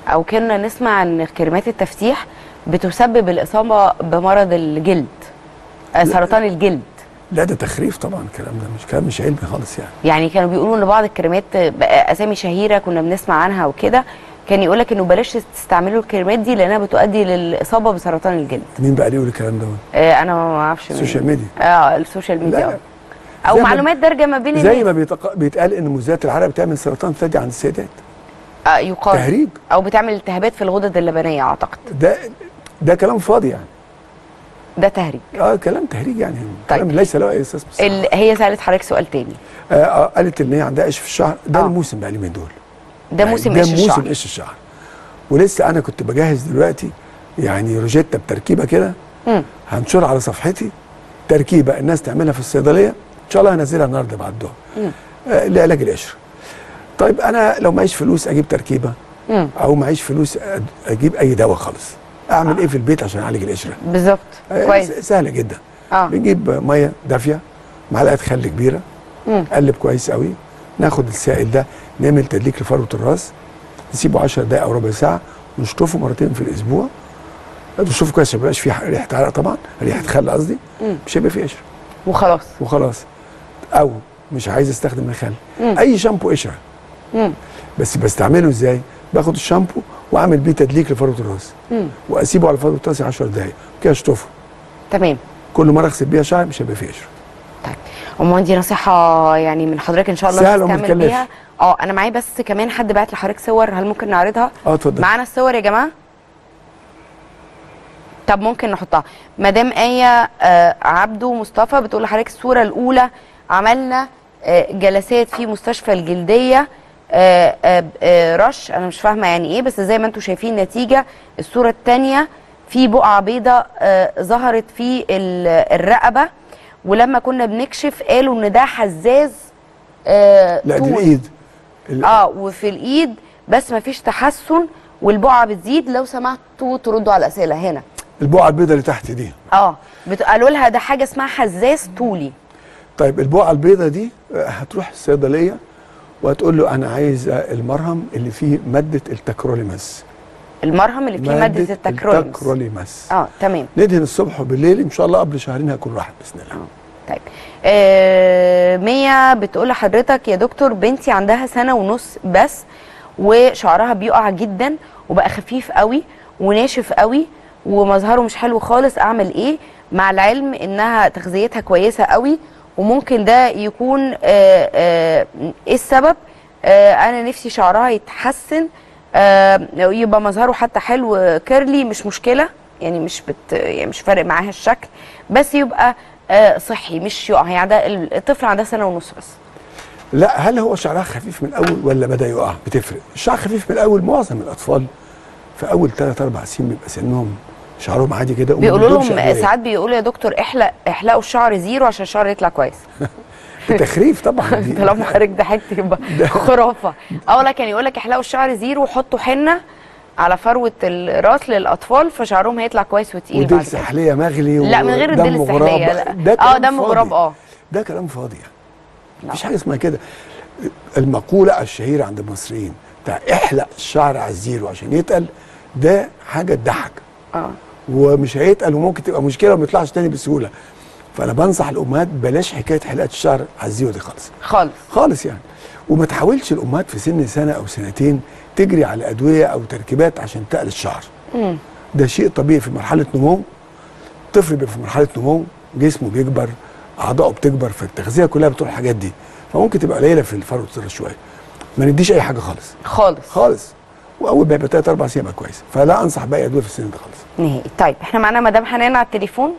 أو كنا نسمع إن كريمات التفتيح بتسبب الإصابة بمرض الجلد آه سرطان الجلد. لا ده تخريف طبعا الكلام ده مش كلام مش علمي خالص يعني. يعني كانوا بيقولوا إن بعض الكريمات بقى أسامي شهيرة كنا بنسمع عنها وكده كان يقول لك إنه بلاش تستعملوا الكريمات دي لأنها بتؤدي للإصابة بسرطان الجلد. مين بقى اللي يقول الكلام ده؟ آه أنا ما أعرفش. ال social media. آه ال social media. لا،. أو معلومات دارجة ما بين زي ما بيتق... بيتقال إن مزيلات العرق بتعمل سرطان ثدي عند السيدات. آه يقال. تهريج. أو بتعمل التهابات في الغدد اللبنية أعتقد. ده ده كلام فاضي يعني. ده تهريج. آه كلام تهريج يعني. كلام ليس له أي أساس ال... هي سألت حضرتك سؤال تاني. آه آه قالت إن هي عندها قشر في الشعر ده الموسم بقى اليومين دول. ده يعني موسم ده قش موسم الشعر قش الشعر ولسه أنا كنت بجهز دلوقتي يعني روجيتا بتركيبة كده. هنشرها على صفحتي. تركيبة الناس تعملها في الصيدلية. إن شاء الله هنزلها النهارده بعد الظهر. آه لعلاج القشر طيب أنا لو معيش فلوس أجيب تركيبة؟ مم. أو معيش فلوس أجيب أي دواء خالص. أعمل إيه في البيت عشان أعالج القشرة؟ بالظبط. آه، كويس. س- سهلة جدا. آه. بنجيب مية دافية معلقة خل كبيرة مم. نقلب كويس قوي ناخد السائل ده نعمل تدليك لفروة الرأس نسيبه 10 دقائق أو ربع ساعة ونشطفه مرتين في الأسبوع. نشطفه كويس ما يبقاش فيه ريحة عرق طبعا ريحة خل قصدي. مش هيبقى فيه قشرة. وخلاص. وخلاص. أو مش عايز أستخدم الخل. أي شامبو قشرة. بس بستعمله إزاي؟ باخد الشامبو وأعمل بيه تدليك لفروه الراس. وأسيبه على فروه راسي 10 دقائق كده اشطفه. تمام. كل مرة أغسل بيها شعري مش هيبقى فيه قشرة. عموما دي نصيحة يعني من حضرتك إن شاء الله نستعمل تكلفش. بيها. آه أنا معايا بس كمان حد بعت لحضرتك صور هل ممكن نعرضها؟ آه اتفضل. معانا الصور يا جماعة؟ طب ممكن نحطها. مدام آية آه، عبده مصطفى بتقول لحضرتك الصورة الأولى عملنا آه، جلسات في مستشفى الجلدية. آه، آه، آه، رش أنا مش فاهمة يعني إيه بس زي ما أنتم شايفين نتيجة الصورة الثانية في بقعة بيضاء ظهرت في ال- الرقبة ولما كنا بنكشف قالوا إن ده حزاز لا دي. الإيد. ال- آه وفي الإيد بس ما فيش تحسن والبقعة بتزيد. لو سمحتوا تردوا على الأسئلة هنا. البقعة البيضاء اللي تحت دي. آه قالوا لها ده حاجة اسمها حزاز طولي. طيب البقعة البيضاء دي هتروح الصيدلية وهتقول له أنا عايز المرهم اللي فيه مادة التكروليماس المرهم اللي فيه مادة التكروليمس التكروليماس آه تمام. ندهن الصبح وبالليل إن شاء الله قبل شهرين هيكون راحت بإذن الله. طيب. آه مية بتقول لحضرتك يا دكتور بنتي عندها سنة ونص بس وشعرها بيقع جدا وبقى خفيف قوي وناشف قوي ومظهره مش حلو خالص أعمل إيه؟ مع العلم إنها تغذيتها كويسة قوي وممكن ده يكون آه، آه، إيه السبب؟ آه، أنا نفسي شعرها يتحسن يبقى مظهره حتى حلو curly مش مشكلة يعني مش بت يعني مش فارق معاها الشكل بس يبقى صحي مش يقع. يعني ده الطفل عندها سنة ونص بس. لا هل هو شعرها خفيف من الأول ولا بدأ يقع؟ بتفرق. الشعر خفيف من الأول معظم الأطفال في أول 3 4 سنين بيبقى سنهم شعرهم عادي كده بيقولوا لهم. ساعات بيقولوا يا دكتور احلق احلقوا الشعر zero عشان الشعر يطلع كويس. بتخريف طبعا. دي طالما حضرتك ضحكت يبقى خرافة. آه كان يقول لك احلقوا الشعر zero وحطوا حنة على فروة الراس للأطفال فشعرهم هيطلع كويس وتقيل بعد كده. سحلية مغلي لا من غير الديل ودم السحليه. لا. ده آه دم. غراب آه. ده كلام فاضي يعني. مفيش حاجة اسمها كده. المقولة الشهيرة عند المصريين بتاع احلق الشعر على ال zero عشان يتقل ده حاجة تضحك. آه. ومش هيتقل وممكن تبقى مشكلة وما يطلعش تاني بسهولة. فأنا بنصح الأمهات بلاش حكاية حلقة الشعر على ال zero دي خالص. خالص. خالص يعني. وما تحاولش الأمهات في سن سنة أو سنتين تجري على أدوية أو تركيبات عشان تقل الشعر مم. ده شيء طبيعي في مرحلة نمو. الطفل بيبقى في مرحلة نمو جسمه بيكبر اعضائه بتكبر فالتغذية كلها بتروح الحاجات دي. فممكن تبقى قليلة في الفروة شوية. ما نديش أي حاجة خالص. خالص. خالص. وأول ما يبقى 3 4 سنين يبقى كويس. فلا أنصح بأي أدوية في السن ده خالص. نهائي. طيب إحنا معانا مدام حنان على التليفون.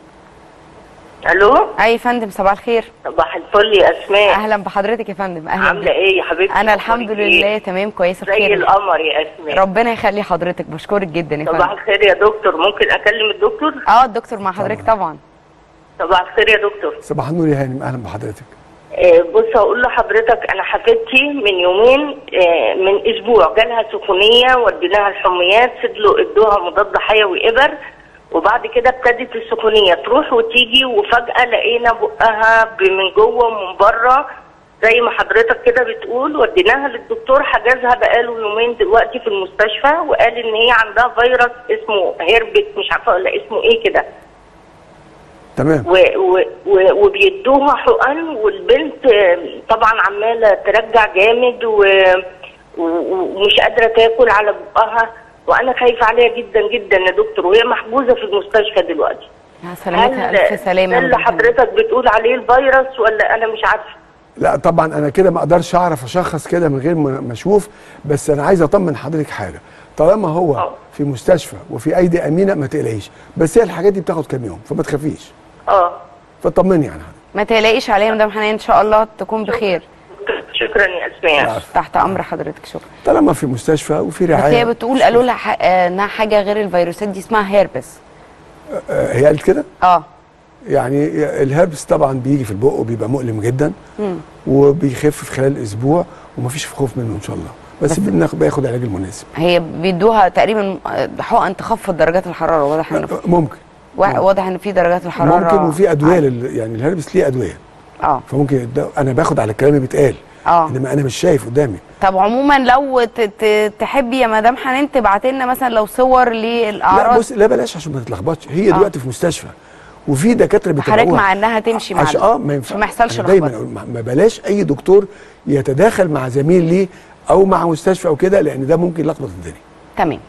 ألو؟ أي فندم صباح الخير. صباح الفل يا أسماء. أهلا بحضرتك يا فندم أهلا عاملة. إيه يا حبيبتي؟ أنا الحمد إيه؟ لله تمام كويسة زي بخير. القمر يا أسماء. ربنا يخلي حضرتك بشكرك جدا يا صباح فندم. الخير يا دكتور. ممكن أكلم الدكتور؟ آه الدكتور مع حضرتك طبعا. صباح الخير يا دكتور. صباح النور يا هانم. أهلا بحضرتك. بص هقول لحضرتك أنا حفيدتي من يومين آه، من أسبوع جالها سخونية وديناها الحميات فضلوا إدوها مضاد حيوي ابر وبعد كده ابتدت السخونية تروح وتيجي وفجأة لقينا بقها من جوه ومن بره زي ما حضرتك كده بتقول وديناها للدكتور حجزها بقاله يومين دلوقتي في المستشفى وقال إن هي عندها فيروس اسمه هيربت مش عارفة ولا اسمه إيه كده. تمام. و و و وبيدوها حقن والبنت طبعا عمالة ترجع جامد و و- ومش قادرة تاكل على بقها وأنا خايفة عليها جدا جدا يا دكتور وهي محجوزة في المستشفى دلوقتي. يا سلامتها هل ألف سلامة اللي. حضرتك بتقول عليه الفيروس ولا أنا مش عارفة؟ لا طبعا أنا كده ما أقدرش أعرف أشخص كده من غير ما ما أشوف بس أنا عايز أطمن حضرتك حاجة. طالما هو في مستشفى وفي أيدي أمينة ما تقلقيش. بس هي الحاجات دي بتاخد كام يوم؟ فما تخافيش. آه. فطمني يعني ما تقلقيش عليا يا مدام حنان إن شاء الله تكون بخير. شكرا يا أسماء. تحت أمر حضرتك شكرا. طالما في مستشفى وفي بس هي رعايه بتقول قالوا لها ح- آه، إنها حاجة غير الفيروسات دي اسمها هيربس. آه، هي قالت كده؟ آه. يعني الهربس طبعا بيجي في البق وبيبقى مؤلم جدا مم. وبيخف في خلال أسبوع ومفيش خوف منه إن شاء الله. بس, بناخد بياخد العلاج المناسب. هي بيدوها تقريبا آه، حقن تخفض درجات الحرارة واضح ممكن. واضح إن في درجات الحرارة ممكن وفي أدوية لل... يعني الهربس ليه أدوية. آه. فممكن أنا باخد على الكلام اللي بيتقال آه. إنما أنا مش شايف قدامي. طب عموما لو ت- ت- تحبي يا مدام حنان تبعتي لنا مثلا لو صور لا للاعراض بص لا بلاش عشان ما تتلخبطش. هي آه. دلوقتي في مستشفى وفي دكاترة حضرتك بيتابعوها. مع إنها تمشي مع عشان آه ما ينفعش ما يحصلش دايما ما بلاش أي دكتور يتداخل مع زميل ليه أو مع مستشفى أو كده لأن ده ممكن يلخبط الدنيا. تمام.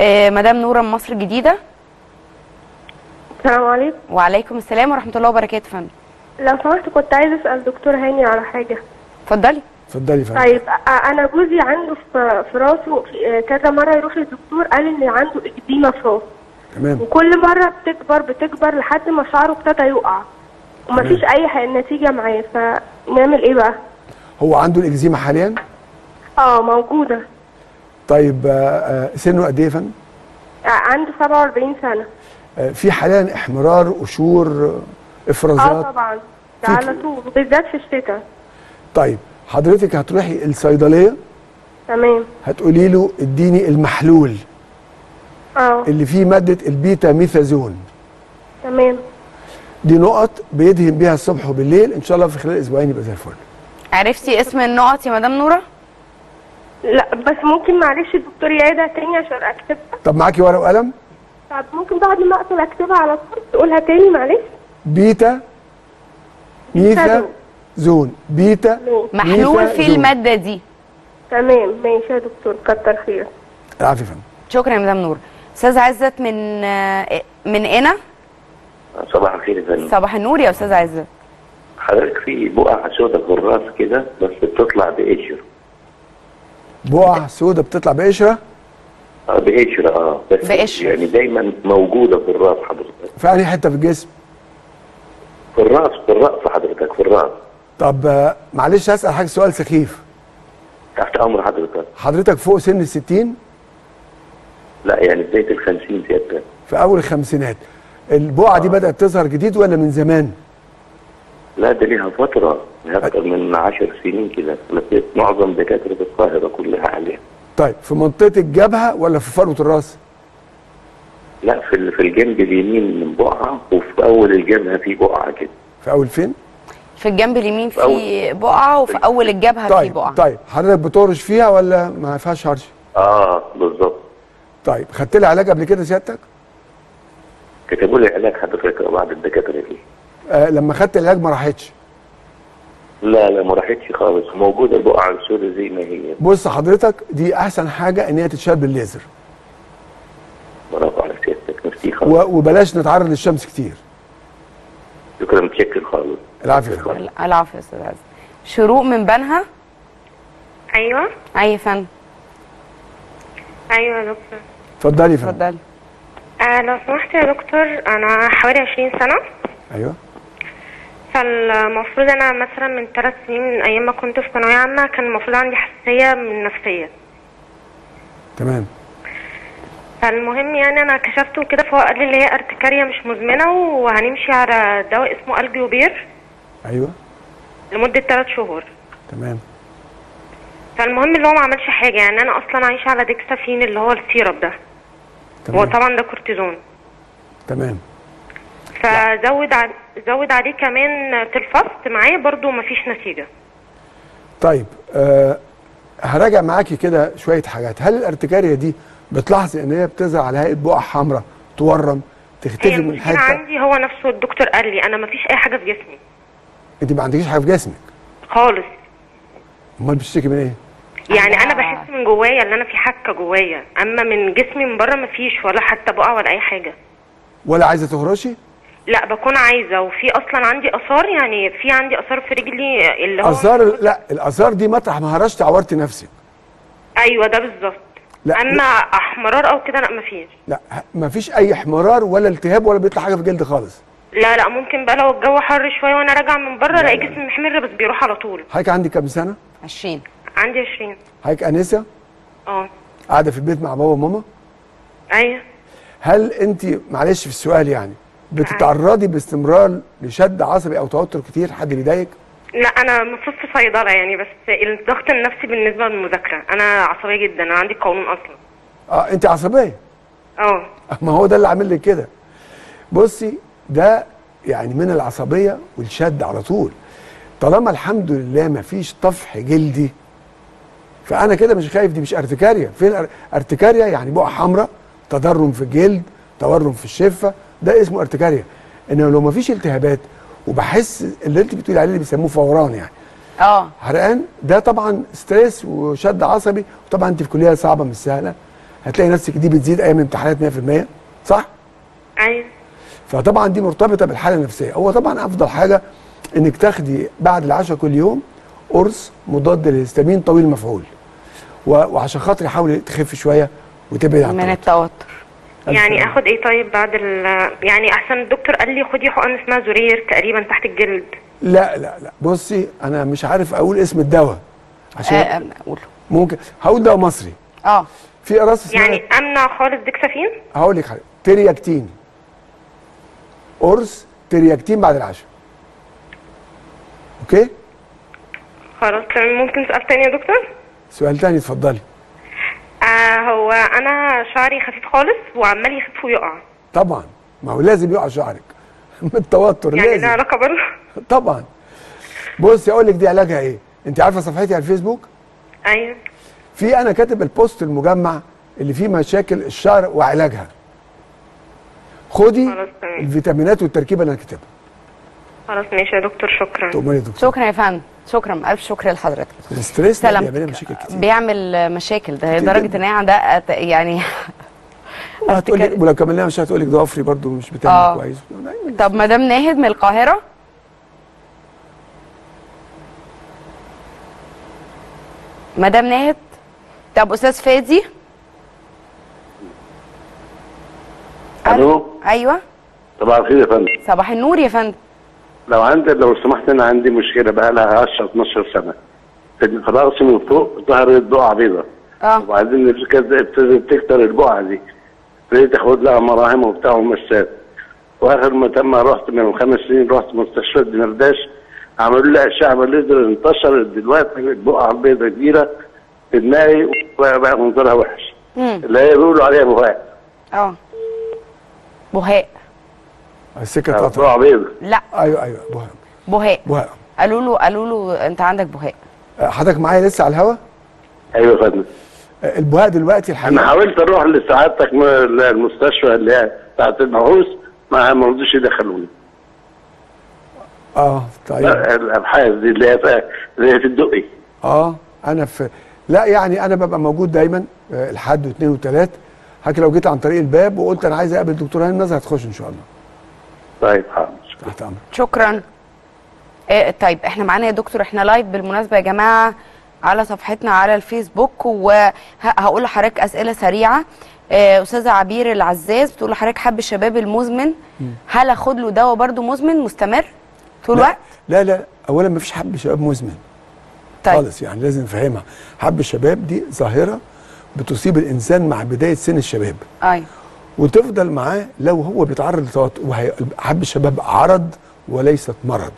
آه مدام نورة من مصر الجديدة السلام عليكم. وعليكم السلام ورحمة الله وبركاته فندم. لو سمحت كنت عايزة أسأل دكتور هاني على حاجة. اتفضلي. اتفضلي يا فندم. طيب أنا جوزي عنده في في راسه في- كذا مرة يروح للدكتور قال إن عنده اكديمه في راسه. تمام. وكل مرة بتكبر بتكبر لحد ما شعره ابتدى يقع. ومفيش أي نتيجة معاه فنعمل إيه بقى؟ هو عنده الإكزيما حاليا؟ آه موجودة. طيب آه، آه، سنه قد إيه يا فندم؟ آه، عنده 47 سنة. آه، في حاليا إحمرار قشور آه، آه افرازات طبعا. ده على طول بالذات في الشتاء. طيب حضرتك هتروحي الصيدلية؟ تمام. هتقولي له اديني المحلول آه. اللي فيه مادة البيتا ميثازون. تمام. دي نقط بيدهن بيها الصبح وبالليل إن شاء الله في خلال أسبوعين يبقى زي الفل. عرفتي اسم النقط يا مدام نورة؟ لا بس ممكن معلش الدكتور يعيدها تاني عشان أكتبها. طب معاكي ورقة وقلم؟ طب ممكن بعد ما أقفل أكتبها على طول تقولها تاني معلش؟ بيتا ميثا زون. بيتا محلول في زون. المادة دي. تمام. ماشي يا دكتور. كتر خير. العافية يا فندم. شكرا يا مدام نور. أستاذ عزت من من هنا صباح الخير يا فندم. صباح النور يا أستاذ عزت. حضرتك في بقع سودة في الراس كده بس بتطلع بقشر. بقع سودة بتطلع بقشرة؟ آه بقشر آه بس بقشر. يعني دايما موجودة في الرأس حضرتك. في أي حتة في الجسم؟ في الرأس في الرأس حضرتك في الرأس. طب آه، معلش هسأل حاجة سؤال سخيف. تحت أمر حضرتك. حضرتك فوق سن ال 60 لا يعني بداية الخمسين سيادتك في أول الخمسينات. البقعه دي بدأت تظهر جديد ولا من زمان؟ لا ده ليها فترة أكثر من عشر سنين كده. لقيت معظم دكاترة القاهرة كلها عليها. طيب في منطقة الجبهة ولا في فروة الرأس؟ لا في ال- في الجنب اليمين من بقعة وفي أول الجبهة في بقعة كده. في أول فين؟ في الجنب اليمين في بقعة وفي أول الجبهة في طيب بقعة. طيب حضرتك بتهرش فيها ولا ما فيهاش هرش آه بالظبط. طيب خدت لي علاج قبل كده سيادتك كتبوا لي علاج حضرتك بعض الدكاترة دي. آه لما خدت العلاج ما راحتش. لا لا ما راحتش خالص. موجودة البقعة السوداء زي ما هي. بص حضرتك دي أحسن حاجة إن هي تتشال بالليزر. برافو على سيادتك ميرسي خالص. و- وبلاش نتعرض للشمس كتير. شكرا متشكر خالص. العافية. العفو يا أستاذ عز شروق من بنها؟ أيوه. أي يا فندم أيوه يا دكتور. اتفضلي يا فندم. اتفضلي. آه لو سمحت يا دكتور أنا حوالي 20 سنة. أيوه. فالمفروض أنا مثلا من ثلاث سنين من أيام ما كنت في ثانوية عامة كان المفروض عندي حساسية من نفسيه تمام. فالمهم يعني أنا كشفت وكده فهو قال لي اللي هي ارتكاريا مش مزمنة وهنمشي على دواء اسمه الجيوبير أيوه. لمدة ثلاث شهور. تمام. فالمهم اللي هو ما عملش حاجة يعني أنا أصلا عايشة على ديكسافين اللي هو السيرب ده. هو تمام. طبعا ده كورتيزون. تمام. فزود ع... زود عليه كمان Telfast معايا برضو مفيش نتيجة. طيب آه هراجع معاكي كده شوية حاجات. هل الارتكاريه دي بتلاحظي إن هي بتظهر على هيئة بقع حمراء تورم تختفي من حتة عندي هو نفسه الدكتور قال لي أنا مفيش أي حاجة في جسمي. أنت ما عندكيش حاجة في جسمك؟ خالص. أمال بتشتكي من إيه؟ يعني أنا بحس من جوايا إن أنا في حكة جوايا. أما من جسمي من بره مفيش ولا حتى بقع ولا أي حاجة. ولا عايزة تهرشي؟ لا بكون عايزة. وفي أصلا عندي آثار يعني في عندي آثار في رجلي اللي هو اثار لا الآثار دي مطرح ما هرشتي عورتي نفسك أيوه ده بالظبط. لا، أما احمرار أو كده لا مفيش لا ما فيش أي احمرار ولا التهاب ولا بيطلع حاجة في الجلد خالص. لا لا ممكن بقى لو الجو حر شوية وأنا راجعة من بره ألاقي جسمي محمر بس بيروح على طول. حضرتك عندك كام سنة؟ 20 عندي 20 حضرتك أنسة؟ آه. قاعدة في البيت مع بابا وماما؟ أيوه. هل انت معلش في السؤال يعني بتتعرضي باستمرار لشد عصبي أو توتر كتير حد بيضايقك؟ لا أنا المفروض في صيدلة يعني بس الضغط النفسي بالنسبة للمذاكرة. أنا عصبية جدا أنا عندي قولون أصلا. آه أنت عصبية؟ آه. ما هو ده اللي عامل لك كده. بصي ده يعني من العصبية والشد على طول. طالما الحمد لله ما فيش طفح جلدي فأنا كده مش خايف دي مش ارتكاريا. فين ارتكاريا يعني بقع حمراء تضرم في الجلد تورم في الشفة ده اسمه ارتكاريا. انما لو ما فيش التهابات وبحس اللي أنت بتقولي عليه اللي بيسموه فوران يعني. آه. حرقان ده طبعا stress وشد عصبي. وطبعا أنت في كلية صعبة مش سهلة. هتلاقي نفسك دي بتزيد أيام الامتحانات 100% صح؟ أيوه. فطبعا دي مرتبطة بالحالة النفسية. هو طبعا أفضل حاجة إنك تاخدي بعد العشاء كل يوم قرص مضاد للهستامين طويل المفعول وعشان خاطر حاولي تخفي شوية وتبعد عن من التوتر. يعني أخد إيه طيب بعد ال يعني أحسن الدكتور قال لي خدي حقن اسمها زورير تقريبا تحت الجلد. لا لا لا. بصي أنا مش عارف أقول اسم الدواء. عشان آه، قول. ممكن هقول دواء مصري. آه. في أقراص اسمها يعني أمنع خالص ديكسافين؟ هقول لك حاجة. Triactin. قرص Triactin بعد العشاء. okay؟ خلاص تمام. ممكن سؤال تاني يا دكتور؟ سؤال تاني اتفضلي. آه هو أنا شعري خفيف خالص وعمال يخف ويقع. طبعا. ما هو لازم يقع شعرك. من التوتر يعني لازم. ده علاقة برضه. طبعا. بصي أقول لك دي علاجها إيه. أنت عارفة صفحتي على الفيسبوك؟ أيوه. في أنا كاتب ال post المجمع اللي فيه مشاكل الشعر وعلاجها. خدي الفيتامينات والتركيبة اللي أنا كاتبها. خلاص ماشي يا دكتور. شكرا. تؤمري يا دكتور. شكرا يا فندم. شكرا ألف شكر لحضرتك. ال stress بيعمل مشاكل كتير. بيعمل مشاكل. ده لدرجه ان هي ده يعني هتقول ولو كملناها مش هتقول لك ضوافري برضو مش بتعمل آه. كويس. طب مدام ناهد من القاهرة؟ مدام ناهد؟ طب أستاذ فادي؟ ألو؟ أيوه. صباح الخير يا فندم. صباح النور يا فندم. لو عندك لو سمحت أنا عندي مشكلة بقى لها 10 12 سنة. في راسي من فوق ظهرت بقعه بيضاء آه. وبعدين ابتدت تكتر البقعه دي. ابتديت أخد لها مراهم وبتاع ومسات وآخر ما تم رحت من خمس سنين رحت مستشفى دمرداش عملوا لي أشعة بالليزر انتشرت دلوقتي البقعه البيضاء كبيرة في دماغي وبقى منظرها وحش. اللي هي بيقولوا عليها بهاء. آه. بهاء. السكة بقعه اتقطعت. بيضاء لا. أيوه أيوه بهاء بهاء بهاء قالوا له قالوا له أنت عندك بهاء آه، حضرتك معايا لسه على الهوا؟ أيوه يا فندم. آه، البهاء دلوقتي أنا الحقيقة حاولت أروح لسعادتك المستشفى اللي هي بتاعت البحوث ما ما رضوش يدخلوني. آه طيب. لا، الأبحاث دي اللي هي في- اللي هي في الدقي. آه أنا في لا يعني أنا ببقى موجود دايما الحد واثنين وثلاث حضرتك لو جيت عن طريق الباب وقلت أنا عايز أقابل دكتور هاني النظر هتخش إن شاء الله. طيب حاضر. شكرا. إيه طيب إحنا معانا يا دكتور إحنا لايف بالمناسبة يا جماعة على صفحتنا على الفيسبوك وهقول لحضرتك أسئلة سريعة. إيه، أستاذة عبير العزاز بتقول لحضرتك حب الشباب المزمن. هل أخد له دواء برضو مزمن؟ مستمر؟ طول الوقت؟ لا لا اولا ما فيش حب شباب مزمن. طيب. خالص يعني لازم نفهمها. حب الشباب دي ظاهرة بتصيب الإنسان مع بداية سن الشباب. أيوه. وتفضل معاه لو هو بيتعرض لتوتر وهي حب الشباب عرض وليست مرض.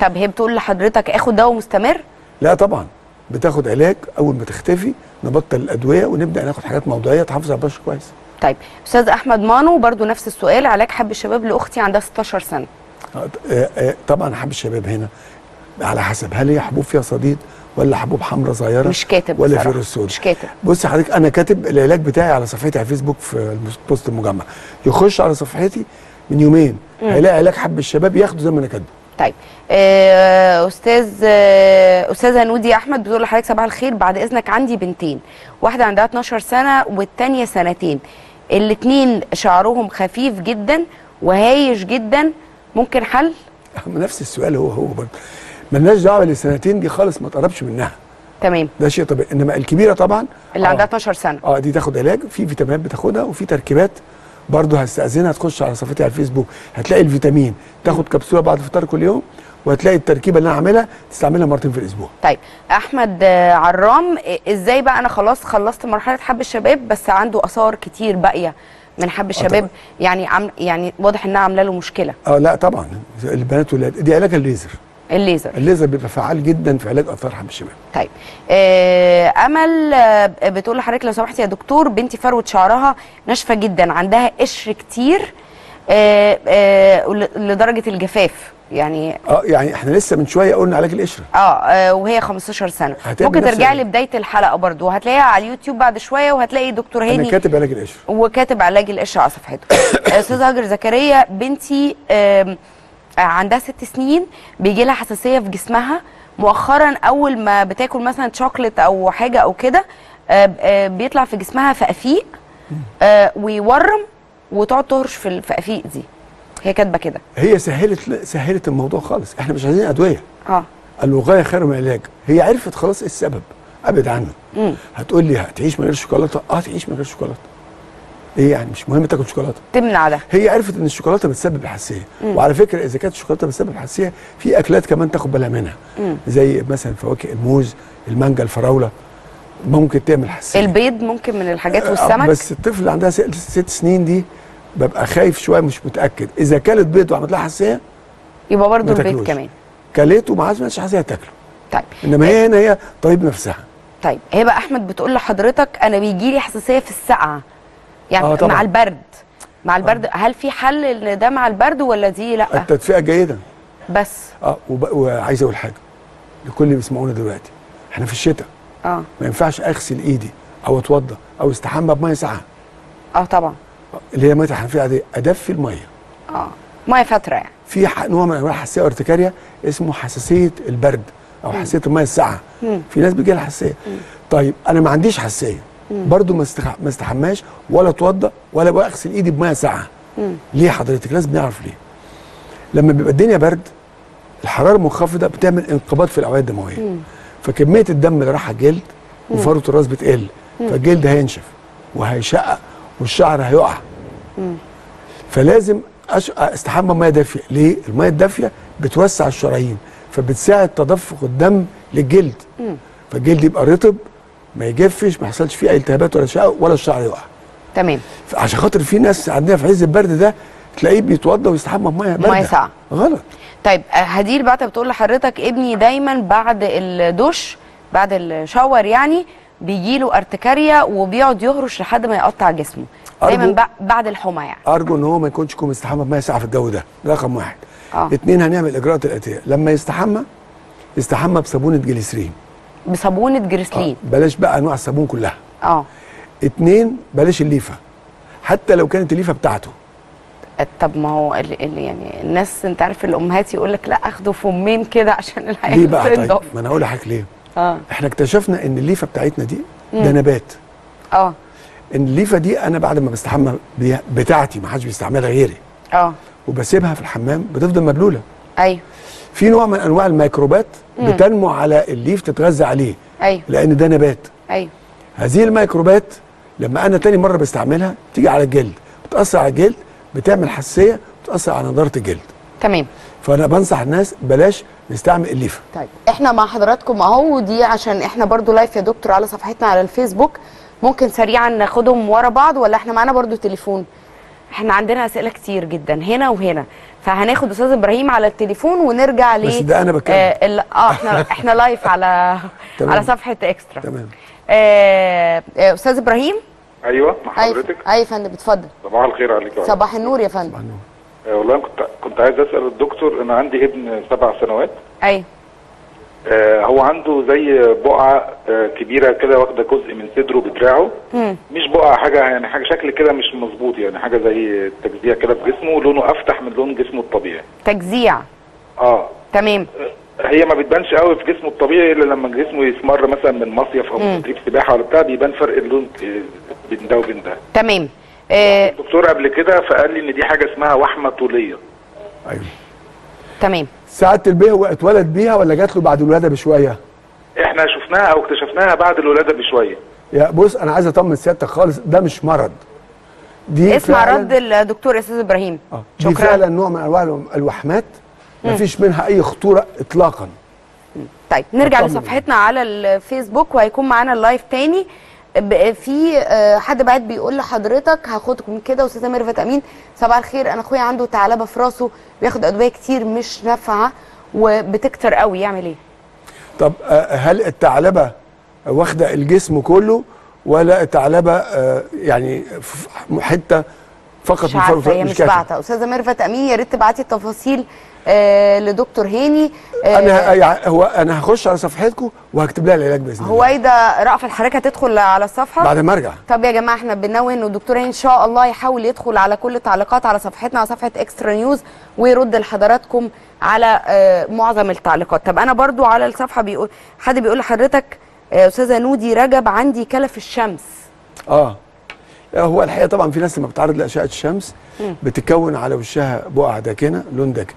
طب هي بتقول لحضرتك آخد دواء مستمر لا طبعا. بتاخد علاج أول ما تختفي نبطل الأدوية ونبدأ ناخد حاجات موضعيه تحافظ على البشره كويس. طيب أستاذ أحمد مانو برضو نفس السؤال علاج حب الشباب لأختي عندها 16 سنة. آه، آه، آه، طبعا حب الشباب هنا على حسب هل هي حبوب فيها صديد ولا حبوب حمراء صغيرة مش كاتب ولا بصراحة. فيروس سود مش كاتب. بص حضرتك أنا كاتب العلاج بتاعي على صفحتي على فيسبوك في البوست المجمع. يخش على صفحتي من يومين. هيلاقي علاج حب الشباب ياخده زي ما أنا كاتبه. طيب آه، أستاذ آه، أستاذة نودي أحمد بتقول لحضرتك صباح الخير بعد إذنك عندي بنتين واحدة عندها 12 سنة والتانية سنتين. الاثنين شعرهم خفيف جدا وهايش جدا ممكن حل؟ نفس السؤال هو هو برضه. ملناش دعوة بالسنتين دي خالص ما تقربش منها. تمام. ده شيء طبيعي. إنما الكبيرة طبعا اللي آه. عندها 12 سنة. آه دي تاخد علاج. في فيتامينات بتاخدها وفي تركيبات برضه هستأذنها تخش على صفحتي على الفيسبوك هتلاقي الفيتامين. تاخد كبسولة بعد الفطار كل يوم وهتلاقي التركيبة اللي أنا عاملها تستعملها مرتين في الأسبوع. طيب أحمد آه، عرام آه، إزاي بقى؟ أنا خلاص خلصت مرحلة حب الشباب بس عنده آثار كتير باقية من حب الشباب. يعني عم يعني واضح إنها عاملة له مشكلة. آه لا طبعا. البنات والولاد. دي علاج الليزر. الليزر. الليزر بيبقى فعال جدا في علاج آثار حب الشباب طيب. آه أمل آه بتقول لحضرتك لو سمحتي يا دكتور بنتي فروه شعرها ناشفة جدا عندها قشر كتير آه آه لدرجة الجفاف يعني آه يعني إحنا لسه من شوية قلنا علاج القشره آه, آه وهي 15 سنة. ممكن ترجعي لبداية الحلقة برضو. وهتلاقيها على اليوتيوب بعد شوية وهتلاقي دكتور أنا هاني كاتب علاج القشره وكاتب علاج القشره على صفحته. آه، أستاذ هاجر زكريا بنتي آه، عندها ست سنين بيجي لها حساسية في جسمها. مؤخرا أول ما بتاكل مثلا شوكليت أو حاجة أو كده آه، آه، بيطلع في جسمها فقافيق آه، ويورم وتقعد تهرش في الفقافيق دي. هي كاتبة كده. هي سهلت سهلت الموضوع خالص. إحنا مش عايزين أدوية. آه. الوقايه خير من العلاج. هي عرفت خلاص إيه السبب. أبعد عنه. هتقول لي هتعيش من غير شوكولاتة؟ آه تعيش من غير شوكولاتة. إيه يعني مش مهم تاكل شوكولاتة. تمنع ده. هي عرفت إن الشوكولاتة بتسبب حساسيه. وعلى فكرة إذا كانت الشوكولاتة بتسبب حساسية في أكلات كمان تاخد بالها منها. مم. زي مثلا فواكه الموز المانجا الفراولة ممكن تعمل حساسية. البيض ممكن من الحاجات آه، والسمك. بس الطفل اللي عندها ست, سنين دي ببقى خايف شوية مش متأكد. إذا كلت بيض وعملت لها حساسية يبقى برضو ما البيض. كمان. كلته وما عادش حساسية تاكله طيب. إنما هي هنا هي طيب نفسها. طيب. هبة أحمد بتقول لحضرتك أنا بيجي لي حساسية في السقعه يعني آه، طبعاً. مع البرد. مع البرد. هل في حل إن ده مع البرد ولا دي لأ؟ التدفئه جيدة. بس. آه وب- وعايز أقول حاجة. لكل اللي بيسمعونا دلوقتي إحنا في الشتاء. آه. ما ينفعش أغسل إيدي أو أتوضى أو استحمى بمية ساقعه آه طبعا. اللي هي مية الحنفيه عادية. أدفي المية. آه. مية فترة يعني. في ح- نوع من أنواع الحساسية ارتكاريه اسمه حساسية البرد أو. حساسية المية الساقعة. في ناس بيجي لها حساسيه طيب أنا ما عنديش حساسية. برضو ما. ما استحماش ولا اتوضى ولا بغسل ايدي بمية ساقعة. ليه حضرتك لازم نعرف ليه لما بيبقى الدنيا برد الحرارة المنخفضة بتعمل انقباض في الاوعيه الدموية مم. فكمية الدم اللي رايحة الجلد. وفروه الراس بتقل. فالجلد هينشف وهيشقق والشعر هيقع. فلازم أش... استحمى بميه دافية ليه المية الدافية بتوسع الشرايين فبتساعد تدفق الدم للجلد مم. فالجلد يبقى رطب ما يجفش ما يحصلش فيه أي التهابات ولا شقق ولا الشعر يقع. تمام. عشان خاطر في ناس عندنا في عز البرد ده تلاقيه بيتوضى ويستحمى بمية بارده مية ساقعة. غلط. طيب آه، هديل بعد بتقول لحضرتك ابني دايما بعد الدش بعد الشاور يعني بيجي له ارتكاريا وبيقعد يهرش لحد ما يقطع جسمه. دايما بعد الحمى يعني. أرجو إن هو ما يكونش يكون مستحمى بمية ساقعة في الجو ده. رقم واحد. آه. اتنين هنعمل الاجراءات الاتيه لما يستحمى يستحمى بصابونة جليسرين. بصابونة جريسلين. بلاش بقى انواع الصابون كلها. آه. اتنين بلاش الليفة. حتى لو كانت الليفة بتاعته. طب ما هو ال ال يعني الناس انت عارف الامهات يقول لك لا اخده فمين كده عشان ليه العيال بقى؟ طيب ما أنا أقول لحضرتك ليه. آه. إحنا اكتشفنا ان الليفة بتاعتنا دي ده. نبات. آه. ان الليفة دي أنا بعد ما بستحمى بتاعتي ما حدش بيستعملها غيري. آه. وبسيبها في الحمام بتفضل مبلولة. أيوه. في نوع من أنواع الميكروبات مم. بتنمو على الليف تتغذى عليه. أيوه. لأن ده نبات. أيوه. هذه الميكروبات لما أنا تاني مرة بستعملها تيجي على الجلد بتأثر على الجلد بتعمل حساسية بتأثر على نضارة الجلد. تمام. فأنا بنصح الناس بلاش نستعمل الليفة. طيب إحنا مع حضراتكم أهو ودي عشان إحنا برضو live يا دكتور على صفحتنا على الفيسبوك. ممكن سريعا ناخدهم ورا بعض ولا إحنا معانا برضو تليفون؟ إحنا عندنا أسئلة كتير جدا هنا وهنا. فهناخد أستاذ إبراهيم على التليفون ونرجع ل بس ده أنا بتكلم. آه, ال- آه إحنا إحنا live على تمام. على صفحة إكسترا. تمام. آه آه، أستاذ إبراهيم؟ أيوه مع أيوه حضرتك. أيوه يا فندم اتفضل. صباح الخير عليك يا صباح النور يا فندم. آه، والله كنت كنت عايز أسأل الدكتور أنا عندي ابن سبع سنوات. أيوه. هو عنده زي بقعة آه كبيرة كده واخدة جزء من صدره بدراعه. مش بقعة حاجة يعني حاجة شكل كده مش مظبوط يعني حاجة زي تجزيع كده في جسمه لونه أفتح من لون جسمه الطبيعي. تجزيع. آه. تمام. هي ما بتبانش قوي في جسمه الطبيعي إلا لما جسمه يسمر مثلا من مصيف أو. من تدريب سباحة ولا بتاع بيبان فرق اللون آه، بين ده وبين ده. تمام. آه. الدكتور قبل كده فقال لي إن دي حاجة اسمها وحمة طولية. تمام. ساعه البيه هو اتولد بيها ولا جات له بعد الولادة بشوية؟ إحنا شفناها أو اكتشفناها بعد الولادة بشوية. يا بص أنا عايز أطمن سيادتك خالص ده مش مرض. دي اسمع فعلاً- رد الدكتور أستاذ إبراهيم. دي شكرا. فعلا نوع من أنواع الوحمات. مفيش منها أي خطورة اطلاقا. طيب نرجع أطمن. لصفحتنا على الفيسبوك وهيكون معانا اللايف تاني. في آه، حد بعت بيقول لحضرتك هاخدكم كده أستاذة ميرفت أمين. صباح الخير أنا أخويا عنده ثعلبه في راسه بياخد أدوية كتير مش نافعة وبتكتر قوي. يعمل إيه؟ طب آه، هل الثعلبه واخدة الجسم كله ولا الثعلبه آه، يعني حتة فقط مش عارفة هي مش كافية؟ باعتة. أستاذة ميرفت أمين يا ريت تبعتي التفاصيل لدكتور هاني. آه أنا يعني هو أنا هخش على صفحتكم وهكتب لها العلاج بإذن الله. هويدا رأفت حضرتك هتدخل على الصفحه بعد ما أرجع. طب يا جماعة إحنا بننوه إنه الدكتور هاني إن شاء الله يحاول يدخل على كل التعليقات على صفحتنا على صفحة اكسترا نيوز ويرد لحضراتكم على آه، معظم التعليقات. طب أنا برضو على الصفحة بيقول حد بيقول لحضرتك آه، أستاذة نودي رجب عندي كلف الشمس. آه. هو الحقيقة طبعا في ناس لما بتعرض لأشعة الشمس مم. بتكون على وشها بقع داكنة لون داكن.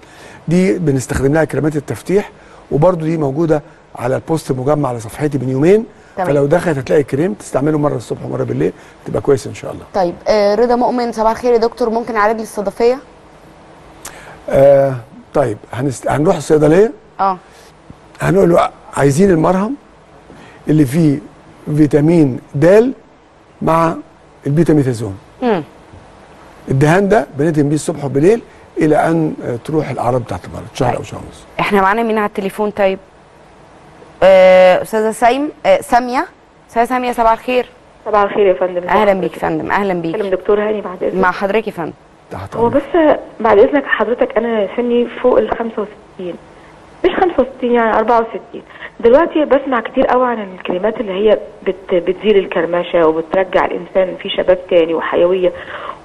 دي بنستخدم لها كريمات التفتيح وبرده دي موجودة على ال post المجمع على صفحتي من يومين تمام. فلو دخلت هتلاقي كريم تستعمله مرة الصبح ومرة بالليل تبقى كويس إن شاء الله. طيب آه، رضا مؤمن صباح الخير يا دكتور ممكن اعالج لي الصدفيه آه طيب هنست... هنروح الصيدلية؟ آه. هنقول له عايزين المرهم اللي فيه فيتامين د مع البيتاميثازون. الدهان ده بندهن بيه الصبح وبالليل إلى أن تروح الاعراض بتاعت المرض شهر أو شهر ونص. إحنا معانا مين على التليفون؟ طيب. آه، أستاذة سايم آه، سامية. أستاذة سامية صباح الخير. صباح الخير يا فندم. أهلا؟ بيك يا فندم. أهلا بيك. كلم دكتور هاني بعد إذنك. مع حضرتك يا فندم. هو بس بعد إذنك حضرتك أنا سني فوق ال 65 مش 65 يعني 64 دلوقتي بسمع كتير قوي عن الكلمات اللي هي بت بتزيل الكرمشة وبترجع الإنسان في شباب تاني وحيوية.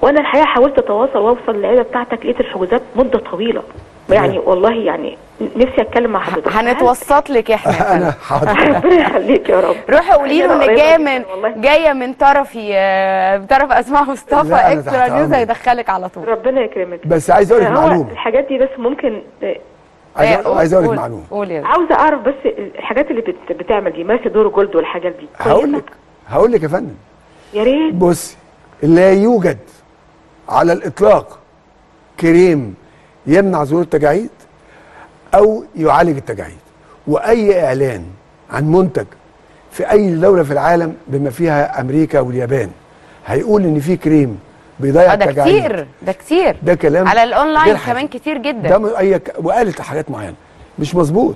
وأنا الحقيقة حاولت أتواصل وأوصل للعيله بتاعتك لقيت الحجوزات مدة طويلة. يعني والله يعني نفسي أتكلم مع حضرتك. هنتوسط لك إحنا. أنا حاضر. ربنا يخليك يا رب. روحي قولي له قريبة جاية من جاية من طرفي آه، طرف أسماء مصطفى إكسترا نيوز. هيدخلك على طول. ربنا يكرمك. بس عايز أقول لك هو معلومة. الحاجات دي بس ممكن عايز عايز أقول لك معلومة. عاوزه أعرف بس الحاجات اللي بت... بتعمل دي ماسي دور جولد والحاجات دي. هقول لك هقول لك يا فندم. يا ريت. بصي لا يوجد على الإطلاق كريم يمنع ظهور التجاعيد أو يعالج التجاعيد. وأي إعلان عن منتج في أي دولة في العالم بما فيها أمريكا واليابان هيقول إن في كريم بيضيع آه، ده التجاعيد كتير ده كتير. ده كلام على الأونلاين. كمان كتير جدا. ده م- أي ك- وقالت حاجات معينة. مش مظبوط.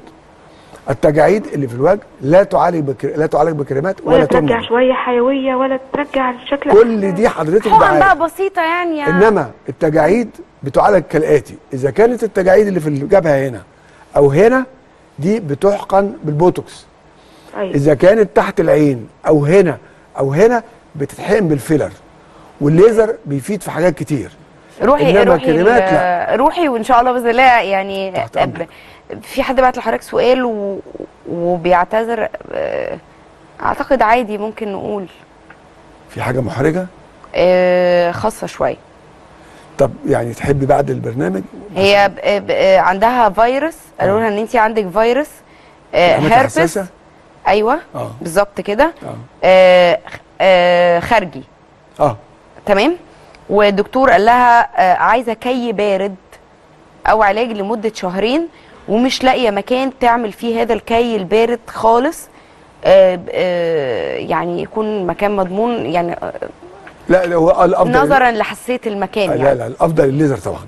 التجاعيد اللي في الوجه لا تعالج بكر... لا تعالج بكريمات ولا ولا ترجع تمنع شوية حيوية ولا ترجع الشكل. كل دي حضرتك حقن. بقى بسيطة يعني يا إنما التجاعيد بتعالج كالآتي. إذا كانت التجاعيد اللي في الجبهة هنا أو هنا دي بتحقن بالبوتوكس. أيوة. إذا كانت تحت العين أو هنا أو هنا بتتحقن بال filler. والليزر بيفيد في حاجات كتير. روحي إنما روحي لا. روحي وإن شاء الله بإذن الله يعني في حد بعت لحضرتك سؤال و... وبيعتذر آه، أعتقد عادي ممكن نقول. في حاجة محرجة؟ آه، خاصة شوية. طب يعني تحبي بعد البرنامج؟ هي ب... ب... آه، عندها فيروس قالوا لها إن انت عندك فيروس آه، هيربس حساسة؟ أيوه بالظبط كده. آه، آه، خارجي. آه. تمام؟ والدكتور قال لها آه، عايزة كي بارد أو علاج لمدة شهرين ومش لاقية مكان تعمل فيه هذا الكي البارد خالص آه، ب- آه، يعني يكون مكان مضمون يعني آه، لا لا، هو الأفضل نظرا لحساسية المكان لا يعني. لا الأفضل الليزر طبعا.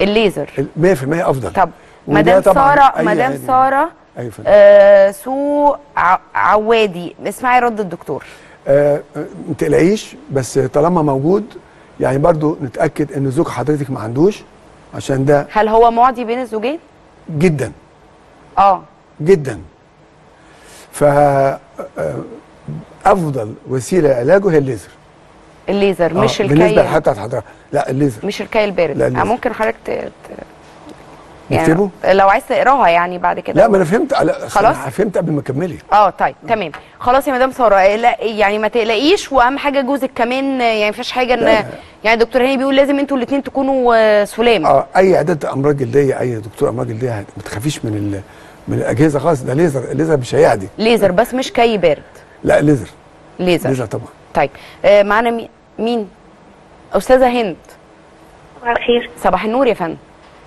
الليزر. 100% أفضل. طب مدام سارة أي مدام سارة أيوه فندم. آه سو عوادي. اسمعي رد الدكتور. آه آه، ما تقلقيش بس طالما موجود يعني برضو نتأكد إن زوج حضرتك ما عندوش عشان ده هل هو معدي بين الزوجين؟ جدا. آه. جدا. ف آه، أفضل وسيلة علاجه هي الليزر. الليزر آه، مش بالنسبة الكي للحته بتاعت حضرتك. لا الليزر. مش الكي البارد. ممكن حضرتك ت- نكتبه؟ لو عايز تقراها يعني بعد كده. لا ما أنا فهمت. لا خلاص؟ أنا فهمت قبل ما تكملي. آه طيب تمام. خلاص يا مدام سارة آه، لا يعني ما تقلقيش وأهم حاجة جوزك كمان يعني مفيش حاجة لا، ان يعني دكتور هاني بيقول لازم أنتوا الاثنين تكونوا آه، سلام آه أي عيادة أمراض جلدية أي دكتور أمراض جلدية ما تخافيش من ال... من الأجهزة خالص. ده ليزر الليزر مش هيعدي. ليزر بس مش كي بارد لا ليزر. ليزر. ليزر طبعا. طيب آه معانا مي- مين؟ أستاذة هند. صباح الخير. صباح النور يا فندم.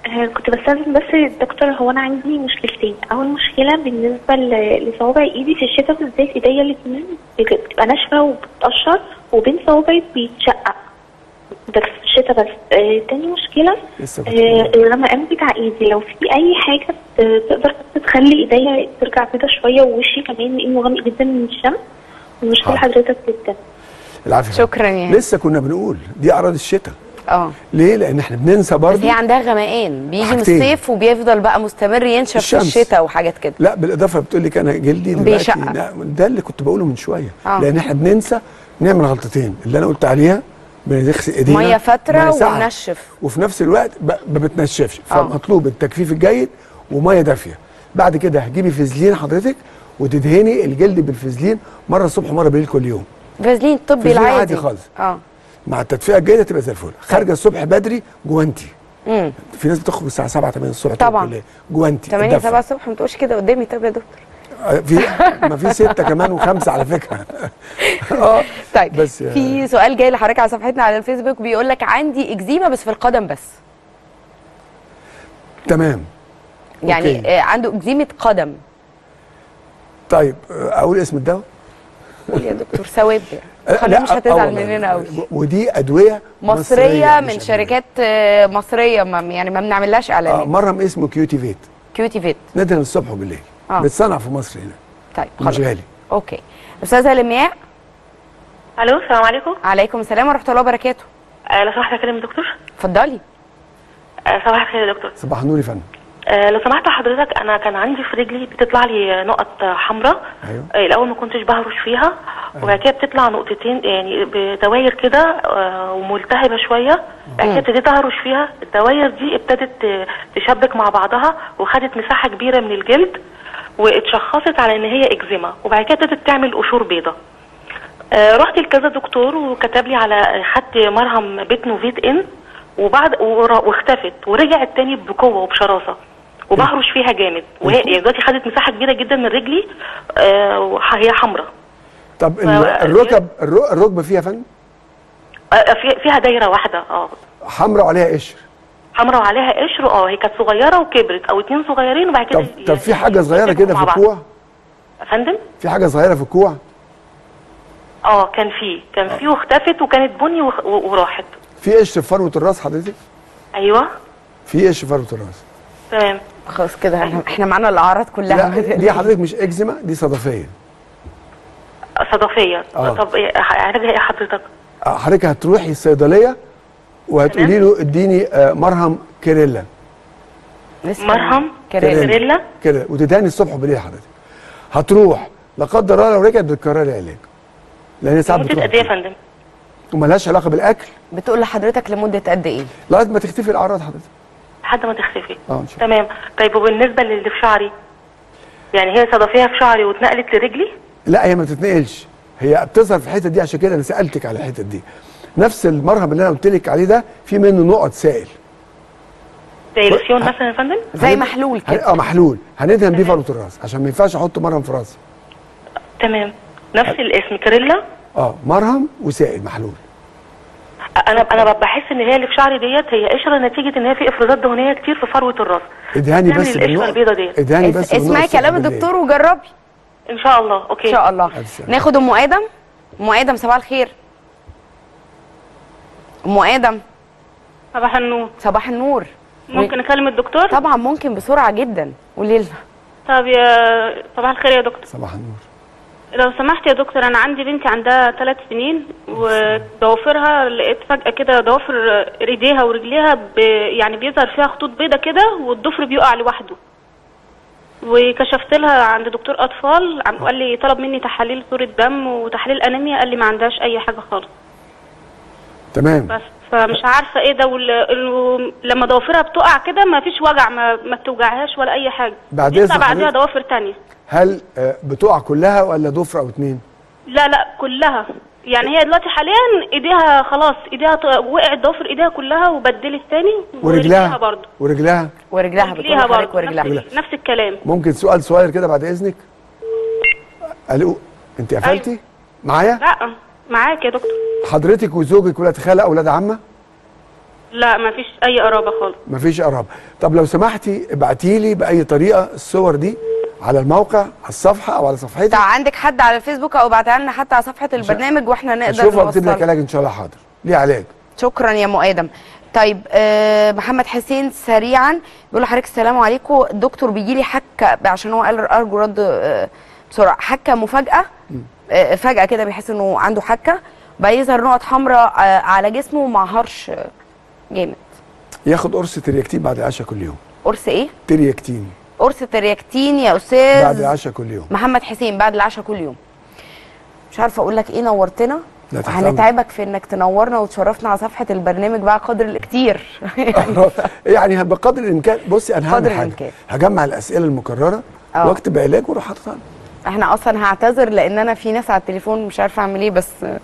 كنت بستاذن بس الدكتور هو أنا عندي مشكلتين. أول مشكلة بالنسبة لصوابع إيدي في الشتاء بالذات إيديا الاثنين بتبقى ناشفة وبتقشر وبين صوابعي بيتشقق. ده في الشتاء بس. آه تاني مشكلة آه الغمقان بتاع إيدي. لو في أي حاجة تقدر تخلي إيديا ترجع كده شوية ووشي كمان لأنه غامق جدا من الشمس. المشكلة حاضر. حضرتك جدا. العافية شكرا هند. لسه كنا بنقول دي أعراض الشتاء. آه ليه لأن إحنا بننسى بس برضه هي عندها غمقان بيجي من. الصيف وبيفضل بقى مستمر ينشف في. الشتاء وحاجات كده لا بالإضافة بتقول لك أنا جلدي دلوقتي بيشقق. ده اللي كنت بقوله من شوية آه. لأن إحنا بننسى نعمل غلطتين اللي أنا قلت عليها بنغسل إيدينا مية فترة. ونشف وفي نفس الوقت ما بتنشفش آه. فمطلوب التجفيف الجيد ومية دافية بعد كده هتجيبي فازلين حضرتك وتدهني الجلد بالفازلين مرة الصبح ومرة بالليل كل يوم فازلين طبي العادي عادي خالص. آه مع التدفئة الجيدة تبقى زي الفل. خارجة الصبح بدري جوانتي امم في ناس بتخرج الساعة 7 8 الصبح طبعاً. جوانتي 8 الدفء. 7 الصبح ما تقولش كده قدامي. طب يا دكتور. آه، في ما في ستة كمان وخمسة على فكرة. آه طيب بس في سؤال جاي لحضرتك على صفحتنا على الفيسبوك. بيقول لك عندي إكزيما بس في القدم بس. تمام. يعني okay. آه عنده إكزيمة قدم. طيب آه، أقول اسم الدواء؟ قول يا دكتور. ثواب آه، خلينا مش آه، هتزعل. مننا قوي ودي أدوية مصرية مش من شركات آه، مصرية ما يعني ما بنعملهاش آه اعلانات مرهم اسمه Cutivate. Cutivate. ندهن الصبح وبالليل. آه. بتصنع في مصر هنا. طيب مش خلاص غالي. okay. أستاذة لمياء؟ ألو السلام عليكم. عليكم السلام ورحمة الله وبركاته. آه لو سمحت اكلم الدكتور اتفضلي. آه صباح الخير يا دكتور. صباح النور يا فندم. آه لو سمحت حضرتك أنا كان عندي في رجلي بتطلع لي نقط حمراء. أيوه. آه الأول ما كنتش بهرش فيها. وبعد كده بتطلع نقطتين يعني بدواير كده آه وملتهبة شوية. بعد كده ابتديت أهرش فيها. الدواير دي ابتدت تشبك مع بعضها وخدت مساحة كبيرة من الجلد واتشخصت على إن هي إكزيما. وبعد كده ابتدت تعمل قشور بيضاء آه، رحت لكذا دكتور وكتب لي على خدت مرهم بيتنوفيت ان وبعد واختفت. ورجعت تاني بقوة وبشراسة. وبهرش فيها جامد. وهي يعني دلوقتي خدت مساحة كبيرة جدا من رجلي آه وهي حمراء. طب ال- الركب الر- الركبة فيها فن؟ آه في- فيها دايرة واحدة آه. حمراء وعليها قشر. حمراء وعليها قشر آه هي كانت صغيرة وكبرت أو اتنين صغيرين وبعد كده طب طب في حاجة صغيرة كده في. الكوع؟ يا فندم؟ في حاجة صغيرة في الكوع؟ آه كان في كان في واختفت وكانت بني وراحت. في قشر في فروه الراس حضرتك؟ أيوه. في قشر في فروه الراس تمام. خلاص كده احنا- معانا الأعراض كلها. لا دي حضرتك مش اكزيما دي صدفية. صدفية. آه. طب إيه- علاجها إيه حضرتك؟ آه، حضرتك هتروحي الصيدلية وهتقولي له اديني آه، مرهم كيريلا. مرهم كريلا كده وتدهني الصبح وبالليل حضرتك. هتروح لا قدر الله لو رجعت بتكرري العلاج. لأن ساعات بتروح قد إيه يا فندم؟ وملهاش علاقة بالأكل. بتقول لحضرتك لمدة قد إيه؟ لغاية ما تختفي الأعراض حضرتك. لحد ما تختفي. آه إن شاء تمام. طيب وبالنسبة للي في شعري يعني هي صدفية في شعري واتنقلت لرجلي؟ لا هي ما تتنقلش هي بتظهر في الحتة دي عشان كده أنا سألتك على الحتة دي. نفس المرهم اللي أنا قلت لك عليه ده في منه نقط سائل. زي لوسيون مثلا يا فندم؟ هن- هن- آه محلول. هندهن بيه فروه الراس عشان ما ينفعش أحط مرهم في راسي. تمام. نفس الاسم كريلا آه مرهم وسائل محلول. أنا أنا بحس إن هي اللي في شعري ديت هي قشرة نتيجة إن هي في افرازات دهنية كتير في فروة الرأس. ادهني تعمل بس القشرة ديت. ادهني بس اسمعي كلام. الدكتور وجربي. إن شاء الله. okay. إن شاء الله. ناخد أم آدم. أم آدم صباح الخير. أم آدم. صباح النور. صباح النور. ممكن أكلم الدكتور؟ طبعا ممكن بسرعة جدا. قولي لنا. طب يا صباح الخير يا دكتور. صباح النور. لو سمحت يا دكتور أنا عندي بنتي عندها ثلاث سنين وضوافرها لقيت فجأة كده ضوافر ايديها ورجليها ب... يعني بيظهر فيها خطوط بيضة كده والضفر بيقع لوحده. وكشفت لها عند دكتور أطفال عم- قال لي طلب مني تحاليل صورة دم وتحليل أنيميا قال لي ما عندهاش أي حاجة خالص. تمام. بس. فمش عارفة إيه ده وال... ال- لما ضوافرها بتقع كده ما فيش وجع ما, ما بتوجعهاش ولا أي حاجة. بعد بعدها حضرتك- ضوافر تانية. هل آه، بتقع كلها ولا ضفر أو اتنين؟ لا لا كلها. يعني هي دلوقتي حاليا إيديها خلاص إيديها ط- وقعت ضوافر إيديها كلها وبدلت تاني ورجلها؟ برضه ورجلها؟ ورجلها رجليها برضه نفس, نفس الكلام. ممكن سؤال صغير كده بعد إذنك؟ ألو أنت قفلتي؟ معايا؟ لا. معاك يا دكتور. حضرتك وزوجك ولاد خالة أولاد عمة؟ لا ما فيش أي قرابة خالص. مفيش قرابة. طب لو سمحتي ابعتي لي بأي طريقة الصور دي على الموقع على الصفحة أو على صفحتي. طب عندك حد على الفيسبوك أو ابعتها لنا حتى على صفحة البرنامج وإحنا نقدر اشوفها وأكتب لك علاج إن شاء الله حاضر. ليه علاج؟ شكرا يا ام آدم طيب آه محمد حسين سريعا بيقول لحضرتك السلام عليكم. الدكتور بيجي لي حكة عشان هو قال أرجو رد آه بسرعة. حكة مفاجأة؟ فجأة كده بيحس إنه عنده حكة بقى يظهر نقط حمراء آه على جسمه مع هرش آه، جامد. ياخد قرص ترياكتين بعد العشاء كل يوم. قرص إيه؟ ترياكتين. قرص ترياكتين يا أستاذ بعد العشاء كل يوم. محمد حسين بعد العشاء كل يوم. مش عارفة أقول لك إيه نورتنا؟ هنتعبك في إنك تنورنا وتشرفنا على صفحة البرنامج بقى قدر الكتير يعني بقدر الإمكان. بصي أنا هعمل حاجة. هجمع الأسئلة المكررة آه. وأكتب علاج وأروح حاططها إحنا أصلا هعتذر لأن أنا في ناس على التليفون مش عارفة اعمل إيه بس ان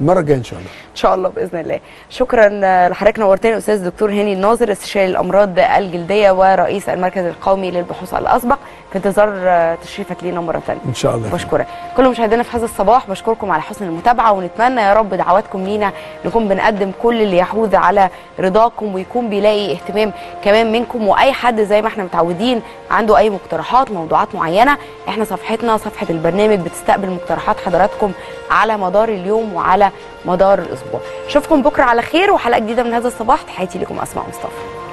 المره الجايه إن شاء الله. شاء الله بإذن الله. شكرا لحضرتك نورتنا أستاذ الدكتور هاني الناظر استشاري الأمراض الجلدية ورئيس المركز القومي للبحوث الأسبق. في انتظار تشريفك لينا مرة ثانية إن شاء الله بشكرك. كل مشاهدينا في هذا الصباح بشكركم على حسن المتابعة ونتمنى يا رب دعواتكم لينا نكون بنقدم كل اللي يحوز على رضاكم ويكون بيلاقي اهتمام كمان منكم وأي حد زي ما إحنا متعودين عنده أي مقترحات موضوعات معينة إحنا صفحتنا صفحة البرنامج بتستقبل مقترحات حضراتكم على مدار اليوم وعلى مدار الأسبوع. أشوفكم بكرة على خير وحلقة جديدة من هذا الصباح. تحياتي لكم أسماء مصطفى.